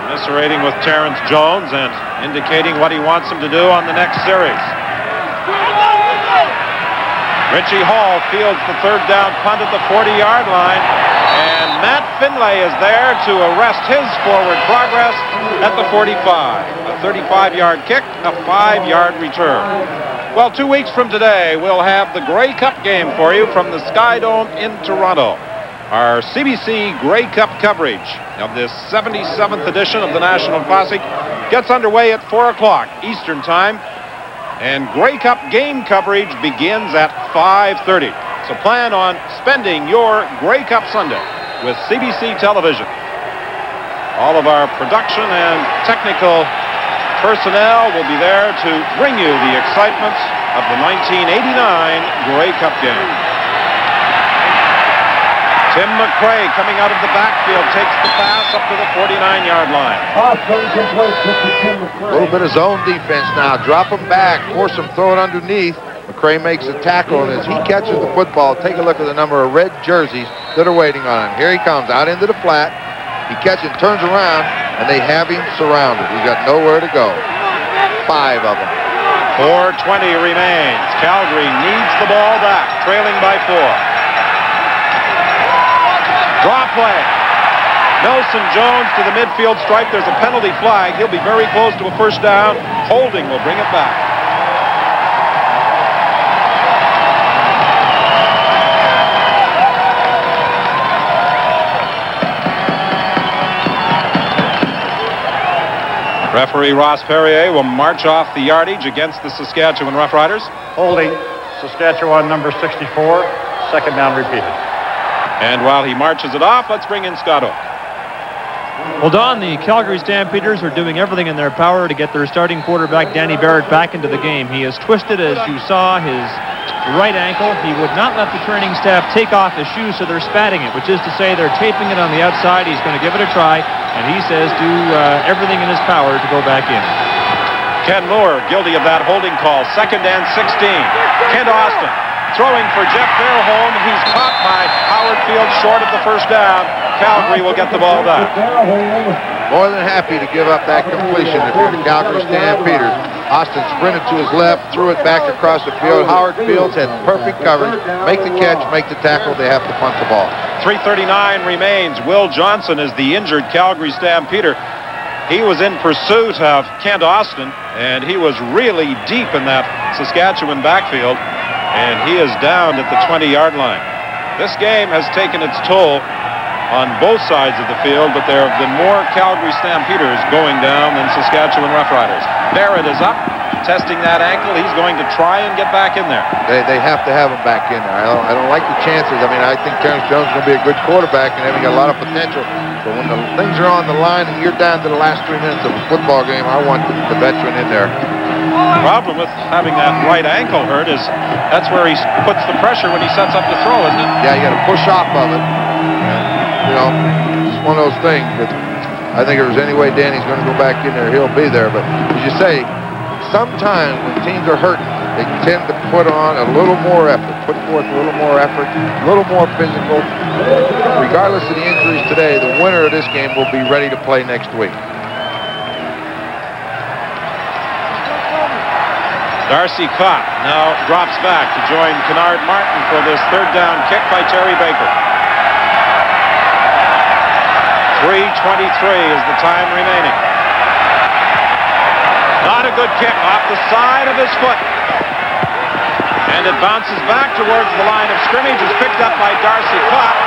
commiserating with Terrence Jones and indicating what he wants him to do on the next series. Richie Hall fields the third down punt at the 40-yard line. And Matt Finlay is there to arrest his forward progress at the 45. A 35-yard kick, a five-yard return. Well, two weeks from today, we'll have the Grey Cup game for you from the Sky Dome in Toronto. Our CBC Grey Cup coverage of this 77th edition of the National Classic gets underway at 4 o'clock Eastern Time, and Grey Cup game coverage begins at 5.30. So plan on spending your Grey Cup Sunday with CBC Television. All of our production and technical personnel will be there to bring you the excitement of the 1989 Grey Cup game. Tim McCray coming out of the backfield takes the pass up to the 49-yard line. A little bit of zone defense now. Drop him back, force him, throw it underneath. McCray makes a tackle, and as he catches the football, take a look at the number of red jerseys that are waiting on him. Here he comes out into the flat. He catches, turns around, and they have him surrounded. He's got nowhere to go. Five of them. 4.20 remains. Calgary needs the ball back, trailing by four. Draw play. Milson Jones to the midfield stripe. There's a penalty flag. He'll be very close to a first down. Holding will bring it back. Referee Ross Perrier will march off the yardage against the Saskatchewan Roughriders. Holding Saskatchewan number 64, second down repeated. And while he marches it off, let's bring in Scott Scotto. Well, Don, the Calgary Stampeders are doing everything in their power to get their starting quarterback, Danny Barrett, back into the game. He is twisted, as you saw, his right ankle. He would not let the training staff take off his shoes, so they're spatting it, which is to say they're taping it on the outside. He's going to give it a try, and he says do uh, everything in his power to go back in. Ken Moore guilty of that holding call. Second and 16. Kent Austin throwing for Jeff Fairholm. He's caught by Howard Field short of the first down. Calgary will get the ball back. More than happy to give up that completion if you're the Calgary Stampeders. Austin sprinted to his left, threw it back across the field. Howard Fields had perfect coverage. Make the catch, make the tackle. They have to punt the ball. 339 remains. Will Johnson is the injured Calgary Stampeder. He was in pursuit of Kent Austin, and he was really deep in that Saskatchewan backfield, and he is down at the 20-yard line. This game has taken its toll on both sides of the field, but there have been more Calgary Stampeders going down than Saskatchewan Roughriders. Barrett is up, testing that ankle. He's going to try and get back in there. They, they have to have him back in there. I don't, I don't like the chances. I mean, I think Terrence Jones is going to be a good quarterback and having a lot of potential. But when the things are on the line and you're down to the last three minutes of a football game, I want the, the veteran in there. The problem with having that right ankle hurt is that's where he puts the pressure when he sets up the throw, isn't it? Yeah, you got to push off of it. And, you know, it's one of those things that I think if there's any way Danny's going to go back in there, he'll be there. But as you say, sometimes when teams are hurting, they tend to put on a little more effort, put forth a little more effort, a little more physical. Regardless of the injuries today, the winner of this game will be ready to play next week. Darcy Kopp now drops back to join Kennard Martin for this third down kick by Terry Baker. 3.23 is the time remaining. Not a good kick off the side of his foot. And it bounces back towards the line of scrimmage. Is picked up by Darcy Kopp.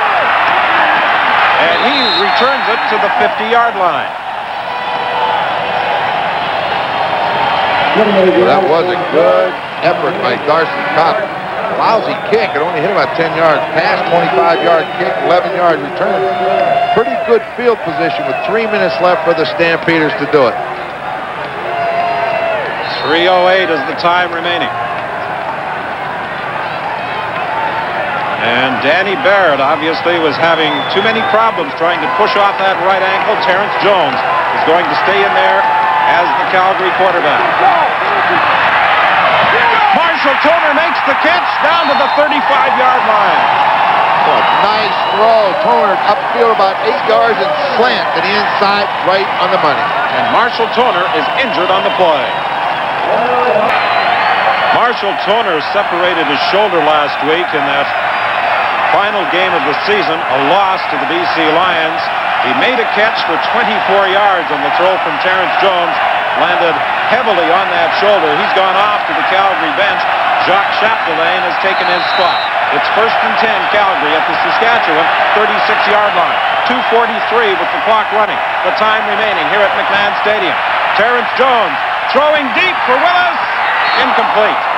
And he returns it to the 50-yard line. Well, that was a good effort by Darcy Kopp. Lousy kick. It only hit about 10 yards. Pass, 25-yard kick, 11-yard return. Pretty good field position with three minutes left for the Stampeders to do it. 3.08 is the time remaining. And Danny Barrett obviously was having too many problems trying to push off that right ankle. Terrence Jones is going to stay in there as the Calgary quarterback. Marshall Toner makes the catch down to the 35-yard line. Oh, nice throw. Toner upfield about eight yards and slant to the inside right on the money. And Marshall Toner is injured on the play. Marshall Toner separated his shoulder last week in that final game of the season, a loss to the BC Lions. He made a catch for 24 yards on the throw from Terrence Jones, landed heavily on that shoulder. He's gone off to the Calgary bench. Jacques Chapdelaine has taken his spot. It's first and 10 Calgary at the Saskatchewan 36-yard line. 2.43 with the clock running. The time remaining here at McMahon Stadium. Terrence Jones throwing deep for Willis. Incomplete.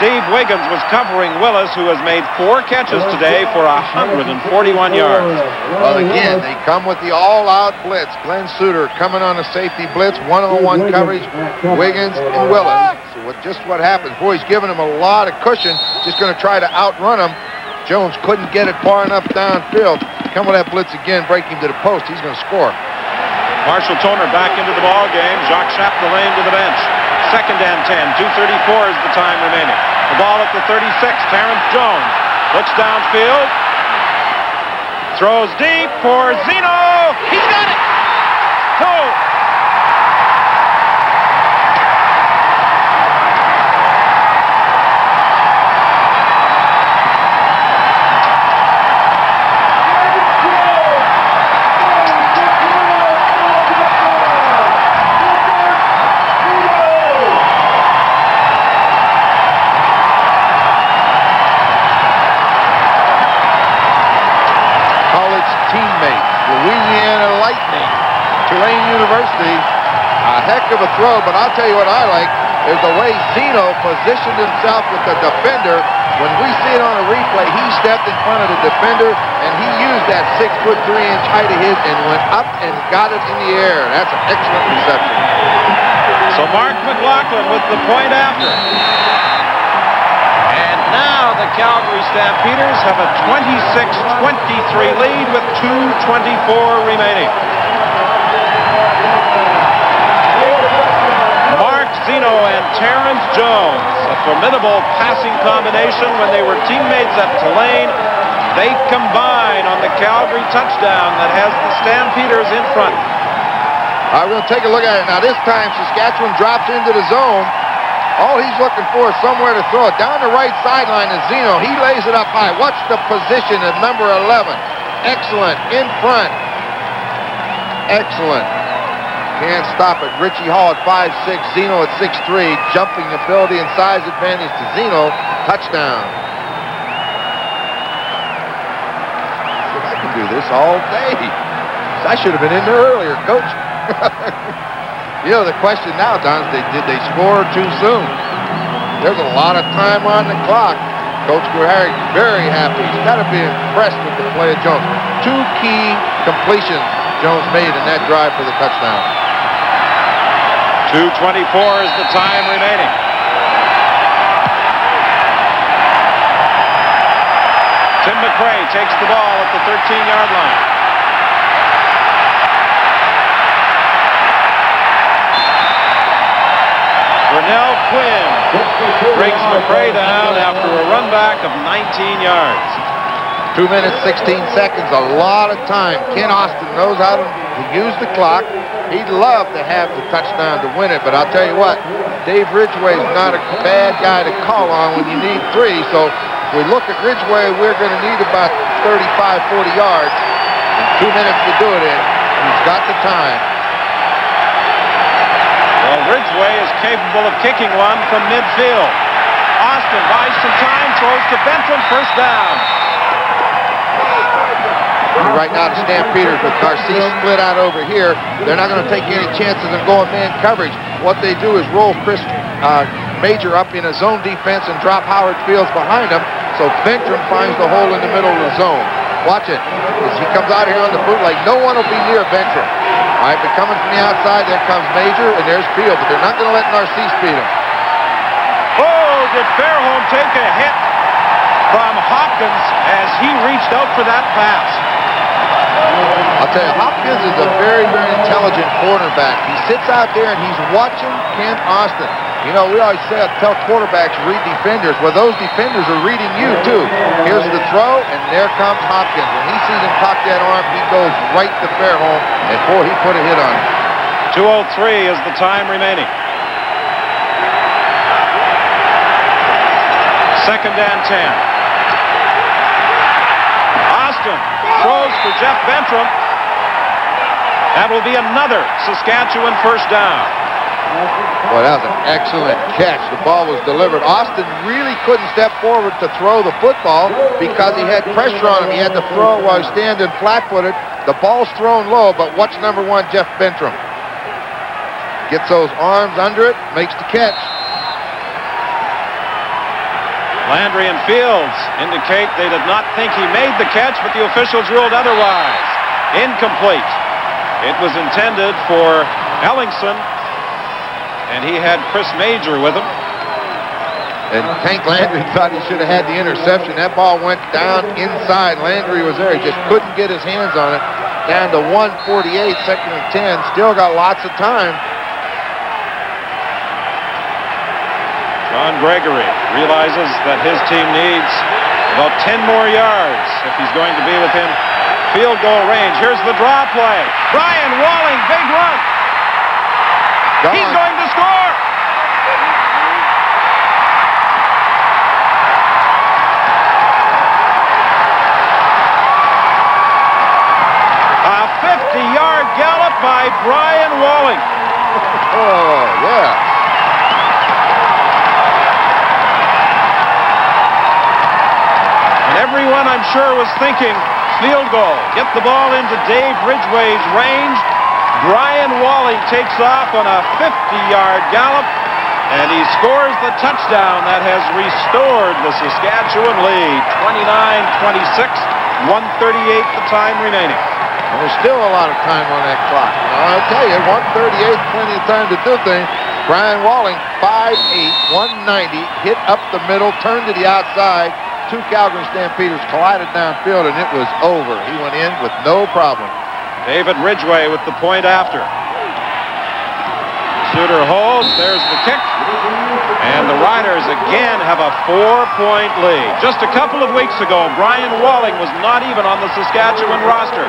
Steve Wiggins was covering Willis, who has made four catches today for 141 yards. Well, again, they come with the all-out blitz. Glen Suitor coming on a safety blitz, one-on-one coverage, Wiggins and Willis. So what, just what happens. Boy, he's giving him a lot of cushion, just going to try to outrun him. Jones couldn't get it far enough downfield. Come with that blitz again, break him to the post. He's going to score. Marshall Toner back into the ball game. Jacques Chapdelaine to the bench. Second and 10. 2.34 is the time remaining. The ball at the 36. Terrence Jones looks downfield. Throws deep for Zeno. He's got it. No. Of a throw, but I'll tell you what I like is the way Zeno positioned himself with the defender. When we see it on a replay, he stepped in front of the defender and he used that six foot three inch height of his and went up and got it in the air. That's an excellent reception. So Mark McLoughlin with the point after. And now the Calgary Stampeders have a 26-23 lead with 2.24 remaining. Mark Zeno and Terrence Jones, a formidable passing combination when they were teammates at Tulane. They combine on the Calgary touchdown that has the Stampeders in front. All right, to take a look at it. Now, this time, Saskatchewan drops into the zone. All he's looking for is somewhere to throw it. Down the right sideline is Zeno. He lays it up high. Watch the position of number 11. Excellent. In front. Excellent. Can't stop it. Richie Hall at 5'6", Zeno at 6'3", jumping ability and size advantage to Zeno. Touchdown. I can do this all day. I should have been in there earlier, coach. you know, the question now, Don, is they, did they score too soon? There's a lot of time on the clock. Coach Guerrero very happy. He's got to be impressed with the play of Jones. Two key completions Jones made in that drive for the touchdown. 2.24 is the time remaining. Tim McCray takes the ball at the 13-yard line. Vernell Quinn brings McCray down after a run back of 19 yards. Two minutes, 16 seconds, a lot of time. Ken Austin knows how to use the clock. He'd love to have the touchdown to win it, but I'll tell you what, Dave Ridgway is not a bad guy to call on when you need three. So if we look at Ridgway, we're going to need about 35, 40 yards. And two minutes to do it in. He's got the time. Well, Ridgway is capable of kicking one from midfield. Austin buys some time, throws to Bentrim, first down. Right now, the Stampeders with Narcisse split out over here, they're not going to take any chances of going man coverage. What they do is roll Chris uh, Major up in a zone defense and drop Howard Fields behind him, so Bentrim finds the hole in the middle of the zone. Watch it. As he comes out here on the bootleg, no one will be near Bentrim. All right, but coming from the outside, there comes Major, and there's Field, but they're not going to let Narcisse beat him. Oh, did Fairholm take a hit from Hopkins as he reached out for that pass? I'll tell you, Hopkins is a very, very intelligent cornerback. He sits out there and he's watching Ken Austin. You know, we always say, tell quarterbacks read defenders. Well, those defenders are reading you, too. Here's the throw, and there comes Hopkins. When he sees him cock that arm, he goes right to Fairholm, and boy, he put a hit on him. 2.03 is the time remaining. Second and 10. Austin throws for Jeff Bentrim. That will be another Saskatchewan first down. Boy, that was an excellent catch. The ball was delivered. Austin really couldn't step forward to throw the football because he had pressure on him. He had to throw it while standing flat-footed. The ball's thrown low, but watch number one, Jeff Bentrim. Gets those arms under it, makes the catch. Landry and Fields indicate they did not think he made the catch, but the officials ruled otherwise. Incomplete. It was intended for Ellingson, and he had Chris Major with him. And Hank Landry thought he should have had the interception. That ball went down inside. Landry was there. He just couldn't get his hands on it. Down to 148, second and 10. Still got lots of time. John Gregory realizes that his team needs about 10 more yards if he's going to be within field goal range. Here's the draw play. Brian Walling, big run. Gone. He's going to score. A 50-yard gallop by Brian Walling. Oh, yeah. And everyone, I'm sure, was thinking field goal. Get the ball into Dave Ridgway's range. Brian Walling takes off on a 50-yard gallop, and he scores the touchdown that has restored the Saskatchewan lead. 29-26, 138 the time remaining. There's still a lot of time on that clock. I'll tell you, 138, plenty of time to do things. Brian Walling, 5'8", 190, hit up the middle, turned to the outside. Two Calgary Stampeders collided downfield, and it was over. He went in with no problem. David Ridgway with the point after. Suitor holds. There's the kick. And the Riders again have a four-point lead. Just a couple of weeks ago, Brian Walling was not even on the Saskatchewan roster.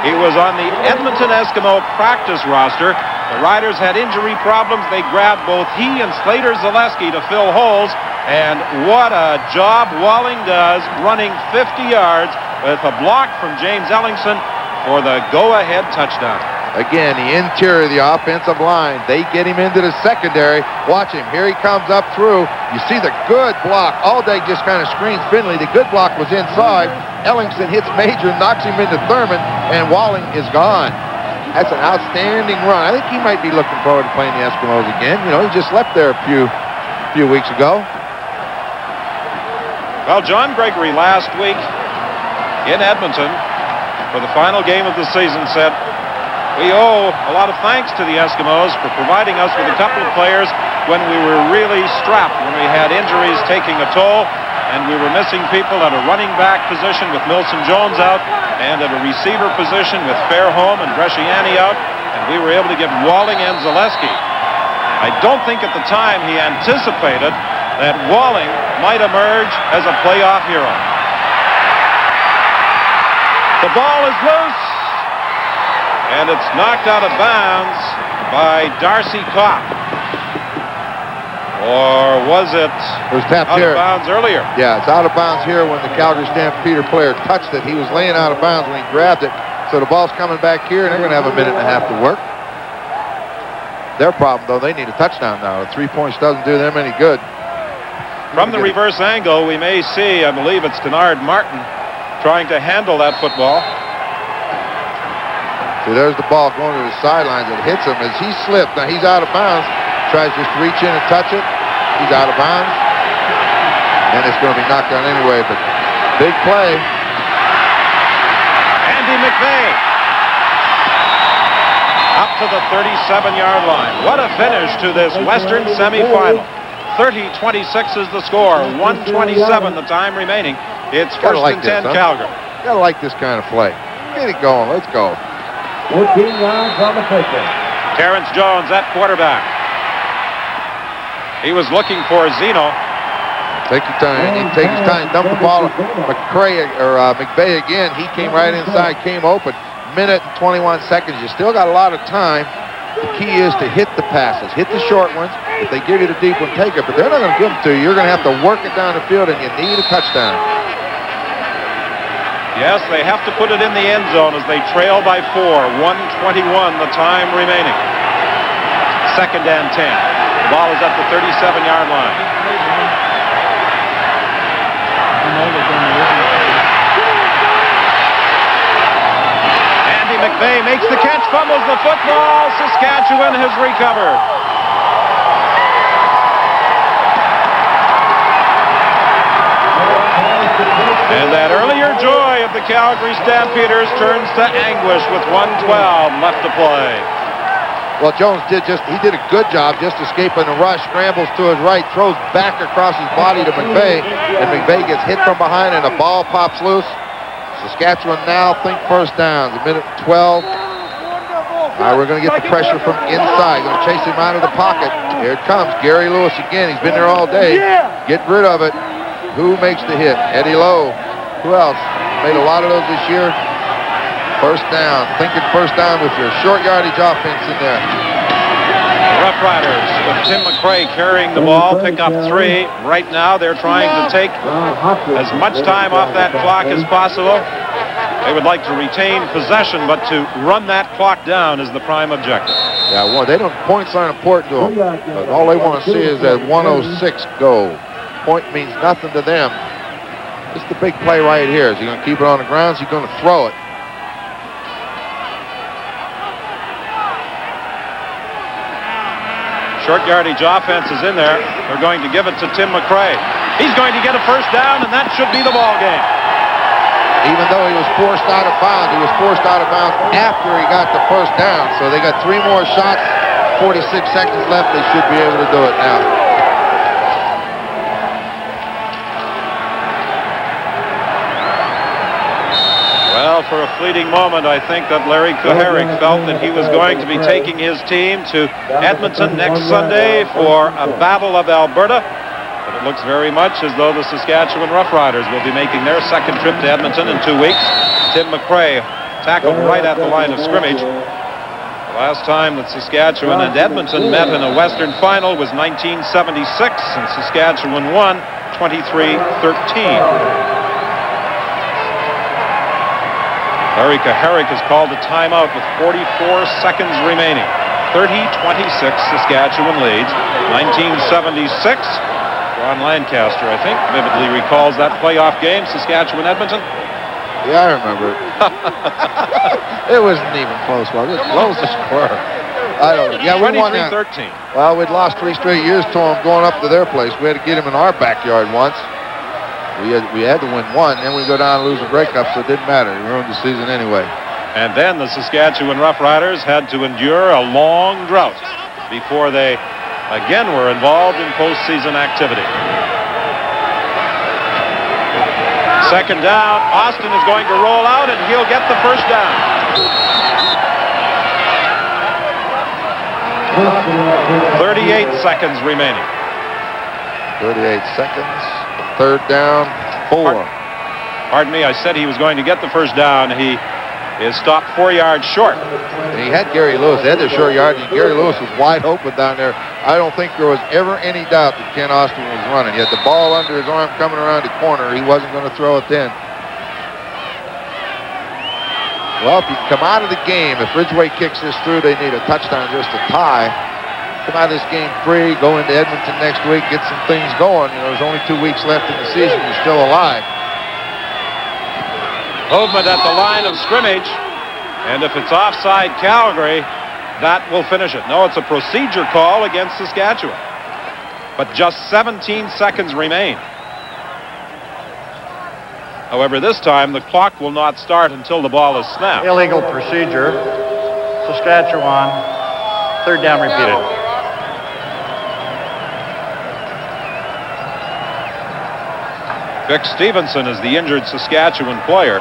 He was on the Edmonton Eskimo practice roster. The Riders had injury problems. They grabbed both he and Slater Zaleski to fill holes. And what a job Walling does running 50 yards with a block from James Ellingson for the go-ahead touchdown. Again, the interior of the offensive line. They get him into the secondary. Watch him. Here he comes up through. You see the good block. All day just kind of screens Finlay. The good block was inside. Ellingson hits Major, knocks him into Thurman, and Walling is gone. That's an outstanding run. I think he might be looking forward to playing the Eskimos again. You know, he just left there a few, few weeks ago. Well, John Gregory last week in Edmonton for the final game of the season said, we owe a lot of thanks to the Eskimos for providing us with a couple of players when we were really strapped, when we had injuries taking a toll, and we were missing people at a running back position with Milson Jones out and at a receiver position with Fairholm and Bresciani out, and we were able to get Walling and Zaleski. I don't think at the time he anticipated that Walling might emerge as a playoff hero. The ball is loose, and it's knocked out of bounds by Darcy Kopp. Or was it, it was tapped out here. of bounds earlier? Yeah, it's out of bounds here when the Calgary Stampeder player touched it. He was laying out of bounds when he grabbed it. So the ball's coming back here, and they're going to have a minute and a half to work. Their problem, though, they need a touchdown now. Three points doesn't do them any good. From the reverse angle, we may see, I believe it's Kennard Martin trying to handle that football. See, there's the ball going to the sidelines. It hits him as he slipped. Now he's out of bounds. Tries just to reach in and touch it. He's out of bounds. And it's going to be knocked down anyway, but big play. Andy McVeigh up to the 37-yard line. What a finish to this Western semifinal. 30-26 is the score. 127 the time remaining. It's first like and this, 10 huh? Calgary. Gotta like this kind of play. Get it going. Let's go. 14 yards on the picture. Terrence Jones at quarterback. He was looking for Zeno. Take your time. He take his time. Dump the ball. McCray or uh, McVeigh again. He came right inside, came open. Minute and 21 seconds. You still got a lot of time. The key is to hit the passes. Hit the short ones. If they give you the deep one, take it. But they're not going to give them to you. You're going to have to work it down the field, and you need a touchdown. Yes, they have to put it in the end zone as they trail by four. 121 the time remaining. Second and 10. The ball is at the 37-yard line. Andy McVeigh makes the catch, fumbles the football. Saskatchewan has recovered. And that earlier joy of the Calgary Stampeders turns to anguish with 112 left to play. Well, Jones did just, he did a good job just escaping the rush, scrambles to his right, throws back across his body to McVeigh, and McVeigh gets hit from behind and the ball pops loose. Saskatchewan now think first down, the minute 12. All right, we're going to get the pressure from inside. Going to chase him out of the pocket. Here it comes. Gary Lewis again. He's been there all day. Get rid of it. Who makes the hit? Eddie Lowe. Who else? Made a lot of those this year. First down. Thinking first down with your short yardage offense in there. Rough Riders with Tim McCray carrying the ball, pick up three. Right now they're trying to take as much time off that clock as possible. They would like to retain possession, but to run that clock down is the prime objective. Yeah, well, they don't. Points aren't important to them. But all they want to see is that 106 go. Point means nothing to them. Is the big play right here. Is he going to keep it on the ground? Is he going to throw it? Short yardage offense is in there. They're going to give it to Tim McCray. He's going to get a first down, and that should be the ball game. Even though he was forced out of bounds, he was forced out of bounds after he got the first down. So they got three more shots, 46 seconds left. They should be able to do it now. For a fleeting moment, I think that Larry Kuharich felt that he was going to be taking his team to Edmonton next Sunday for a Battle of Alberta. But it looks very much as though the Saskatchewan Roughriders will be making their second trip to Edmonton in two weeks. Tim McCray tackled right at the line of scrimmage. The last time that Saskatchewan and Edmonton met in a Western final was 1976, and Saskatchewan won 23-13. Larry Kuharich has called a timeout with 44 seconds remaining. 30-26, Saskatchewan leads. 1976, Ron Lancaster, I think, vividly recalls that playoff game, Saskatchewan-Edmonton. Yeah, I remember it. it wasn't even close. Well, it close the score. I don't know. Yeah, we won that. 13. Well, we'd lost three straight years to them going up to their place. We had to get them in our backyard once. We had, we had to win one, then we go down and lose a breakup, so it didn't matter. We ruined the season anyway. And then the Saskatchewan Roughriders had to endure a long drought before they again were involved in postseason activity. Second down, Austin is going to roll out and he'll get the first down. 38 seconds remaining. 38 seconds. Third down, four. Pardon me, I said he was going to get the first down. He is stopped four yards short. And he had Gary Lewis. They had their short yard, and Gary Lewis was wide open down there. I don't think there was ever any doubt that Ken Austin was running. He had the ball under his arm coming around the corner. He wasn't going to throw it then. Well, if you come out of the game, if Ridgway kicks this through, they need a touchdown just to tie. Come out of this game free, go into Edmonton next week, get some things going. You know, there's only two weeks left in the season. You're still alive. Movement at the line of scrimmage. And if it's offside Calgary, that will finish it. No, it's a procedure call against Saskatchewan. But just 17 seconds remain. However, this time the clock will not start until the ball is snapped. Illegal procedure. Saskatchewan. Third down repeated. Vic Stevenson is the injured Saskatchewan player.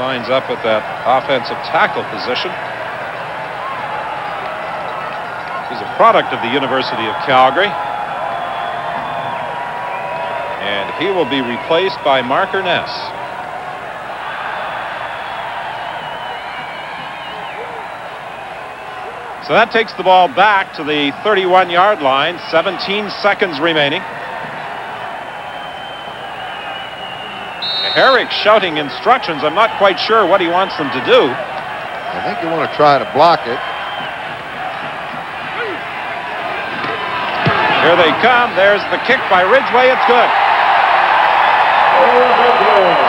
Lines up at that offensive tackle position. He's a product of the University of Calgary. And he will be replaced by Mark Ernest. So that takes the ball back to the 31-yard line, 17 seconds remaining. Herrick shouting instructions. I'm not quite sure what he wants them to do. I think you want to try to block it. Here they come. There's the kick by Ridgway. It's good.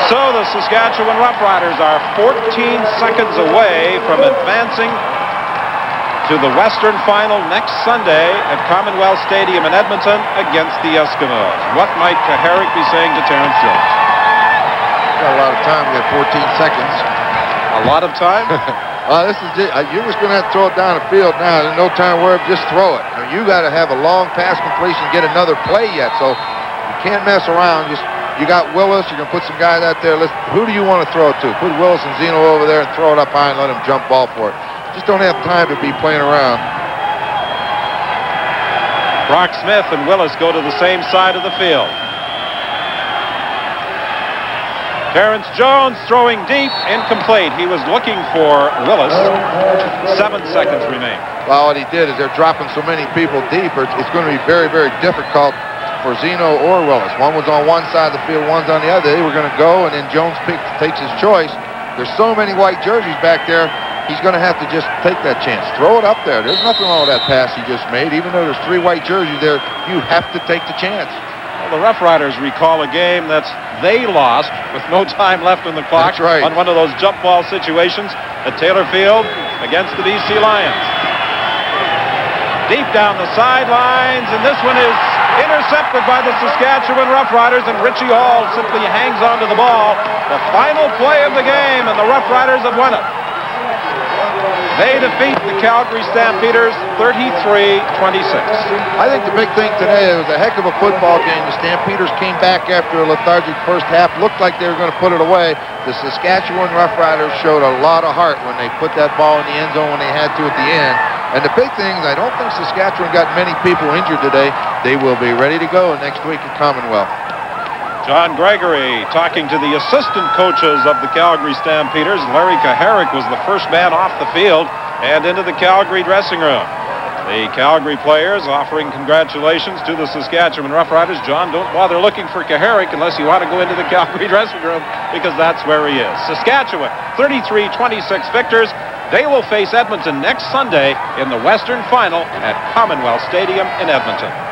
So the Saskatchewan Roughriders are 14 seconds away from advancing to the Western Final next Sunday at Commonwealth Stadium in Edmonton against the Eskimos. What might Kuharich be saying to Terrence Jones? Got a lot of time. We got 14 seconds. A lot of time? well, uh, this is it. Uh, You're just going to have to throw it down the field now. There's no time where just throw it. I mean, you got to have a long pass completion, get another play yet. So you can't mess around. Just you got Willis. You're going to put some guys out there. Let's, who do you want to throw it to? Put Willis and Zeno over there and throw it up high and let him jump ball for it. Just don't have time to be playing around. Brock Smith and Willis go to the same side of the field. Terrence Jones throwing deep, incomplete. He was looking for Willis. Seven seconds remain. Well, what he did is they're dropping so many people deep, it's going to be very, very difficult for Zeno or Willis. One was on one side of the field, one's on the other. They were going to go, and then Jones takes his choice. There's so many white jerseys back there, he's going to have to just take that chance. Throw it up there. There's nothing wrong with that pass he just made. Even though there's three white jerseys there, you have to take the chance. Well, the Rough Riders recall a game that they lost with no time left in the clock right. on one of those jump ball situations at Taylor Field against the BC Lions. Deep down the sidelines, and this one is intercepted by the Saskatchewan Roughriders, and Richie Hall simply hangs onto the ball. The final play of the game, and the Roughriders have won it. They defeat the Calgary Stampeders 33-26. I think the big thing today, was a heck of a football game. The Stampeders came back after a lethargic first half, looked like they were going to put it away. The Saskatchewan Roughriders showed a lot of heart when they put that ball in the end zone when they had to at the end. And the big thing is I don't think Saskatchewan got many people injured today. They will be ready to go next week at Commonwealth. John Gregory talking to the assistant coaches of the Calgary Stampeders. Larry Kuharich was the first man off the field and into the Calgary dressing room. The Calgary players offering congratulations to the Saskatchewan Roughriders. John, don't bother looking for Kuharich unless you want to go into the Calgary dressing room because that's where he is. Saskatchewan, 33-26 victors. They will face Edmonton next Sunday in the Western Final at Commonwealth Stadium in Edmonton.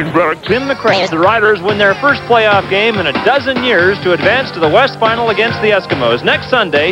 Tim McCray. The Riders win their first playoff game in a dozen years to advance to the West Final against the Eskimos next Sunday.